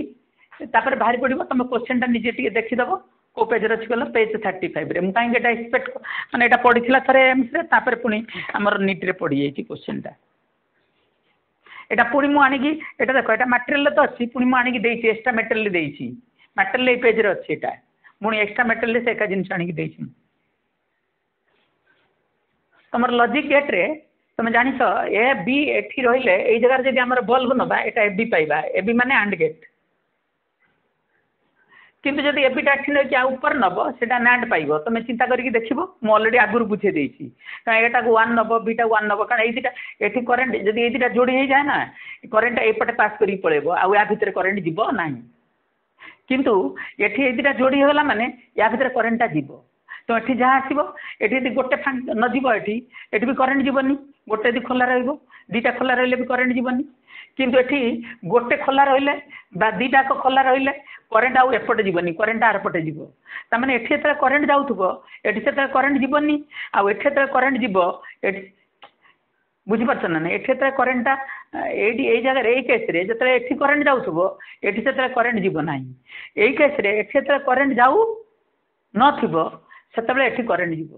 ତା'ପରେ ବାହାରି ପଡ଼ିବ ତୁମେ କୋଶ୍ଚିନ୍ଟା ନିଜେ ଟିକେ ଦେଖିଦେବ କେଉଁ ପେଜ୍ରେ ଅଛି କହିଲ ପେଜ୍ ଥାର୍ଟି ଫାଇଭ୍ରେ ମୁଁ କାହିଁକି ଏଇଟା ଏକ୍ସପେକ୍ଟ ମାନେ ଏଇଟା ପଡ଼ିଥିଲା ଥରେ ଏମ୍ସରେ ତା'ପରେ ପୁଣି ଆମର ନିଟ୍ରେ ପଡ଼ିଯାଇଛି କୋଶ୍ଚିନ୍ଟା ଏଇଟା ପୁଣି ମୁଁ ଆଣିକି ଏଇଟା ଦେଖ ଏଇଟା ମ୍ୟାଟେରିଆଲ୍ରେ ତ ଅଛି ପୁଣି ମୁଁ ଆଣିକି ଦେଇଛି ଏକ୍ସଟ୍ରା ମ୍ୟାଟେରିଆଲ୍ ଦେଇଛି ମ୍ୟାଟେରିଆଲ୍ ଏଇ ପେଜ୍ରେ ଅଛି ଏଇଟା ପୁଣି ଏକ୍ସଟ୍ରା ମ୍ୟାଟେରିଆଲ୍ରେ ସେ ଏକା ଜିନିଷ ଆଣିକି ଦେଇଛି ତୁମର ଲଜିକ୍ ଏକରେ ତୁମେ ଜାଣିଛ ଏ ବି ଏଠି ରହିଲେ ଏଇ ଜାଗାରେ ଯଦି ଆମର ବଲ୍ବ୍ ନେବା ଏଇଟା ଏ ବି ପାଇବା ଏ ବି ମାନେ ଆଣ୍ଡ୍ ଗେଟ୍ କିନ୍ତୁ ଯଦି ଏ ବିଟା ଏଠି ନେଇକି ଆଉ ଉପରେ ନେବ ସେଇଟା ନାଣ୍ଡ୍ ପାଇବ ତୁମେ ଚିନ୍ତା କରିକି ଦେଖିବ ମୁଁ ଅଲ୍ରେଡ଼ି ଆଗରୁ ବୁଝେଇ ଦେଇଛି କାରଣ ଏଇଟାକୁ ୱାନ୍ ନେବ ବିଟା ୱାନ୍ ନେବ କାରଣ ଏଇ ଦୁଇଟା ଏଠି କରେଣ୍ଟ୍ ଯଦି ଏଇ ଦୁଇଟା ଯୋଡ଼ି ହେଇଯାଏ ନା କରେଣ୍ଟ୍ଟା ଏପଟେ ପାସ୍ କରିକି ପଳେଇବ ଆଉ ୟା ଭିତରେ କରେଣ୍ଟ୍ ଯିବ ନାହିଁ କିନ୍ତୁ ଏଠି ଏଇ ଦୁଇଟା ଯୋଡ଼ି ହେଇଗଲା ମାନେ ୟା ଭିତରେ କରେଣ୍ଟ୍ଟା ଯିବ ତ ଏଠି ଯାହା ଆସିବ ଏଠି ଯଦି ଗୋଟେ ନଯିବ ଏଠି ଏଠି ବି କରେଣ୍ଟ୍ ଯିବନି ଗୋଟେ ଯଦି ଖୋଲା ରହିବ ଦୁଇଟା ଖୋଲା ରହିଲେ ବି କରେଣ୍ଟ୍ ଯିବନି କିନ୍ତୁ ଏଠି ଗୋଟେ ଖୋଲା ରହିଲେ ବା ଦୁଇଟାଯାକ ଖୋଲା ରହିଲେ କରେଣ୍ଟ୍ ଆଉ ଏପଟେ ଯିବନି କରେଣ୍ଟ୍ଟା ଆରପଟେ ଯିବ ତା'ମାନେ ଏଠି ଯେତେବେଳେ କରେଣ୍ଟ୍ ଯାଉଥିବ ଏଠି ସେତେବେଳେ କରେଣ୍ଟ୍ ଯିବନି ଆଉ ଏଠି ଯେତେବେଳେ କରେଣ୍ଟ୍ ଯିବ ଏଠି ବୁଝିପାରୁଛ ନା ନାହିଁ ଏଠି ଯେତେବେଳେ କରେଣ୍ଟ୍ଟା ଏଇଠି ଏଇ ଜାଗାରେ ଏଇ କେସ୍ରେ ଯେତେବେଳେ ଏଠି କରେଣ୍ଟ୍ ଯାଉଥିବ ଏଠି ସେତେବେଳେ କରେଣ୍ଟ୍ ଯିବ ନାହିଁ ଏଇ କେସ୍ରେ ଏଠି ଯେତେବେଳେ କରେଣ୍ଟ୍ ଯାଉ ନଥିବ सेत करेन्ट जीव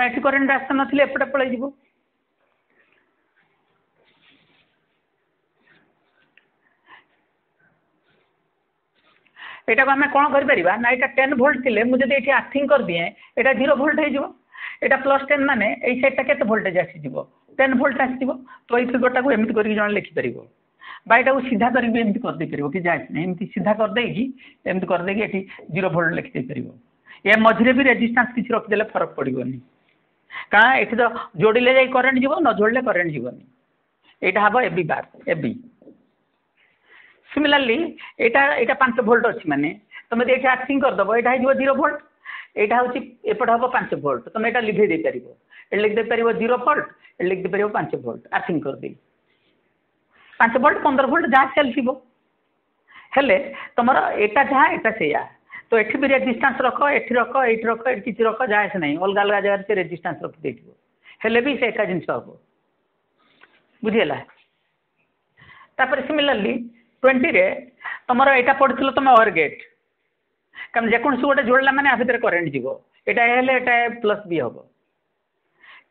ये करेन्ट रास्ता ना एपटे पल यटा को कौन कर ना यहाँ टेन भोल्ट थे मुझे ये आर्थिंग कर दिए यहाँ जीरो भोल्ट होटा प्लस टेन मान यटा के भोल्टेज आसीज टेन भोल्ट आस फिगरटा को एमती करके जहाँ लिखिपर बाईटा को सीधा करदे पार कि जाए सीधा करदे एमती करदे ये जीरो भोल्ट लिखिदेपर या मझे भी रेजिस्टा किसी रखिदे फरक पड़ोन कारण ये तो जोड़े जा करेन्ट जीव न जोड़े करेन्ट जीवन यहाँ हम ए बार ए सिमिलारली पांच भोल्ट अच्छी मानने तुम ये आर्सिंग करदेव यहाँ हो जीरो भोल्ट यहाँ हूँ एपट हम पांच भोल्ट तुम यहाँ लिभे पार दे पार जीरो भोल्ट दे पार पांच भोल्ट आर्सिंग करदे पांच भोल्ट पंद्रह भोल्ट जहाँ सेल थी तुम एटा जहाँ एटा से ତ ଏଠି ବି ରେଜିଷ୍ଟାନ୍ସ ରଖ ଏଠି ରଖ ଏଇଠି ରଖ ଏଠି କିଛି ରଖ ଯାହା ସେ ନାହିଁ ଅଲଗା ଅଲଗା ଜାଗାରେ ସେ ରେଜିଷ୍ଟାନ୍ସ ରଖିଦେଇଥିବ ହେଲେ ବି ସେ ଏକା ଜିନିଷ ହେବ ବୁଝିହେଲା ତା'ପରେ ସିମିଲାରଲି ଟ୍ୱେଣ୍ଟିରେ ତୁମର ଏଇଟା ପଡ଼ିଥିଲ ତୁମେ ଅର୍ ଗେଟ୍ କାରଣ ଯେକୌଣସି ଗୋଟେ ଯୋଡ଼ିଲା ମାନେ ଆ ଭିତରେ କରେଣ୍ଟ ଯିବ ଏଇଟା ଏ ହେଲେ ଏଇଟା ଏ ପ୍ଲସ୍ ବି ହେବ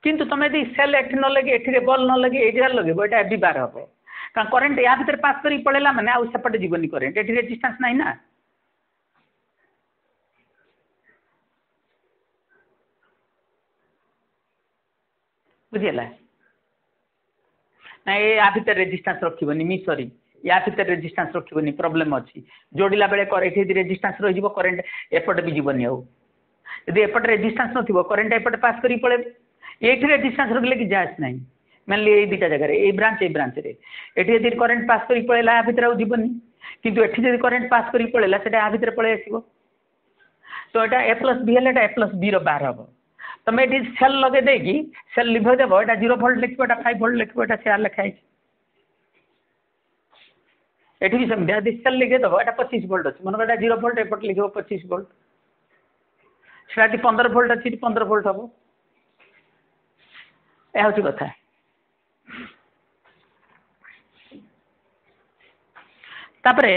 କିନ୍ତୁ ତୁମେ ଯଦି ସେଲ୍ ଏଠି ନ ଲଗେଇ ଏଠିରେ ବଲ୍ ନ ଲଗେଇ ଏଇଠି ଯାହା ଲଗେଇବ ଏଇଟା ଏ ବି ବାର ହେବ କାରଣ କରେଣ୍ଟ ୟା ଭିତରେ ପାସ୍ କରିକି ପଳେଇଲା ମାନେ ଆଉ ସେପଟେ ଯିବନି କରେଣ୍ଟ ଏଠି ରେଜିଷ୍ଟାନ୍ସ ନାହିଁ ନା ବୁଝିହେଲା ନାଇଁ ୟା ଭିତରେ ରେଜିଷ୍ଟାନ୍ସ ରଖିବନି ମିଶରି ୟା ଭିତରେ ରେଜିଷ୍ଟାନ୍ସ ରଖିବନି ପ୍ରୋବ୍ଲେମ୍ ଅଛି ଯୋଡ଼ିଲା ବେଳେ କରେଣ୍ଟ ଯଦି ରେଜିଷ୍ଟାନ୍ସ ରହିଯିବ କରେଣ୍ଟ ଏପଟେ ବି ଯିବନି ଆଉ ଯଦି ଏପଟେ ରେଜିଷ୍ଟାନ୍ସ ନଥିବ କରେଣ୍ଟ ଏପଟେ ପାସ୍ କରିକି ପଳେଇବେ ଏଇଠି ରେଜିଷ୍ଟାନ୍ସ ରଖିଲେ କି ଯାଞ୍ଚ ନାହିଁ ମେନ୍ଲି ଏଇ ଦୁଇଟା ଜାଗାରେ ଏଇ ବ୍ରାଞ୍ଚ ଏଇ ବ୍ରାଞ୍ଚରେ ଏଠି ଯଦି କରେଣ୍ଟ ପାସ୍ କରିକି ପଳାଇଲା ୟା ଭିତରେ ଆଉ ଯିବନି କିନ୍ତୁ ଏଠି ଯଦି କରେଣ୍ଟ ପାସ୍ କରିକି ପଳେଇଲା ସେଇଟା ୟା ଭିତରେ ପଳେଇ ଆସିବ ତ ଏଇଟା ଏ ପ୍ଲସ୍ ବି ହେଲେ ଏଇଟା ଏ ପ୍ଲସ୍ ବିର ବାହାର ହେବ તમે ઇટિસ સેલ લગે દેખી સેલ લી ભજો બટા 0 વોલ્ટ લખો બટા 5 વોલ્ટ લખો બટા સેયર લખાઈ એઠી સેમ દે આ ડિસલ લખે તો બટા 25 વોલ્ટ છે મને કટા 0 વોલ્ટ લખો 25 વોલ્ટ છેલાતી 15 વોલ્ટ છે 15 વોલ્ટ આબો એ હોતી કથા તાપરે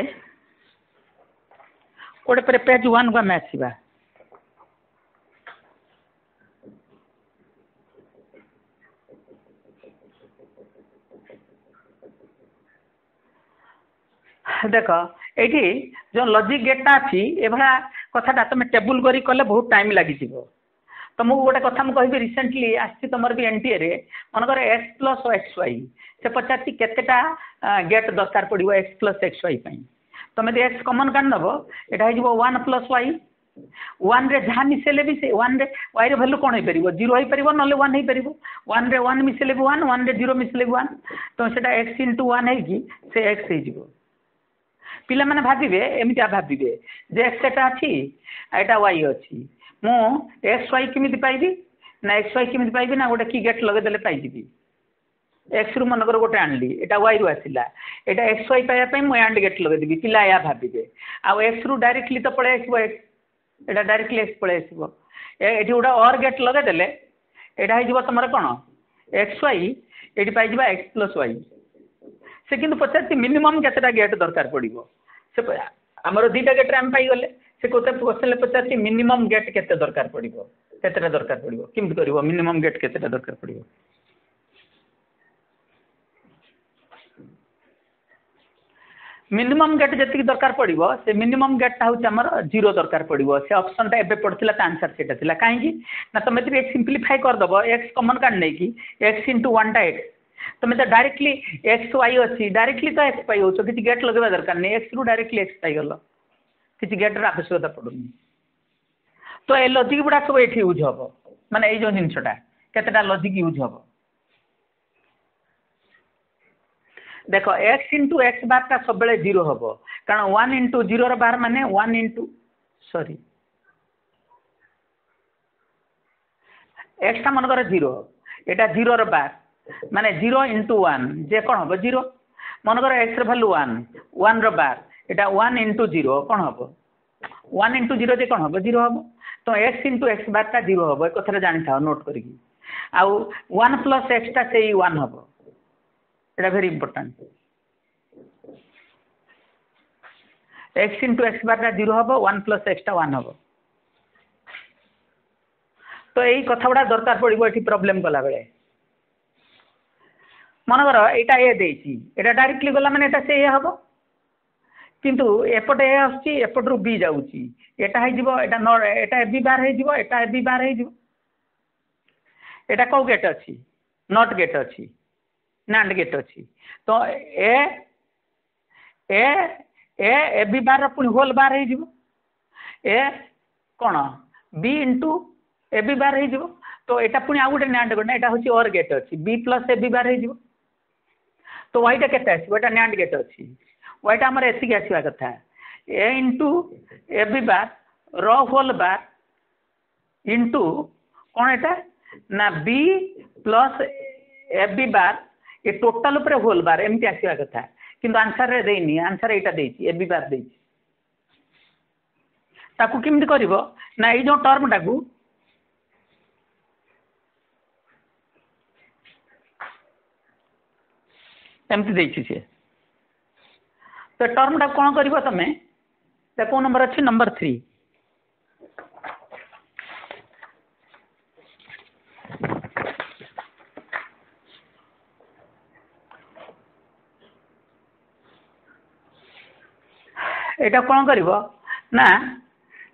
કોડે પર પેજ 1 માં આશીવા ଦେଖ ଏଇଠି ଯେଉଁ ଲଜିକ୍ ଗେଟ୍ଟା ଅଛି ଏଭଳିଆ କଥାଟା ତୁମେ ଟେବୁଲ୍ କରି କଲେ ବହୁତ ଟାଇମ୍ ଲାଗିଯିବ ତୁମକୁ ଗୋଟେ କଥା ମୁଁ କହିବି ରିସେଣ୍ଟଲି ଆସିଛି ତୁମର ବି ଏନ୍ଟିଏରେ ମନେକର ଏକ୍ସ ପ୍ଲସ୍ ଏକ୍ସ ୱାଇ ସେ ପଚାରିଛି କେତେଟା ଗେଟ୍ ଦରକାର ପଡ଼ିବ ଏକ୍ସ ପ୍ଲସ୍ ଏକ୍ସ ୱାଇ ପାଇଁ ତୁମେ ଯଦି ଏକ୍ସ କମନ୍ କାଢ଼ି ନେବ ଏଇଟା ହେଇଯିବ ୱାନ୍ ପ୍ଲସ୍ ୱାଇ ୱାନ୍ରେ ଯାହା ମିଶାଇଲେ ବି ସେ ୱାନ୍ରେ ୱାଇର ଭ୍ୟାଲୁ କ'ଣ ହେଇପାରିବ ଜିରୋ ହେଇପାରିବ ନହେଲେ ୱାନ୍ ହେଇପାରିବ ୱାନ୍ରେ ୱାନ୍ ମିଶାଇଲେ ବି ୱାନ୍ ୱାନ୍ରେ ଜିରୋ ମିଶାଇଲେ ବି ୱାନ୍ ତ ସେଇଟା ଏକ୍ସ ଇଣ୍ଟୁ ୱାନ୍ ହେଇକି ସେ ଏକ୍ସ ହେଇଯିବ ପିଲାମାନେ ଭାବିବେ ଏମିତିଆ ଭାବିବେ ଯେ ଏକ୍ସ ଏଟା ଅଛି ଏଇଟା ୱାଇ ଅଛି ମୁଁ ଏକ୍ସ ୱାଇ କେମିତି ପାଇବି ନା ଏକ୍ସ ୱାଇ କେମିତି ପାଇବି ନା ଗୋଟେ କି ଗେଟ୍ ଲଗେଇଦେଲେ ପାଇଯିବି ଏକ୍ସରୁ ମନେକର ଗୋଟେ ଆଣିଲି ଏଇଟା ୱାଇରୁ ଆସିଲା ଏଇଟା ଏକ୍ସ ୱାଇ ପାଇବା ପାଇଁ ମୁଁ ଆଣ୍ଡ ଗେଟ୍ ଲଗେଇଦେବି ପିଲା ଏହା ଭାବିବେ ଆଉ ଏକ୍ସରୁ ଡାଇରେକ୍ଟଲି ତ ପଳେଇ ଆସିବ ଏକ୍ସ ଏଇଟା ଡାଇରେକ୍ଟଲି ଏକ୍ସ ପଳେଇ ଆସିବ ଏଠି ଗୋଟେ ଅର୍ ଗେଟ୍ ଲଗେଇଦେଲେ ଏଇଟା ହେଇଯିବ ତୁମର କ'ଣ ଏକ୍ସ ୱାଇ ଏଇଠି ପାଇଯିବା ଏକ୍ସ ପ୍ଲସ୍ ୱାଇ ସେ କିନ୍ତୁ ପଚାରିଛି ମିନିମମ୍ କେତେଟା ଗେଟ୍ ଦରକାର ପଡ଼ିବ से आमर दुटा गेट पाईगले से क्या क्वेश्चन पचार मिनिमम गेट के दरकार पड़ो कतेटा दरकार पड़ो कम कर मिनिमम गेट के दरकार पड़ो मिनिमम गेट जी दरकार पड़ो से मिनिमम गेटा हूँ जीरो दरकार पड़ो से अप्सन टाइम एवं पड़ा तो आंसर से कहीं ना तुम्हें सिंप्लीफाई करदब एक्स कमन कार्ड नहीं कि एक्स इंटू वाटा एक्स ତୁମେ ତ ଡାଇରେକ୍ଟଲି ଏକ୍ସ ୱାଇ ଅଛି ଡ଼ାଇରେକ୍ଟଲି ତ ଏକ୍ସ ୱାଇ ହେଉଛ କିଛି ଗେଟ୍ ଲଗେଇବା ଦରକାର ନାହିଁ ଏକ୍ସରୁ ଡ଼ାଇରେକ୍ଟଲି ଏକ୍ସ ପାଇଗଲ କିଛି ଗେଟ୍ର ଆବଶ୍ୟକତା ପଡ଼ୁନି ତ ଏ ଲଜିକ୍ ଗୁଡ଼ା ସବୁ ଏଠି ୟୁଜ୍ ହେବ ମାନେ ଏଇ ଯେଉଁ ଜିନିଷଟା କେତେଟା ଲଜିକ୍ ୟୁଜ୍ ହେବ ଦେଖ ଏକ୍ସ ଇଣ୍ଟୁ ଏକ୍ସ ବାର୍ଟା ସବୁବେଳେ ଜିରୋ ହେବ କାରଣ ୱାନ୍ ଇଣ୍ଟୁ ଜିରୋର ବାର୍ ମାନେ ୱାନ୍ ଇଣ୍ଟୁ ସରି ଏକ୍ସଟା ମନେକର ଜିରୋ ଏଇଟା ଜିରୋର ବାର୍ মানে জিৰ' ইণ্টু ওৱান যে কণ হ'ব জিৰ' মনেকৰ এক্সৰে ভেলু ওৱান ওৱানৰ বাৰ এটা ওৱান ইণ্টু জিৰ' কণ হ'ব ওৱান ইণ্টু জিৰ' যে কণ হ'ব জিৰ' হ'ব তো এক্স ইণ্টু এক্স বাৰটা জিৰ' হ'ব এই কথাৰে জানি থওঁ নোট কৰি আৰু ওৱান প্লাছ এক্সটা সেই ওৱান হ'ব এটা very important X into X বাৰটা জিৰ' হ'ব ওৱান প্লাছ এক্সটা ওৱান হ'ব তো এই কথা গুৰা দৰকাৰ পৰিব এই প্ৰব্লেম কলাবলৈ ମନେକର ଏଇଟା ଏ ଦେଇଛି ଏଇଟା ଡାଇରେକ୍ଟଲି ଗଲା ମାନେ ଏଇଟା ସେ ଏ ହେବ କିନ୍ତୁ ଏପଟେ ଏ ଆସୁଛି ଏପଟରୁ ବି ଯାଉଛି ଏଇଟା ହେଇଯିବ ଏଇଟା ନ ଏଇଟା ଏ ବି ବାର ହେଇଯିବ ଏଇଟା ଏ ବି ବାର ହେଇଯିବ ଏଇଟା କେଉଁ ଗେଟ୍ ଅଛି ନଟ୍ ଗେଟ୍ ଅଛି ନାଣ୍ଡ ଗେଟ୍ ଅଛି ତ ଏ ଏ ଏ ଏ ବି ବାରର ପୁଣି ହୋଲ୍ ବାର ହେଇଯିବ ଏ କ'ଣ ବି ଇଣ୍ଟୁ ଏ ବି ବାର ହେଇଯିବ ତ ଏଇଟା ପୁଣି ଆଉ ଗୋଟେ ନାଣ୍ଡ ଗେଟ୍ ନା ଏଇଟା ହେଉଛି ଅର୍ ଗେଟ୍ ଅଛି ବି ପ୍ଲସ୍ ଏ ବି ବାର ହେଇଯିବ ତ ୱାଇଟା କେତେ ଆସିବ ଏଇଟା ନ୍ୟାଣ୍ଡ ଗେଟ୍ ଅଛି ୱାଇଟା ଆମର ଏତିକି ଆସିବା କଥା ଏ ଇନ୍ଟୁ ଏ ବି ବାର୍ ର ହୋଲ୍ ବାର୍ ଇନ୍ଟୁ କ'ଣ ଏଇଟା ନା B plus A B bar A total ଉପରେ ହୋଲ୍ ବାର୍ ଏମିତି ଆସିବା କଥା କିନ୍ତୁ ଆନ୍ସର୍ରେ ଦେଇନି ଆନ୍ସର୍ ଏଇଟା ଦେଇଛି ଏ ବି ବାର୍ ଦେଇଛି ତାକୁ କେମିତି କରିବ ନା ଏଇ ଯେଉଁ ଟର୍ମଟାକୁ एमती देखी सी तो टर्मटा कौन कर तुम्हें तो कौ नंबर अच्छे नंबर थ्री एटा कौन कर ना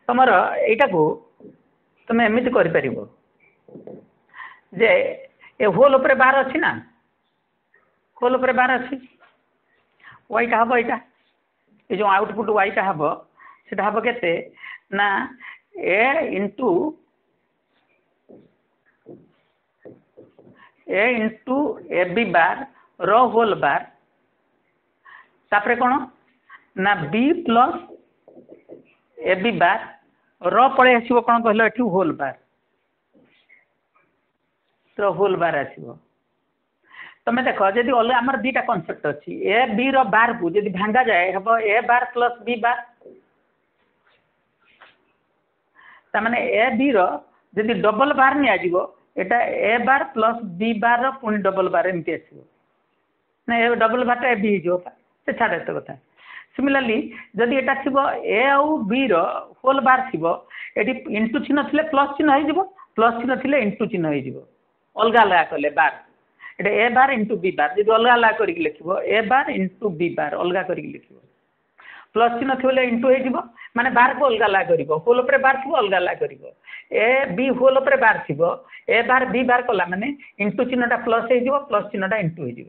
तुम यटा को तुम एमती कर पार जे ए अच्छी ना ଖୋଲ୍ ଉପରେ ବାର ଅଛି ୱାଇଟା ହେବ ଏଇଟା ଏ ଯେଉଁ ଆଉଟ୍ପୁଟ୍ ୱାଇଟା ହେବ ସେଇଟା ହେବ କେତେ ନା A into A into A B ବାର୍ର whole bar ତାପରେ କ'ଣ ନା ବି ପ୍ଲସ୍ ଏ ବି ବାର୍ର ପଳେଇ ଆସିବ କ'ଣ କହିଲ ଏଠି ହୋଲ୍ ବାର୍ ର ହୋଲ୍ ବାର୍ ଆସିବ ତୁମେ ଦେଖ ଯଦି ଅଲଗା ଆମର ଦୁଇଟା କନସେପ୍ଟ ଅଛି ଏ ବିର ବାରକୁ ଯଦି ଭାଙ୍ଗାଯାଏ ହେବ ଏ ବାର ପ୍ଲସ୍ ବି ବାର ତା'ମାନେ ଏ ବିର ଯଦି ଡବଲ୍ ବାର ନିଆଯିବ ଏଇଟା ଏ ବାର ପ୍ଲସ୍ ବି ବାରର ପୁଣି ଡବଲ୍ ବାର ଏମିତି ଆସିବ ନାଇଁ ଏ ଡବଲ୍ ବାରଟା ଏ ବି ହେଇଯିବ ସେ ଛାଡ଼ ଏତେ କଥା ସିମିଲାରଲି ଯଦି ଏଇଟା ଥିବ ଏ ଆଉ ବିର ହୋଲ୍ ବାର ଥିବ ଏଠି ଇଣ୍ଟୁ ଚିହ୍ନ ଥିଲେ ପ୍ଲସ୍ ଚିହ୍ନ ହେଇଯିବ ପ୍ଲସ୍ ଚିହ୍ନ ଥିଲେ ଇଣ୍ଟୁ ଚିହ୍ନ ହେଇଯିବ ଅଲଗା ଅଲଗା କଲେ ବାର ଏଇଟା ଏ ବାର ଇନ୍ଟୁ ବି ବାର ଯଦି ଅଲଗା ଅଲଗା କରିକି ଲେଖିବ ଏ ବାର ଇନ୍ଟୁ ବି ବାର ଅଲଗା କରିକି ଲେଖିବ ପ୍ଲସ୍ ଚିହ୍ନ ଥିବ ବୋଲେ ଇନ୍ଟୁ ହେଇଯିବ ମାନେ ବାରକୁ ଅଲଗା ଅଲଗା କରିବ ହୋଲ୍ ଉପରେ ବାର ଥିବ ଅଲଗା ଅଲଗା କରିବ ଏ ବି ହୋଲ୍ ଉପରେ ବାର ଥିବ ଏ ବାର ବି ବାର କଲା ମାନେ ଇନ୍ଟୁ ଚିହ୍ନଟା ପ୍ଲସ୍ ହେଇଯିବ ପ୍ଲସ୍ ଚିହ୍ନଟା ଇନ୍ଟୁ ହେଇଯିବ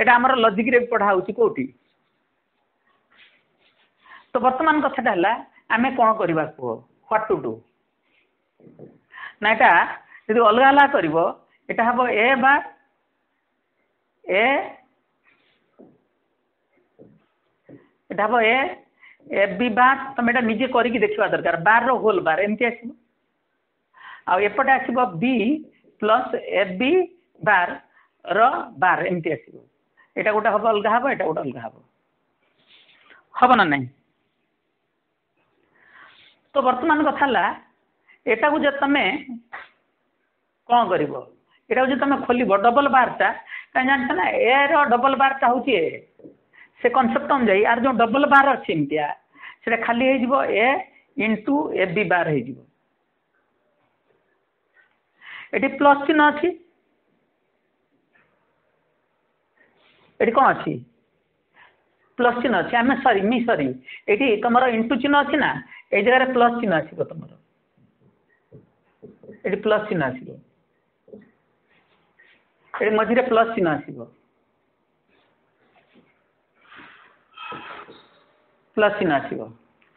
ଏଇଟା ଆମର ଲଜିକ୍ରେ ବି ପଢ଼ା ହେଉଛି କେଉଁଠି ତ ବର୍ତ୍ତମାନ କଥାଟା ହେଲା ଆମେ କ'ଣ କରିବା କୁହ ହ୍ୱାଟ୍ ଟୁ ଡୁ ନା ଏଇଟା ଯଦି ଅଲଗା ଅଲଗା କରିବ ଏଇଟା ହେବ ଏ ବାର এ ଏଇଟା ହେବ ଏ ଏ ବି ବାର ତୁମେ ଏଇଟା ନିଜେ କରିକି ଦେଖିବା ଦରକାର ବାରର ହୋଲ୍ ବାର ଏମିତି ଆସିବ ଆଉ ଏପଟେ ଆସିବ ବି ପ୍ଲସ୍ ଏ ବି ବାରର ବାର ଏମିତି ଆସିବ ଏଇଟା ଗୋଟେ ହେବ ଅଲଗା ହେବ ଏଇଟା ଗୋଟେ ଅଲଗା ହେବ ହେବ ନା ନାହିଁ ତ ବର୍ତ୍ତମାନ କଥା ହେଲା ଏଇଟାକୁ ଯେ ତୁମେ କ'ଣ କରିବ यहाँ हूँ तुम खोल डबल बार्टा कहीं जानते ना ए रबल बार्टा हूँ से कनसेप्ट अनुजाई आर जो डबल बार अच्छे इमिया से खाली हो इंटु ए बी बार हो प्लस चिन्ह अच्छी कौन अच्छी प्लस चिन्ह अच्छे आम सरी मी सरी ये तुम इंटु चिन्ह अच्छी ना ये जगह प्लस चिन्ह आसो प्लस चिन्ह आस ଏଠି ମଝିରେ ପ୍ଲସ୍ ଚିହ୍ନ ଆସିବ ପ୍ଲସ୍ ଚିହ୍ନ ଆସିବ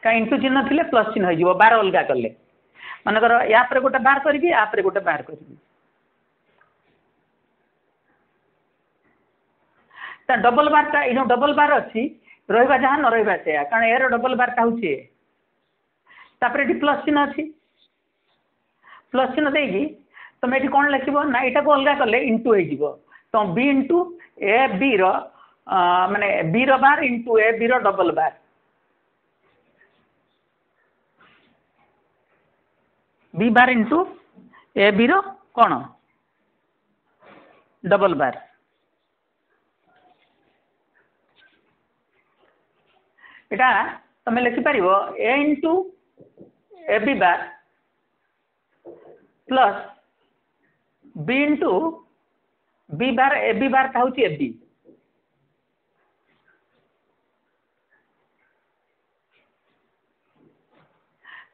କାହିଁ ଇଣ୍ଟୁ ଚିହ୍ନ ଥିଲେ ପ୍ଲସ୍ ଚିହ୍ନ ହେଇଯିବ ବାର ଅଲଗା କଲେ ମନେକର ୟାପରେ ଗୋଟେ ବାହାର କରିବି ୟାପରେ ଗୋଟେ ବାହାର କରିବି ତା ଡବଲ ବାରଟା ଏଇ ଯେଉଁ ଡବଲ ବାର ଅଛି ରହିବା ଯାହା ନ ରହିବା ସେୟା କାରଣ ଏହାର ଡବଲ ବାରଟା ହେଉଛି ଏ ତାପରେ ଏଠି ପ୍ଲସ୍ ଚିହ୍ନ ଅଛି ପ୍ଲସ୍ ଚିହ୍ନ ଦେଇକି तुम ये कौन लिख ना यू अलग कले इंटू हो तो बी इंटु ए बी रे बी रार into A B rubble bar B bar into A B Rann double bar इटा तुम लिखिपार A into A bar plus B into B bar A B ବାରଟା ହେଉଛି ଏ ବି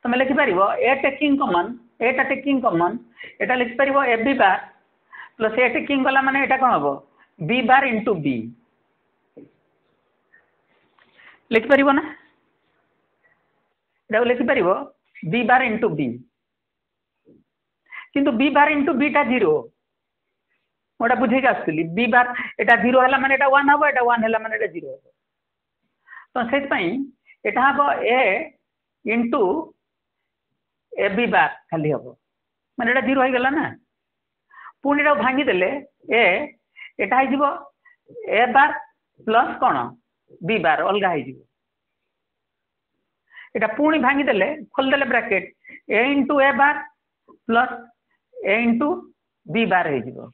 ତୁମେ ଲେଖିପାରିବ ଏ ଟେକିଂ କମନ୍ ଏଟା ଟେକିଂ କମନ୍ ଏଟା ଲେଖିପାରିବ ଏ ବି ବାର ପ୍ଲସ୍ ଏ ଟେକିଂ ଗଲା ମାନେ ଏଟା କ'ଣ ହେବ ବି ବାର ଇଣ୍ଟୁ ବି ଲେଖିପାରିବ ନା ଏଟାକୁ ଲେଖିପାରିବ ବି ବାର ଇଣ୍ଟୁ ବି କିନ୍ତୁ ବି ବାର ଇନ୍ଟୁ ବିଟା ଜିରୋ ମୁଁ ଏଇଟା ବୁଝେଇକି ଆସୁଥିଲି ବି ବାର ଏଇଟା ଜିରୋ ହେଲା ମାନେ ଏଇଟା ୱାନ୍ ହେବ ଏଇଟା ୱାନ୍ ହେଲା ମାନେ ଏଇଟା ଜିରୋ ହେବ ତ ସେଇଥିପାଇଁ ଏଇଟା ହେବ ଏ ଇନ୍ଟୁ ଏ ବି ବାର ଖାଲି ହେବ ମାନେ ଏଇଟା ଜିରୋ ହେଇଗଲା ନା ପୁଣି ଏଇଟାକୁ ଭାଙ୍ଗିଦେଲେ ଏ ଏଇଟା ହେଇଯିବ ଏ ବାର ପ୍ଲସ୍ କ'ଣ ବି ବାର ଅଲଗା ହେଇଯିବ ଏଇଟା ପୁଣି ଭାଙ୍ଗିଦେଲେ ଖୋଲିଦେଲେ bracket A into A bar plus A into B bar हो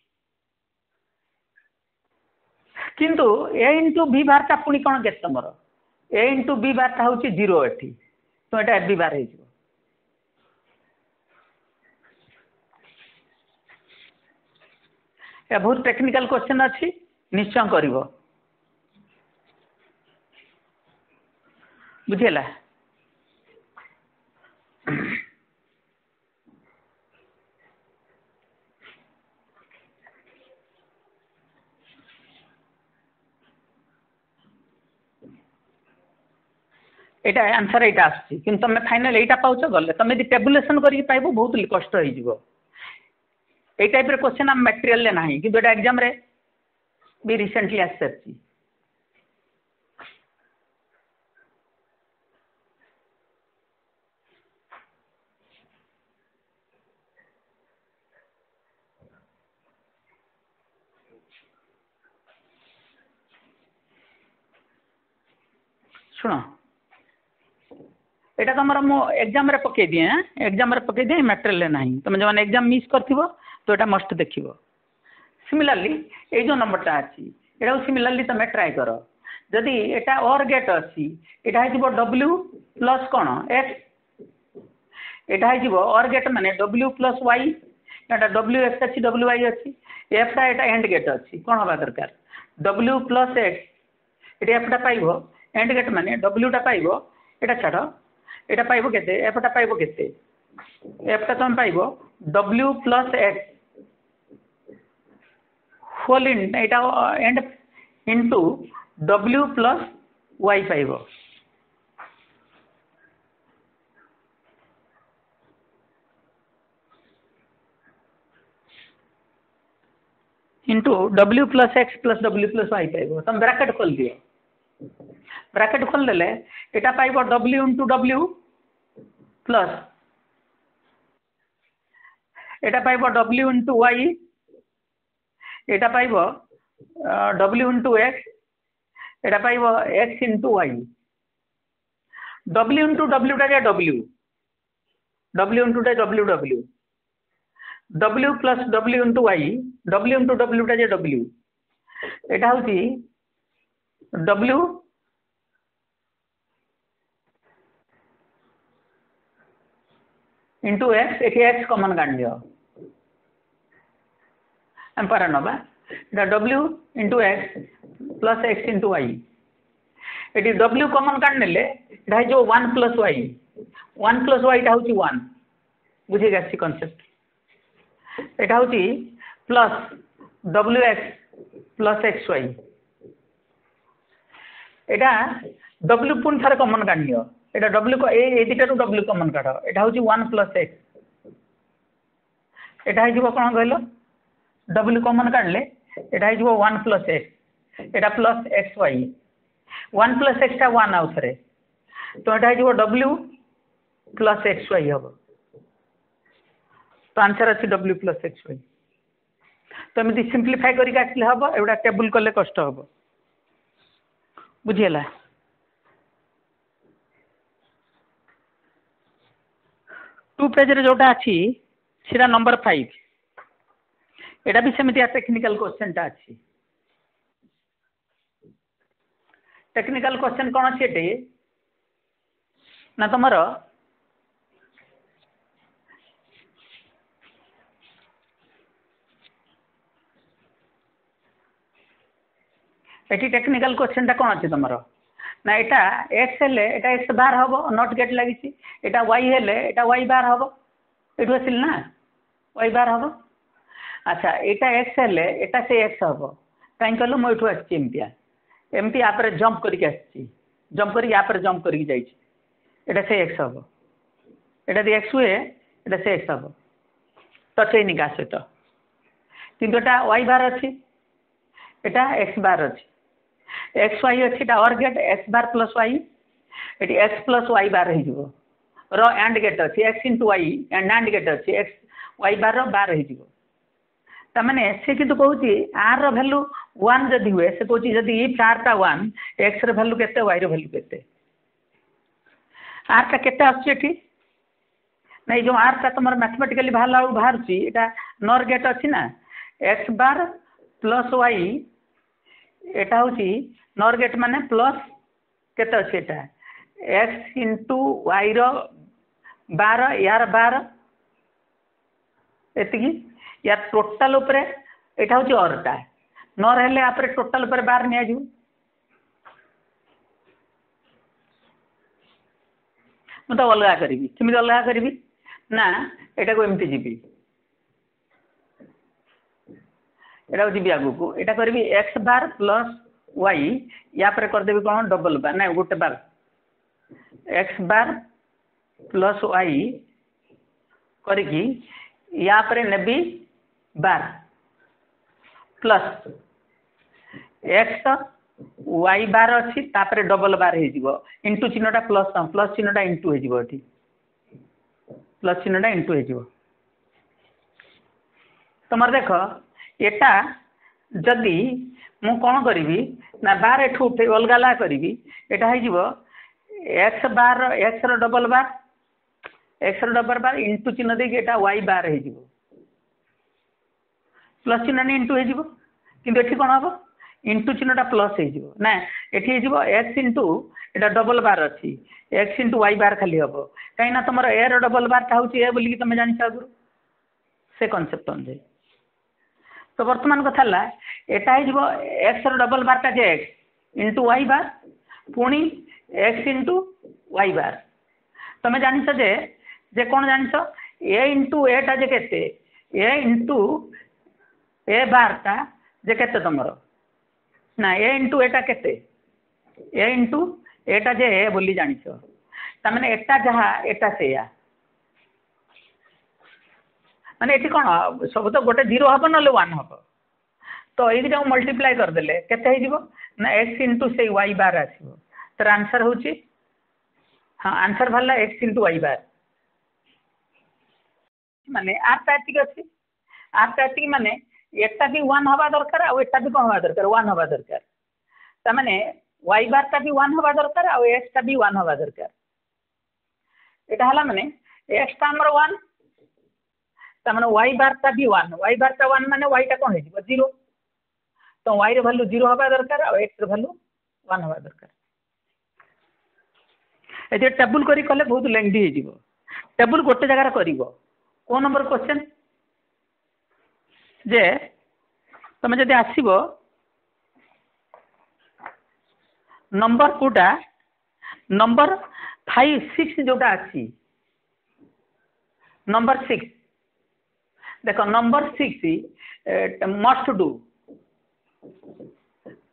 किंतु ए इंटु बी बार पुणी कौन के इंटू बी बार हूँ जीरो तो यहाँ बी बार हो बहुत टेक्निकल क्वेश्चन अच्छी निश्चय कर बुझेगा ଏଇଟା ଆନ୍ସର୍ ଏଇଟା ଆସୁଛି କିନ୍ତୁ ତୁମେ ଫାଇନାଲ୍ ଏଇଟା ପାଉଛ ଗଲେ ତୁମେ ଯଦି ଟାବୁଲେସନ୍ କରିକି ପାଇବ ବହୁତ କଷ୍ଟ ହେଇଯିବ ଏଇ ଟାଇପ୍ର କୋଶ୍ଚିନ୍ ଆମ ମ୍ୟାଟେରିଆଲ୍ରେ ନାହିଁ କିନ୍ତୁ ଏଇଟା ଏକ୍ଜାମ୍ରେ ବି ରିସେଣ୍ଟଲି ଆସିସାରିଛି ଶୁଣ ଏଇଟା ତୁମର ମୁଁ ଏଗ୍ଜାମ୍ରେ ପକାଇଦିଏଁ ଏଗ୍ଜାମ୍ରେ ପକାଇଦିଏ ମ୍ୟାଟେରିଆଲ୍ରେ ନାହିଁ ତୁମେ ଯେଉଁମାନେ ଏଗ୍ଜାମ୍ ମିସ୍ କରିଥିବ ତ ଏଇଟା ମଷ୍ଟ ଦେଖିବ ସିମିଲାର୍ଲି ଏଇ ଯେଉଁ ନମ୍ବରଟା ଅଛି ଏଇଟାକୁ ସିମିଲାର୍ଲି ତୁମେ ଟ୍ରାଏ କର ଯଦି ଏଇଟା ଅର୍ ଗେଟ୍ ଅଛି ଏଇଟା ହେଇଯିବ ଡବ୍ଲୁ ପ୍ଲସ୍ କ'ଣ ଏକ୍ସ ଏଇଟା ହେଇଯିବ ଅର୍ ଗେଟ୍ ମାନେ ଡବ୍ଲୁ ପ୍ଲସ୍ ୱାଇ ଏଇଟା ଡବ୍ଲୁ ଏକ୍ସ ଅଛି ଡବ୍ଲୁ ୱାଇ ଅଛି ଏଫ୍ଟା ଏଇଟା ଏଣ୍ଡ ଗେଟ୍ ଅଛି କ'ଣ ହେବା ଦରକାର ଡବ୍ଲୁ ପ୍ଲସ୍ ଏକ୍ସ ଏଇଠି ଏଫ୍ଟା ପାଇବ ଏଣ୍ଡ ଗେଟ୍ ମାନେ ଡବ୍ଲୁଟା ପାଇବ ଏଇଟା ଛାଡ଼ এটা পাইব কেতে এফটা পাইব কেতে এফটা তুমি পাইব w+x ফুল ইন এটা এন্ড ইনটু w+y পাইব ইনটু w+x+w+y পাইব সব ব্র্যাকেট কল দিয়ে ବ୍ରାକେଟ୍ ଖୋଲିଦେଲେ ଏଇଟା ପାଇବ ଡବ୍ଲ୍ୟୁ ଇନ୍ଟୁ ଡବ୍ଲ୍ୟୁ ପ୍ଲସ୍ ଏଇଟା ପାଇବ ଡବ୍ଲ୍ୟୁ ଇନ୍ଟୁ ୱାଇ ଏଇଟା ପାଇବ ଡବ୍ଲ୍ୟୁ ଇନ୍ଟୁ ଏକ୍ସ ଏଇଟା ପାଇବ X into Y W into ଡବ୍ଲ୍ୟୁଟାରେ W W ଇନ୍ଟୁଟା W W W plus W into Y W into ଡବ୍ଲ୍ୟୁଟା ଯେ ଡବ୍ଲ୍ୟୁ ଏଇଟା ହେଉଛି ଡବ୍ଲ୍ୟୁ इंटु एक्स एटी एक्स कमन काढ़ दिवर ना W into X plus X into Y ये डब्ल्यू कमन काढ़ने जो one plus Y one plus वाईटा हूँ वन बुझे कन्सेप्ट यहाँ हूँ plus W X plus X Y यहाँ डब्ल्यू पुणे कमन काढ़ ଏଇଟା ଡବ୍ଲ୍ୟୁ ଏଇ ଏଇ ଦୁଇଟାରୁ ଡବ୍ଲ୍ୟୁ କମନ୍ କାଢ଼ ଏଇଟା ହେଉଛି ୱାନ୍ ପ୍ଲସ୍ ଏକ୍ସ ଏଇଟା ହେଇଯିବ କ'ଣ କହିଲ ଡବ୍ଲ୍ୟୁ କମନ୍ କାଢ଼ିଲେ ଏଇଟା ହେଇଯିବ ୱାନ୍ ପ୍ଲସ୍ ଏକ୍ସ ଏଇଟା plus X Y one plus ଏକ୍ସଟା one ଆଉ ଥରେ ତ ଏଇଟା ହେଇଯିବ ଡବ୍ଲ୍ୟୁ ପ୍ଲସ୍ ଏକ୍ସ ୱାଇ ହେବ ତ ଆନ୍ସର୍ ଅଛି ଡବ୍ଲ୍ୟୁ ପ୍ଲସ୍ ଏକ୍ସ ୱାଇ ତ ଏମିତି ସିମ୍ପ୍ଲିଫାଏ କରିକି ଆସିଲେ ହେବ ଏଗୁଡ଼ା ଟେବୁଲ୍ କଲେ କଷ୍ଟ ହେବ ବୁଝିହେଲା टू पेज रे जोटा अच्छी सीटा नंबर फाइव एटा भी सेमती टेक्निकल क्वेश्चन टा अच्छी टेक्निकल क्वेश्चन कौन अच्छे ये ना तुम ये टेक्निकल क्वेश्चन टा कौन अच्छे तुम्हारा ନା ଏଇଟା ଏକ୍ସ ହେଲେ ଏଇଟା ଏକ୍ସ ବାର ହେବ ନଟ୍ ଗେଟ୍ ଲାଗିଛି ଏଇଟା ୱାଇ ହେଲେ ଏଇଟା ୱାଇ ବାର ହେବ ଏଇଠୁ ଆସିଲି ନା ୱାଇ ବାର ହେବ ଆଚ୍ଛା ଏଇଟା ଏକ୍ସ ହେଲେ ଏଇଟା ସେଇ ଏକ୍ସ ହେବ କାହିଁ କହିଲ ମୁଁ ଏଇଠୁ ଆସିଛି ଏମିତିଆ ଏମିତି ୟା ପରେ ଜମ୍ପ୍ କରିକି ଆସିଛି ଜମ୍ପ୍ କରିକି ୟା ପରେ ଜମ୍ପ୍ କରିକି ଯାଇଛି ଏଇଟା ସେଇ ଏକ୍ସ ହେବ ଏଇଟା ଯଦି ଏକ୍ସ ହୁଏ ଏଇଟା ସେଇ ଏକ୍ସ ହେବ ଟଚ୍ ହେଇନି କାହା ସହିତ କିନ୍ତୁ ଏଇଟା ୱାଇ ବାର ଅଛି ଏଇଟା ଏକ୍ସ ବାର ଅଛି एक्स वाई अच्छे और gate X bar plus Y X plus Y bar हो एंड गेट अच्छी X into Y and and gate अच्छी एक्स वाई बार बार हो तमें से कितु कौन आर रैल्यू वन जदि हुए से कहते जदि इफ आर टा वन एक्स रैल्यू के वाई रैल्यू के आर टा के नहीं जो आर टा तुम मैथमेटिकाली बाहर बाहर यहाँ नर गेट अच्छी ना एक्स बार प्लस वाई एटा हूँ नर गेट मान प्लस केत एक्स इंटु वाई बार यार बार एति यार टोटल यहाँ हूँ अरटा नर हेले आप टोटल पर बार नि मुझे अलग करी कमी अलग करी ना यटा को एमती जीवी यहाँ जी आगू यहाँ करी एक्स बार प्लस वाई या पर करदे कौन डबल बार ना गोटे bar X bar plus Y करी bar plus X Y bar अच्छी तापर डबल बार हो इंटु चिन्हटा प्लस प्लस चिन्हटा इंटु हो प्लस चिन्हटा इंटु हो तुम देख एटा जदि मु कौन करी ना बार एठ उठ अलग ला करी एटा हो X bar X double bar X double bar into चिन्ह देखा वाई बार हो प्लस चिन्ह नहीं इंटु हो कि कौन हम इंटु चिन्हटा प्लस ना ये एक्स इंटु एटा डबल बार अच्छी एक्स इंटु वाई बार खाली हम कहीं तुम ए रबल बार टा ए बोलिक तुम जान आगुरी से कनसेप्ट अनुजाई ତ ବର୍ତ୍ତମାନ କଥା ହେଲା ଏଇଟା ହେଇଯିବ ଏକ୍ସର ଡବଲ୍ ବାର୍ଟା ଯେ ଏକ୍ସ ଇନ୍ଟୁ ୱାଇ ବାର୍ ପୁଣି ଏକ୍ସ ଇନ୍ଟୁ ୱାଇ ବାର୍ ତୁମେ ଜାଣିଛ ଯେ ଯେ କ'ଣ ଜାଣିଛ ଏ ଇନ୍ଟୁ ଏଟା ଯେ କେତେ ଏ ଇନ୍ଟୁ ଏ ବାର୍ଟା ଯେ କେତେ ତୁମର ନା ଏ ଇନ୍ଟୁ ଏଟା କେତେ ଏ ଇନ୍ଟୁ ଏଟା ଯେ ଏ ବୋଲି ଜାଣିଛ ତା'ମାନେ ଏଟା ଯାହା ଏଟା ସେଇଆ ମାନେ ଏଠି କ'ଣ ସବୁ ତ ଗୋଟେ ଜିରୋ ହେବ ନହେଲେ ୱାନ୍ ହେବ ତ ଏଇ ଦୁଇଟାକୁ ମଲ୍ଟିପ୍ଲାଏ କରିଦେଲେ କେତେ ହେଇଯିବ ନା ଏକ୍ସ ଇନ୍ଟୁ ସେଇ ୱାଇ ବାର୍ ଆସିବ ତା'ର ଆନ୍ସର୍ ହେଉଛି ହଁ ଆନ୍ସର୍ ବାହାରିଲା ଏକ୍ସ ଇନ୍ଟୁ ୱାଇ ବାର୍ ମାନେ ଆର୍ଟା ଏତିକି ଅଛି ଆର୍ଟା ଏତିକି ମାନେ ଏଟା ବି ୱାନ୍ ହେବା ଦରକାର ଆଉ ଏଟା ବି କ'ଣ ହେବା ଦରକାର ୱାନ୍ ହେବା ଦରକାର ତା'ମାନେ ୱାଇ ବାର୍ଟା ବି ୱାନ୍ ହେବା ଦରକାର ଆଉ ଏକ୍ସଟା ବି ୱାନ୍ ହେବା ଦରକାର ଏଇଟା ହେଲା ମାନେ ଏକ୍ସଟା ଆମର ୱାନ୍ ତା'ମାନେ ୱାଇ ବାର୍ଟା ବି ୱାନ୍ ୱାଇ ବାର୍ଟା ୱାନ୍ ମାନେ ୱାଇଟା କ'ଣ ହେଇଯିବ ଜିରୋ ତ ୱାଇର ଭାଲ୍ୟୁ ଜିରୋ ହେବା ଦରକାର ଆଉ ଏକ୍ସର ଭାଲ୍ୟୁ ୱାନ୍ ହେବା ଦରକାର ଏଥିରେ ଟେବୁଲ୍ କରି କଲେ ବହୁତ ଲେନ୍ଦି ହେଇଯିବ ଟେବୁଲ୍ ଗୋଟେ ଜାଗାରେ କରିବ କେଉଁ ନମ୍ବର କୋଶ୍ଚେନ୍ ଯେ ତୁମେ ଯଦି ଆସିବ ନମ୍ବର କେଉଁଟା ନମ୍ବର ଫାଇଭ୍ ସିକ୍ସ ଯେଉଁଟା ଅଛି ନମ୍ବର ସିକ୍ସ ଦେଖ ନମ୍ବର ସିକ୍ସ ମଷ୍ଟ ଡୁ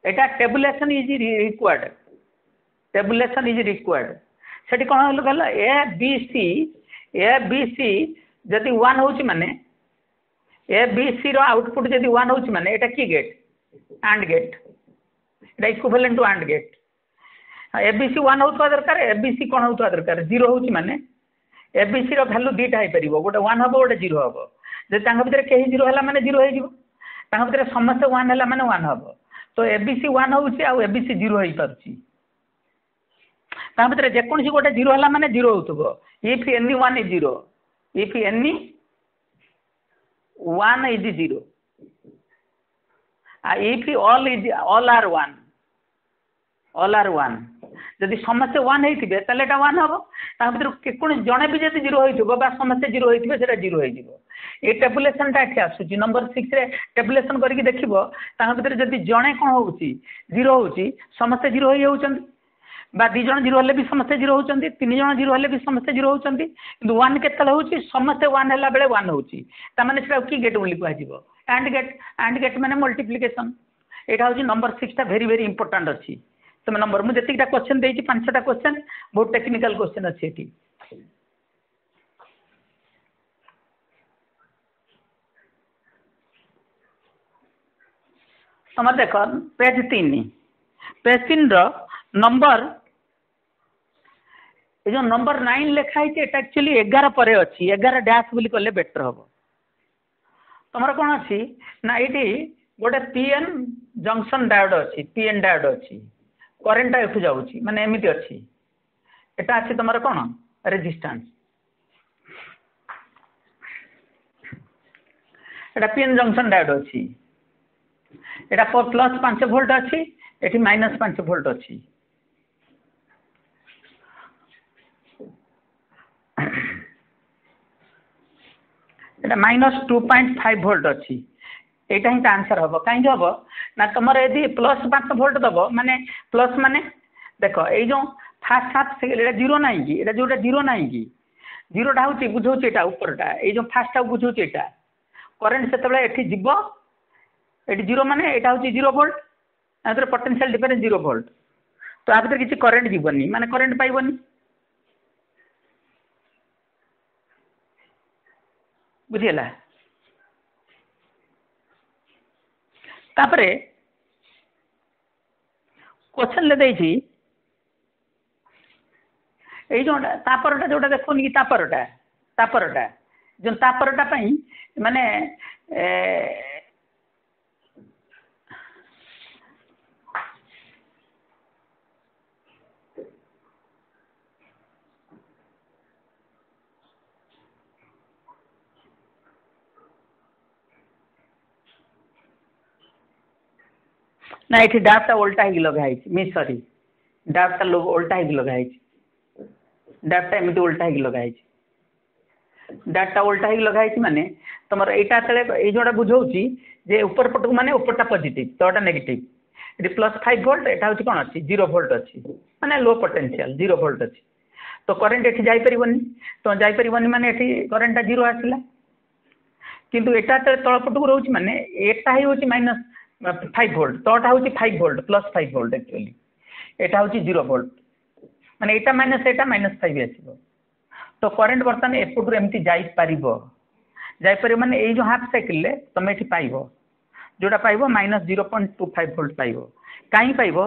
ଏଇଟା tabulation is required tabulation is required ସେଠି କ'ଣ ହେଲେ କହିଲ A B C A B C ଯଦି ୱାନ୍ ହେଉଛି ମାନେ ଏ ବି ସିର ଆଉଟପୁଟ୍ ଯଦି ୱାନ୍ ହେଉଛି ମାନେ ଏଇଟା କି ଗେଟ୍ ଆଣ୍ଡ ଗେଟ୍ ଏଇଟା equivalent to and gate A B C one ହେଉଥିବା ଦରକାର ଏ ବି ସି କ'ଣ ହେଉଥିବା ଦରକାର ଜିରୋ ହେଉଛି ମାନେ ଏ ବି ସିର ଭ୍ୟାଲୁ ଦୁଇଟା ହେଇପାରିବ ଗୋଟେ ୱାନ୍ ହେବ ଗୋଟେ ଜିରୋ ହେବ ଯଦି ତାଙ୍କ ଭିତରେ କେହି ଜିରୋ ହେଲା ମାନେ ଜିରୋ ହେଇଯିବ ତାଙ୍କ ଭିତରେ ସମସ୍ତେ ୱାନ୍ ହେଲା ମାନେ ୱାନ୍ ହେବ ତ ଏ ବି ସି ୱାନ୍ ହେଉଛି ଆଉ ଏ ବି ସି ଜିରୋ ହେଇପାରୁଛି ତାଙ୍କ ଭିତରେ ଯେକୌଣସି ଗୋଟେ ଜିରୋ ହେଲା ମାନେ ଜିରୋ ହେଉଥିବ if any one is zero if any one is zero ଆଉ if all is all are one all are one ଯଦି ସମସ୍ତେ ୱାନ୍ ହେଇଥିବେ ତାହେଲେ ଏଇଟା ୱାନ୍ ହେବ ତାଙ୍କ ଭିତରୁ କୌଣସି ଜଣେ ବି ଯଦି ଜିରୋ ହେଇଥିବ ବା ସମସ୍ତେ ଜିରୋ ହେଇଥିବେ ସେଇଟା ଜିରୋ ହେଇଯିବ ଏ ଟାବୁଲେସନ୍ଟା ଏଠି ଆସୁଛି ନମ୍ବର୍ ସିକ୍ସରେ ଟାବୁଲେସନ୍ କରିକି ଦେଖିବ ତାଙ୍କ ଭିତରେ ଯଦି ଜଣେ କ'ଣ ହେଉଛି ଜିରୋ ହେଉଛି ସମସ୍ତେ ଜିରୋ ହେଇଯାଉଛନ୍ତି ବା ଦୁଇ ଜଣ ଜିରୋ ହେଲେ ବି ସମସ୍ତେ ଜିରୋ ହେଉଛନ୍ତି ତିନି ଜଣ ଜିରୋ ହେଲେ ବି ସମସ୍ତେ ଜିରୋ ହେଉଛନ୍ତି କିନ୍ତୁ ୱାନ୍ କେତେବେଳେ ହେଉଛି ସମସ୍ତେ ୱାନ୍ ହେଲାବେଳେ ୱାନ୍ ହେଉଛି ତା'ମାନେ ସେଇଟାକୁ କି ଗେଟ୍ ବୋଲି କୁହାଯିବ ଆଣ୍ଡ ଗେଟ୍ ଆଣ୍ଡ ଗେଟ୍ ମାନେ ମଲ୍ଟିପ୍ଲିକେସନ୍ ଏଇଟା ହେଉଛି ନମ୍ବର୍ ସିକ୍ସଟା ଭେରି ଭେରି ଇମ୍ପୋର୍ଟାଣ୍ଟ ଅଛି ତୁମେ ନମ୍ବର୍ ମୁଁ ଯେତିକିଟା କୋଶ୍ଚିନ୍ ଦେଇଛି ପାଞ୍ଚଟା କୋଶ୍ଚିନ୍ ବହୁତ ଟେକ୍ନିକାଲ୍ କୋଶ୍ଚିନ୍ ଅଛି ଏଠି ତୁମେ ଦେଖ ପେଜ୍ ତିନି ପେଜ୍ ତିନିର ନମ୍ବର ଏ ଯେଉଁ ନମ୍ବର ନାଇନ୍ ଲେଖା ହେଇଛି ଏଇଟା ଆକ୍ଚୁଆଲି ଏଗାର ପରେ ଅଛି ଏଗାର ଡ୍ୟାସ୍ ବୋଲି କଲେ ବେଟର୍ ହେବ ତୁମର କ'ଣ ଅଛି ନା ଏଇଠି ଗୋଟେ ପି ଏନ୍ ଜଙ୍କସନ୍ ଡାୟୋଡ଼୍ ଅଛି ପି ଏନ୍ ଡାୟୋଡ଼୍ ଅଛି କରେଣ୍ଟଟା ଏଠୁ ଯାଉଛି ମାନେ ଏମିତି ଅଛି ଏଇଟା ଅଛି ତୁମର କ'ଣ ରେଜିଷ୍ଟାନ୍ସ ଏଇଟା ପି ଏନ୍ ଜଙ୍କସନ୍ ଡାୟୋଡ଼୍ ଅଛି ଏଇଟା ପ୍ଲସ୍ ପାଞ୍ଚ ଭୋଲ୍ଟ ଅଛି ଏଠି ମାଇନସ୍ ପାଞ୍ଚ ଭୋଲ୍ଟ ଅଛି ଏଇଟା minus two point five volt ଅଛି ଏଇଟା ହିଁ ତା ଆନ୍ସର୍ ହେବ କାହିଁକି ହେବ ନା ତୁମର ଯଦି ପ୍ଲସ୍ ପାଞ୍ଚ ଭୋଲ୍ଟ ଦେବ ମାନେ ପ୍ଲସ୍ ମାନେ ଦେଖ ଏଇ ଯେଉଁ ଫାଷ୍ଟ ହାଫ୍ ଏଇଟା ଜିରୋ ନାହିଁ କି ଏଇଟା ଯେଉଁଟା ଜିରୋ ନାହିଁ କି ଜିରୋଟା ହେଉଛି ବୁଝାଉଛି ଏଇଟା ଉପରଟା ଏଇ ଯେଉଁ ଫାଷ୍ଟଟାକୁ ବୁଝାଉଛି ଏଇଟା କରେଣ୍ଟ ସେତେବେଳେ ଏଠି ଯିବ ଏଠି ଜିରୋ ମାନେ ଏଇଟା ହେଉଛି ଜିରୋ ଭୋଲ୍ଟ ଆ ଭିତରେ ପୋଟେନ୍ସିଆଲ୍ ଡିଫରେନ୍ସ ଜିରୋ ଭୋଲ୍ଟ ତ ଆ ଭିତରେ କିଛି କରେଣ୍ଟ ଯିବନି ମାନେ କରେଣ୍ଟ ପାଇବନି ବୁଝିହେଲା ତାପରେ କ୍ୱେଶ୍ଚନ୍ରେ ଦେଇଛି ଏଇ ଯେଉଁଟା ତାପରଟା ଯେଉଁଟା ଦେଖୁନି କି ତାପରଟା ତାପରଟା ଯେଉଁ ତାପରଟା ପାଇଁ ମାନେ ना ये डाबटा ओल्टा ही लगाई मी सरी डाबटा ओल्टा ही लगाई डाबटा एमती ओल्टा ही लगाई डाटा ओल्टा ही लगाई मैंने तुम यहाँ ये जोड़ा बुझे उपर पट को मानते उपरटा पजिट तौटा नेगेट ये प्लस फाइव भोल्ट एटा हूँ कौन अच्छी जीरो भोल्ट अच्छी मैंने लो पटेनसीआल जीरो भोल्ट अच्छी तो करेन्ट ये जापर तो जापर मैंने करेन्टा जीरो आसला कितु यहाँ तलपट को रोच मानने एटा ही हूँ माइनस ফাইভ ভোল্ট ତଟା ହେଉଛି five volt plus five volt actually ଏଇଟା ହେଉଛି ଜିରୋ ଭୋଲ୍ଟ ମାନେ ଏଇଟା ମାଇନସ୍ ଏଇଟା ମାଇନସ୍ ଫାଇଭ୍ ଆସିବ ତ କରେଣ୍ଟ ବର୍ତ୍ତମାନ ଏପଟରୁ ଏମିତି ଯାଇପାରିବ ଯାଇପାରିବ ମାନେ ଏଇ ଯେଉଁ ହାଫ୍ ସାଇକେଲରେ ତୁମେ ଏଠି ପାଇବ ଯେଉଁଟା ପାଇବ minus zero point two five volt ପାଇବ କାହିଁ ପାଇବ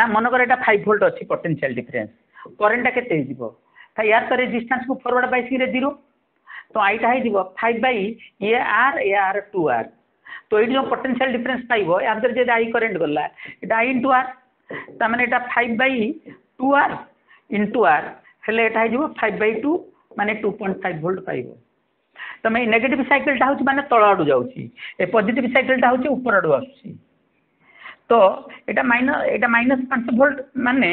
ନା ମନେକର ଏଇଟା ଫାଇଭ୍ ଭୋଲ୍ଟ ଅଛି ପଟେନ୍ସିଆଲ୍ ଡିଫରେନ୍ସ କରେଣ୍ଟଟା କେତେ ହେଇଯିବ ତା ୟାର ତ ରେଜିଷ୍ଟାନ୍ସକୁ ଫରୱାର୍ଡ଼ ବାଇସିଂରେ ଜିରୋ ତ ଆଇଟା ହେଇଯିବ five by A R A R two R तो ये जो पोटेनसीआल डिफरेन्स पाइब या भर जो आई करेन्ट गला आई इंटू आर तमें five by two R into R हेल्ले five by two मानते टू पॉइंट फाइव भोल्ट पाइब तुम ये नेगेट सैकेलटा हूँ मानते तल आड़ जा पजिट सैकेलटा हूँ ऊपर आड़ आस तो यहाँ माइनस यहाँ माइनस पांच भोल्ट मानने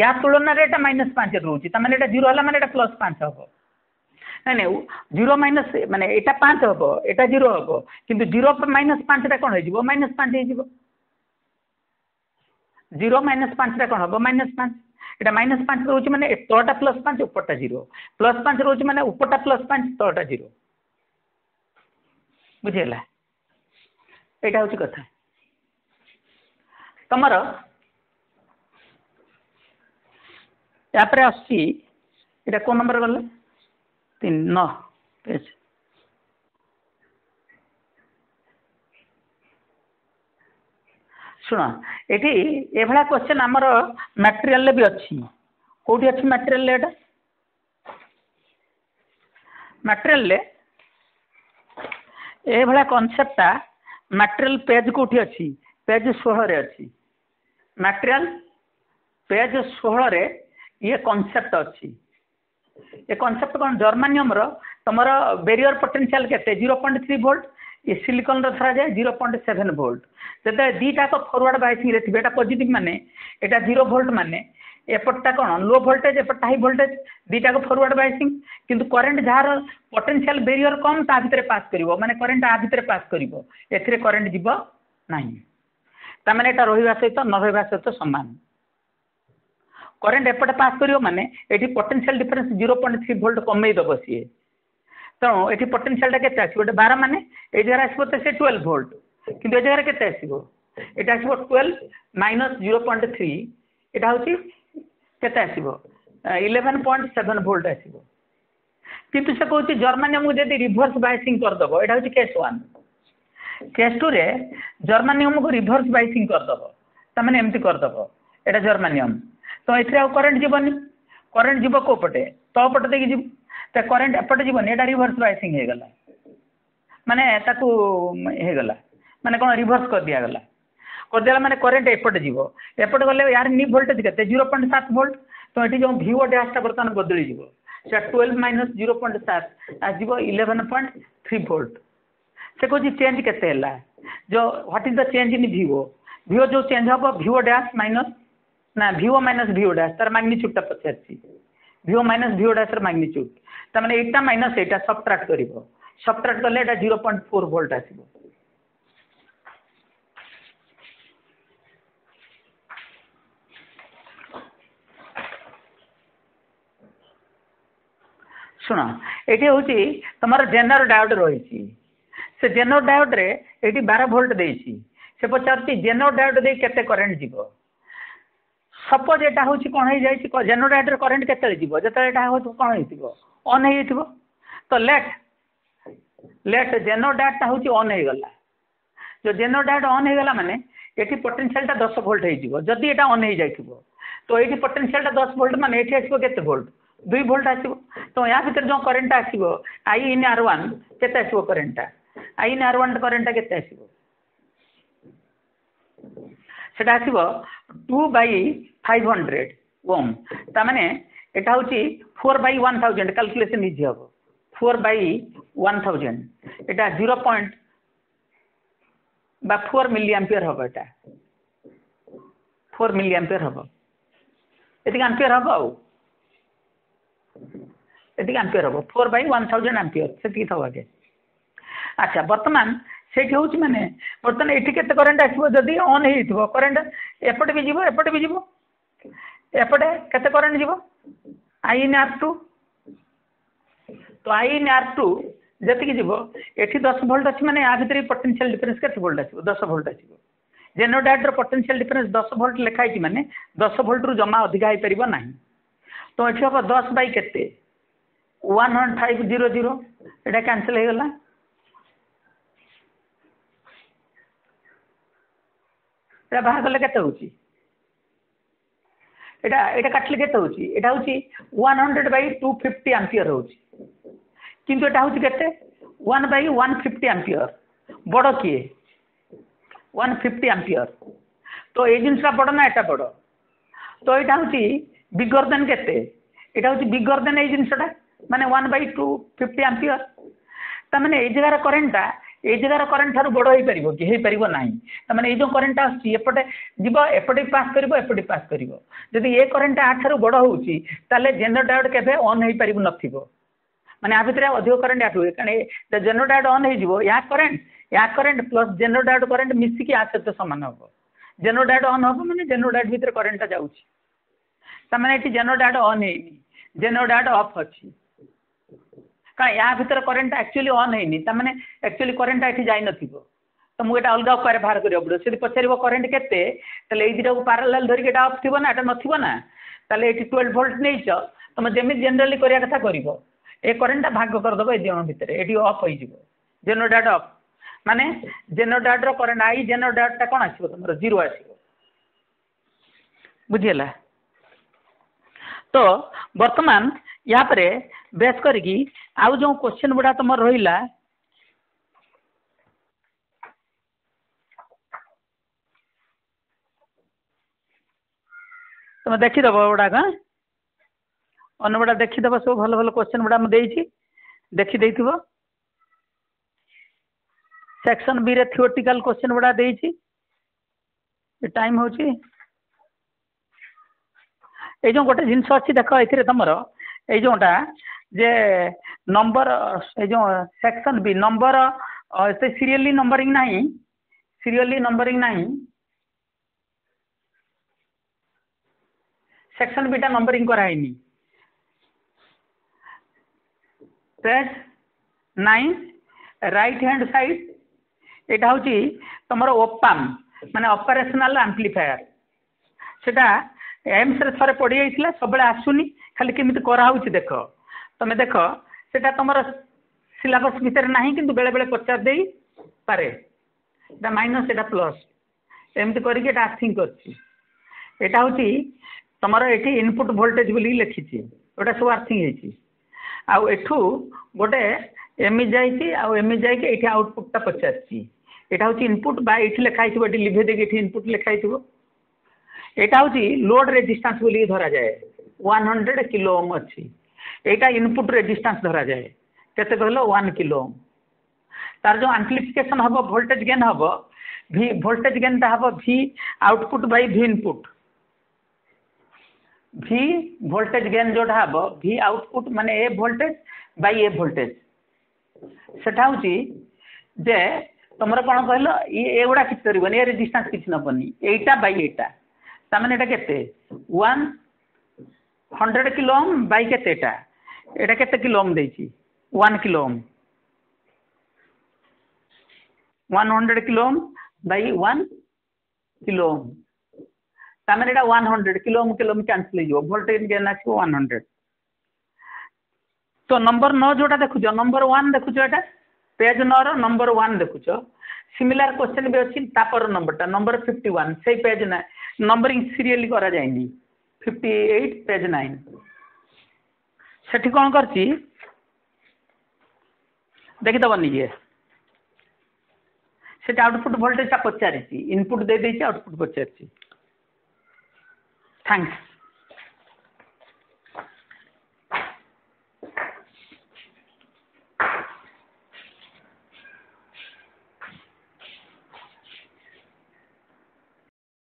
या तुलन में माइनस पाँच रोचे तमें जीरो मैंने प्लस पाँच हम ନାଇଁ ନାଇଁ ଜିରୋ ମାଇନସ୍ ମାନେ ଏଇଟା ପାଞ୍ଚ ହେବ ଏଇଟା ଜିରୋ ହେବ କିନ୍ତୁ ଜିରୋ ମାଇନସ୍ ପାଞ୍ଚଟା କ'ଣ ହେଇଯିବ ମାଇନସ୍ ପାଞ୍ଚ ହେଇଯିବ ଜିରୋ ମାଇନସ୍ ପାଞ୍ଚଟା କ'ଣ ହେବ ମାଇନସ୍ ପାଞ୍ଚ ଏଇଟା ମାଇନସ୍ ପାଞ୍ଚ ରହୁଛି ମାନେ ତଳଟା ପ୍ଲସ୍ ପାଞ୍ଚ ଉପରଟା ଜିରୋ ପ୍ଲସ୍ ପାଞ୍ଚ ରହୁଛି ମାନେ ଉପରଟା ପ୍ଲସ୍ ପାଞ୍ଚ ତଳଟା ଜିରୋ ବୁଝିହେଲା ଏଇଟା ହେଉଛି କଥା ତୁମର ତା'ପରେ ଆସୁଛି ଏଇଟା କେଉଁ ନମ୍ବର ଗଲା तीन नौ पेज ଶୁଣ ଏଠି ଏଭଳିଆ କୋଶ୍ଚିନ୍ ଆମର ମ୍ୟାଟେରିଆଲ୍ରେ ବି ଅଛି କେଉଁଠି ଅଛି ମ୍ୟାଟେରିଆଲ୍ରେ ଏଇଟା ମ୍ୟାଟେରିଆଲ୍ରେ ଏଭଳିଆ କନସେପ୍ଟଟା ମ୍ୟାଟେରିଆଲ୍ ପେଜ୍ କେଉଁଠି ଅଛି ପେଜ୍ ଷୋହଳରେ ଅଛି ମ୍ୟାଟେରିଆଲ୍ ପେଜ୍ ଷୋହଳରେ ଇଏ କନସେପ୍ଟ ଅଛି ଏ କନସେପ୍ଟ କ'ଣ ଜର୍ମାନିୟମ୍ର ତୁମର ବ୍ୟାରିୟର୍ ପୋଟେନସିଆଲ୍ କେତେ ଜିରୋ ପଏଣ୍ଟ ଥ୍ରୀ ଭୋଲ୍ଟ ଏ ସିଲିକନ୍ର ଧରାଯାଏ ଜିରୋ ପଏଣ୍ଟ ସେଭେନ୍ ଭୋଲ୍ଟ ଯେତେବେଳେ ଦୁଇଟାଯାକ ଫରୱାର୍ଡ଼ ବାଇସିଂରେ ଥିବ ଏଇଟା ପଜିଟିଭ୍ ମାନେ ଏଇଟା ଜିରୋ ଭୋଲ୍ଟ ମାନେ ଏପଟଟା କ'ଣ ଲୋ ଭୋଲ୍ଟେଜ୍ ଏପଟଟା ହାଇ ଭୋଲ୍ଟେଜ୍ ଦୁଇଟାକୁ ଫରୱାର୍ଡ଼ ବାଇସିଂ କିନ୍ତୁ କରେଣ୍ଟ ଯାହାର ପୋଟେନସିଆଲ୍ ବ୍ୟାରିୟର୍ କମ୍ ତା ଭିତରେ ପାସ୍ କରିବ ମାନେ କରେଣ୍ଟ ଆ ଭିତରେ ପାସ୍ କରିବ ଏଥିରେ କରେଣ୍ଟ ଯିବ ନାହିଁ ତା'ମାନେ ଏଇଟା ରହିବା ସହିତ ନ ରହିବା ସହିତ ସମାନ କରେଣ୍ଟ ଏପଟେ ପାସ୍ କରିବ ମାନେ ଏଠି potential difference zero point three volt କମେଇ ଦେବ ସିଏ ତେଣୁ ଏଠି ପୋଟେନସିଆଲ୍ଟା କେତେ ଆସିବ ଗୋଟେ ବାର ମାନେ ଏଇ ଜାଗାରେ ଆସିବ ତ ସେ ଟୁଏଲ୍ଭ ଭୋଲ୍ଟ କିନ୍ତୁ ଏ ଜାଗାରେ କେତେ ଆସିବ ଏଇଟା ଆସିବ twelve minus zero point three ଏଇଟା ହେଉଛି କେତେ ଆସିବ ଇଲେଭେନ୍ ପଏଣ୍ଟ ସେଭେନ୍ ଭୋଲ୍ଟ ଆସିବ କିନ୍ତୁ ସେ କହୁଛି ଜର୍ମାନିୟମକୁ ଯଦି ରିଭର୍ସ ବାଇସିଂ କରିଦେବ ଏଇଟା ହେଉଛି କେସ୍ ୱାନ୍ କେସ୍ ଟୁରେ ଜର୍ମାନିୟମକୁ ରିଭର୍ସ ବାଇସିଂ କରିଦେବ ତାମାନେ ଏମିତି କରିଦେବ ଏଇଟା ଜର୍ମାନିୟମ तो ये आज करेन्ट जीवन करेन्ट जीव कौपटे तो पटे देखिए तो करेन्ट एपटे जीवन यहाँ रिभर्स वाइसींग होगा मानला मानने कौन रिभर्स कर दिगला कर करदे मैंने करेन्ट एपटे जीव एपटे गले यार नि भोल्टेज के जीरो पॉइंट सात भोल्ट तो ये जो भिओ डैसटा बर्तमान बदली जीव से ट्वेल्व माइनस जीरो पॉइंट सात आज इलेवेन पॉइंट थ्री भोल्ट से कहते चेंज के जो what is the change in भिओ भिओ जो चेंज हम भिओ डैश माइनस ନା ଭିଭୋ ମାଇନସ୍ ଭିଭୋ ଡ୍ୟାସ୍ ତା'ର ମାଗ୍ନିଚ୍ୟୁଡ଼୍ଟା ପଚାରିଛି ଭିଭୋ ମାଇନସ୍ ଭିଭୋ ଡ୍ୟାସ୍ର ମାଗ୍ନିଚ୍ୟୁଡ଼୍ ତା'ମାନେ ଏଇଟା ମାଇନସ୍ ଏଇଟା ସବଟ୍ରାକ୍ଟ କରିବ ସବଟ୍ରାକ୍ଟ କଲେ ଏଇଟା ଜିରୋ ପଏଣ୍ଟ ଫୋର୍ ଭୋଲ୍ଟ ଆସିବ ଶୁଣ ଏଇଠି ହେଉଛି ତୁମର ଜେନର୍ ଡାୟୋଡ଼୍ ରହିଛି ସେ ଜେନର୍ ଡାୟୋଡ଼୍ରେ ଏଇଠି ବାର ଭୋଲ୍ଟ ଦେଇଛି ସେ ପଚାରୁଛି ଜେନର୍ ଡାୟୋଡ଼୍ ଦେଇ କେତେ କରେଣ୍ଟ ଯିବ सपोज यहाँ हूँ कौन हो जाए जेनेटर करेन्ट के कौन होन हो तो लेट लेट डाटा हूँ अन हो गला जो जेनोडाट अन हो गला मैंने ये पोटेनसीयलटा दस भोल्ट होदी यहाँ अन हो जाए तो ये पोटेनसीयलटा दस भोल्ट मान ये आसे भोल्ट दुई भोल्ट आस तो या भितर जो करेन्टा आस आई इन आर ओन के करेन्टा आई इन आर ओन करेन्टा के आसा two by five hundred ohm ତା'ମାନେ ଏଇଟା ହେଉଛି four by one thousand calculation easy ହେବ ଫୋର୍ ବାଇ ୱାନ୍ ଥାଉଜେଣ୍ଡ ଏଇଟା ଜିରୋ ପଏଣ୍ଟ ବା ଫୋର୍ ମିଲି ହେବ ଏଇଟା ଫୋର୍ ମିଲି ହେବ ଏତିକି ଆମ୍ପିୟର୍ ହେବ ଆଉ ଏତିକି ଆମ୍ପିୟର୍ ହେବ four by one thousand ampere ସେତିକି ଥାଉ ଆଗେ ଆଚ୍ଛା ବର୍ତ୍ତମାନ ସେଇଠି ହେଉଛି ମାନେ ବର୍ତ୍ତମାନ ଏଠି କେତେ କରେଣ୍ଟ ଆସିବ ଯଦି ଅନ୍ ହେଇଥିବ କରେଣ୍ଟ ଏପଟେ ବି ଯିବ ଏପଟେ ବି ଯିବ ଏପଟେ କେତେ କରେଣ୍ଟ୍ ଯିବ ଆଇ ଇନ୍ ଆର୍ ଟୁ ତ ଆଇ ଇନ୍ ଆର୍ ଟୁ ଯେତିକି ଯିବ ଏଠି ଦଶ ଭୋଲ୍ଟ୍ ଅଛି ମାନେ ୟା ଭିତରେ ପୋଟେନ୍ସିଆଲ୍ ଡିଫରେନ୍ସ କେତେ ଭୋଲ୍ଟ୍ ଆସିବ ଦଶ ଭୋଲ୍ଟ୍ ଆସିବ ଜେନୋଡ଼ାଟ୍ର ପୋଟେନ୍ସିଆଲ୍ ଡିଫରେନ୍ସ ଦଶ ଭୋଲ୍ଟ୍ ଲେଖା ହେଇଛି ମାନେ ଦଶ ଭୋଲ୍ଟ୍ରୁ ଜମା ଅଧିକା ହେଇପାରିବ ନାହିଁ ତ ଏଠି ହେବ ଦଶ ବାଇ କେତେ one one five zero zero ଏଇଟା କ୍ୟାନସଲ୍ ହେଇଗଲା ଏଇଟା ବାହାର କଲେ କେତେ ହେଉଛି काटले के one hundred by two fifty ampere होता हूँ बै वन फिफ्टी आंपिअर बड़ किए वन फिफ्टी आंपिअर तो ये बड़ ना यहाँ बड़ तो यहाँ हूँ बिगर देन केगर देन ये जिनसटा मानने वन फिफ्टी आंपिअर तमें ये करेन्टा ଏଇ ଜାଗାର କରେଣ୍ଟ୍ ଠାରୁ ବଡ଼ ହୋଇପାରିବ କି ହୋଇପାରିବ ନାହିଁ ତା'ମାନେ ଏଇ ଯେଉଁ କରେଣ୍ଟ୍ଟା ଆସୁଛି ଏପଟେ ଯିବ ଏପଟେ ପାସ୍ କରିବ ଏପଟେ ପାସ୍ କରିବ ଯଦି ଏ କରେଣ୍ଟ୍ଟା ଆ ଠାରୁ ବଡ଼ ହେଉଛି ତା'ହେଲେ ଜେନେରେଟ୍ ଡାୟୋଡ଼୍ କେବେ ଅନ୍ ହୋଇପାରିବ ନଥିବ ମାନେ ଆ ଭିତରେ ଅଧିକ କରେଣ୍ଟ୍ ଆଠୁ ହୁଏ କାରଣ ଜେନେରେଟ୍ ଡାୟୋଡ଼୍ ଅନ୍ ହୋଇଯିବ ଏହା କରେଣ୍ଟ୍ ଏହା current plus generate diode current ମିଶିକି ଆ ସହିତ ସମାନ ହେବ ଜେନେରେଟ୍ ଡାୟୋଡ଼୍ ଅନ୍ ହେବ ମାନେ ଜେନେରେଟ୍ ଡାୟୋଡ଼୍ ଭିତରେ କରେଣ୍ଟ୍ଟା ଯାଉଛି ତା'ମାନେ ଏଠି ଜେନେରେଟ୍ ଡାୟୋଡ଼୍ ଅନ୍ ହୋଇନି ଜେନେରେଟ୍ ଡାୟୋଡ଼୍ ଅଫ୍ ଅଛି कारण यहाँ भितर करेन्ट एक्चुअली अन् है मैंने एक्चुअली करेन्टा ये जा नो तो मुझे अलग उपाय बाहर कर पचार करेन्ट के दुटा को पारालाल धरिक अफ थी ना ना थी ना तो ये ट्वेल्व भोल्ट नहींच तुम जमी जेनेली कराया कथा कर ये करेन्टा भाग करद ये दिन भितर ये अफ हो जेनोडाट अफ मानने जेनोडाट्र करेन्ट आई जेनोडाटा कौन आस जीरो आस बुझीला तो बर्तमान या परे बेस कर जो क्वेश्चन गुड़ा तुम रहा तुम देखीद गुड़ाक अन्न गुड़ा देखीद सब भल भल क्वेश्चन गुड़ा मुझे देखीदे थ सेक्शन बी रे थियोटिकाल क्वेश्चन गुड़ा दे टाइम हो जो गोटे जिनस अच्छी देख ए तुम योटा जे नंबर जो सेक्शन भी नंबर से सीरीयली नंबरिंग ना सीरीयली नंबरिंग नहीं सेक्शन बीटा नंबरिंग कराइन page nine right hand side यहाँ हूँ तुम ओपाम मान अपरेसनाल आम्प्लीफायर सेटा एम्स रे थे पड़ जाइए सब आसुनी खाली केमी करा देख तुम देख से तुम सिलेबस भितर ना कि बेले बेले पचार दे पारे माइनस एटा प्लस एमती कर करकेंग करा हूँ तुम ये इनपुट भोल्टेज बोल लिखी गोटे सब आर्थिंग आठ गोटे एमि जामि जाए आउटपुटा पचार इनपुट बाई लिखाई थोड़ा डिलीवरी देखिए इनपुट लिखाई थोड़ा यहाँ हूँ लोड रेजिस्टेंस बोल धरा जाए ୱାନ୍ ହଣ୍ଡ୍ରେଡ଼୍ କିଲୋ ଓମ୍ ଅଛି ଏଇଟା ଇନପୁଟ୍ ରେଜିଷ୍ଟାନ୍ସ ଧରାଯାଏ କେତେ କହିଲ ୱାନ୍ କିଲୋ ଓମ୍ ତା'ର ଯେଉଁ ଆମ୍ପ୍ଲିଫିକେସନ୍ ହେବ ଭୋଲ୍ଟେଜ୍ ଗେନ୍ ହେବ ଭି ଭୋଲ୍ଟେଜ୍ ଗେନ୍ଟା ହେବ V output by V input V voltage gain ଯେଉଁଟା ହେବ ଭି ଆଉଟ୍ପୁଟ୍ ମାନେ ଏ ଭୋଲ୍ଟେଜ୍ ବାଇ ଏ ଭୋଲ୍ଟେଜ୍ ସେଟା ହେଉଛି ଯେ ତୁମର କ'ଣ କହିଲ ଇଏ ଏଗୁଡ଼ା କିଛି କରିବନି ଏ ରେଜିଷ୍ଟାନ୍ସ କିଛି ନେବନି ଏଇଟା ବାଇ ଏଇଟା ତା'ମାନେ ଏଇଟା କେତେ one hundred kilohm by K kilohm then kilohm one hundred kilohm by one kilohm तम one hundred kilohm kilohm cancel voltage gain आस हंड्रेड तो नंबर न जोटा देखु नंबर वन देखु यहाँ पेज न नंबर वन देखु सिमिलर क्वेश्चन भी अच्छी नंबर टा नंबर फिफ्टी वन से पेज ना नंबरिंग सीरीयली करा जाएगी फिफ्टी एट पेज नाइन से कौन कर देखी से आउटपुट भोल्टेज पचार इनपुट दे आउटपुट पचार थैंक्स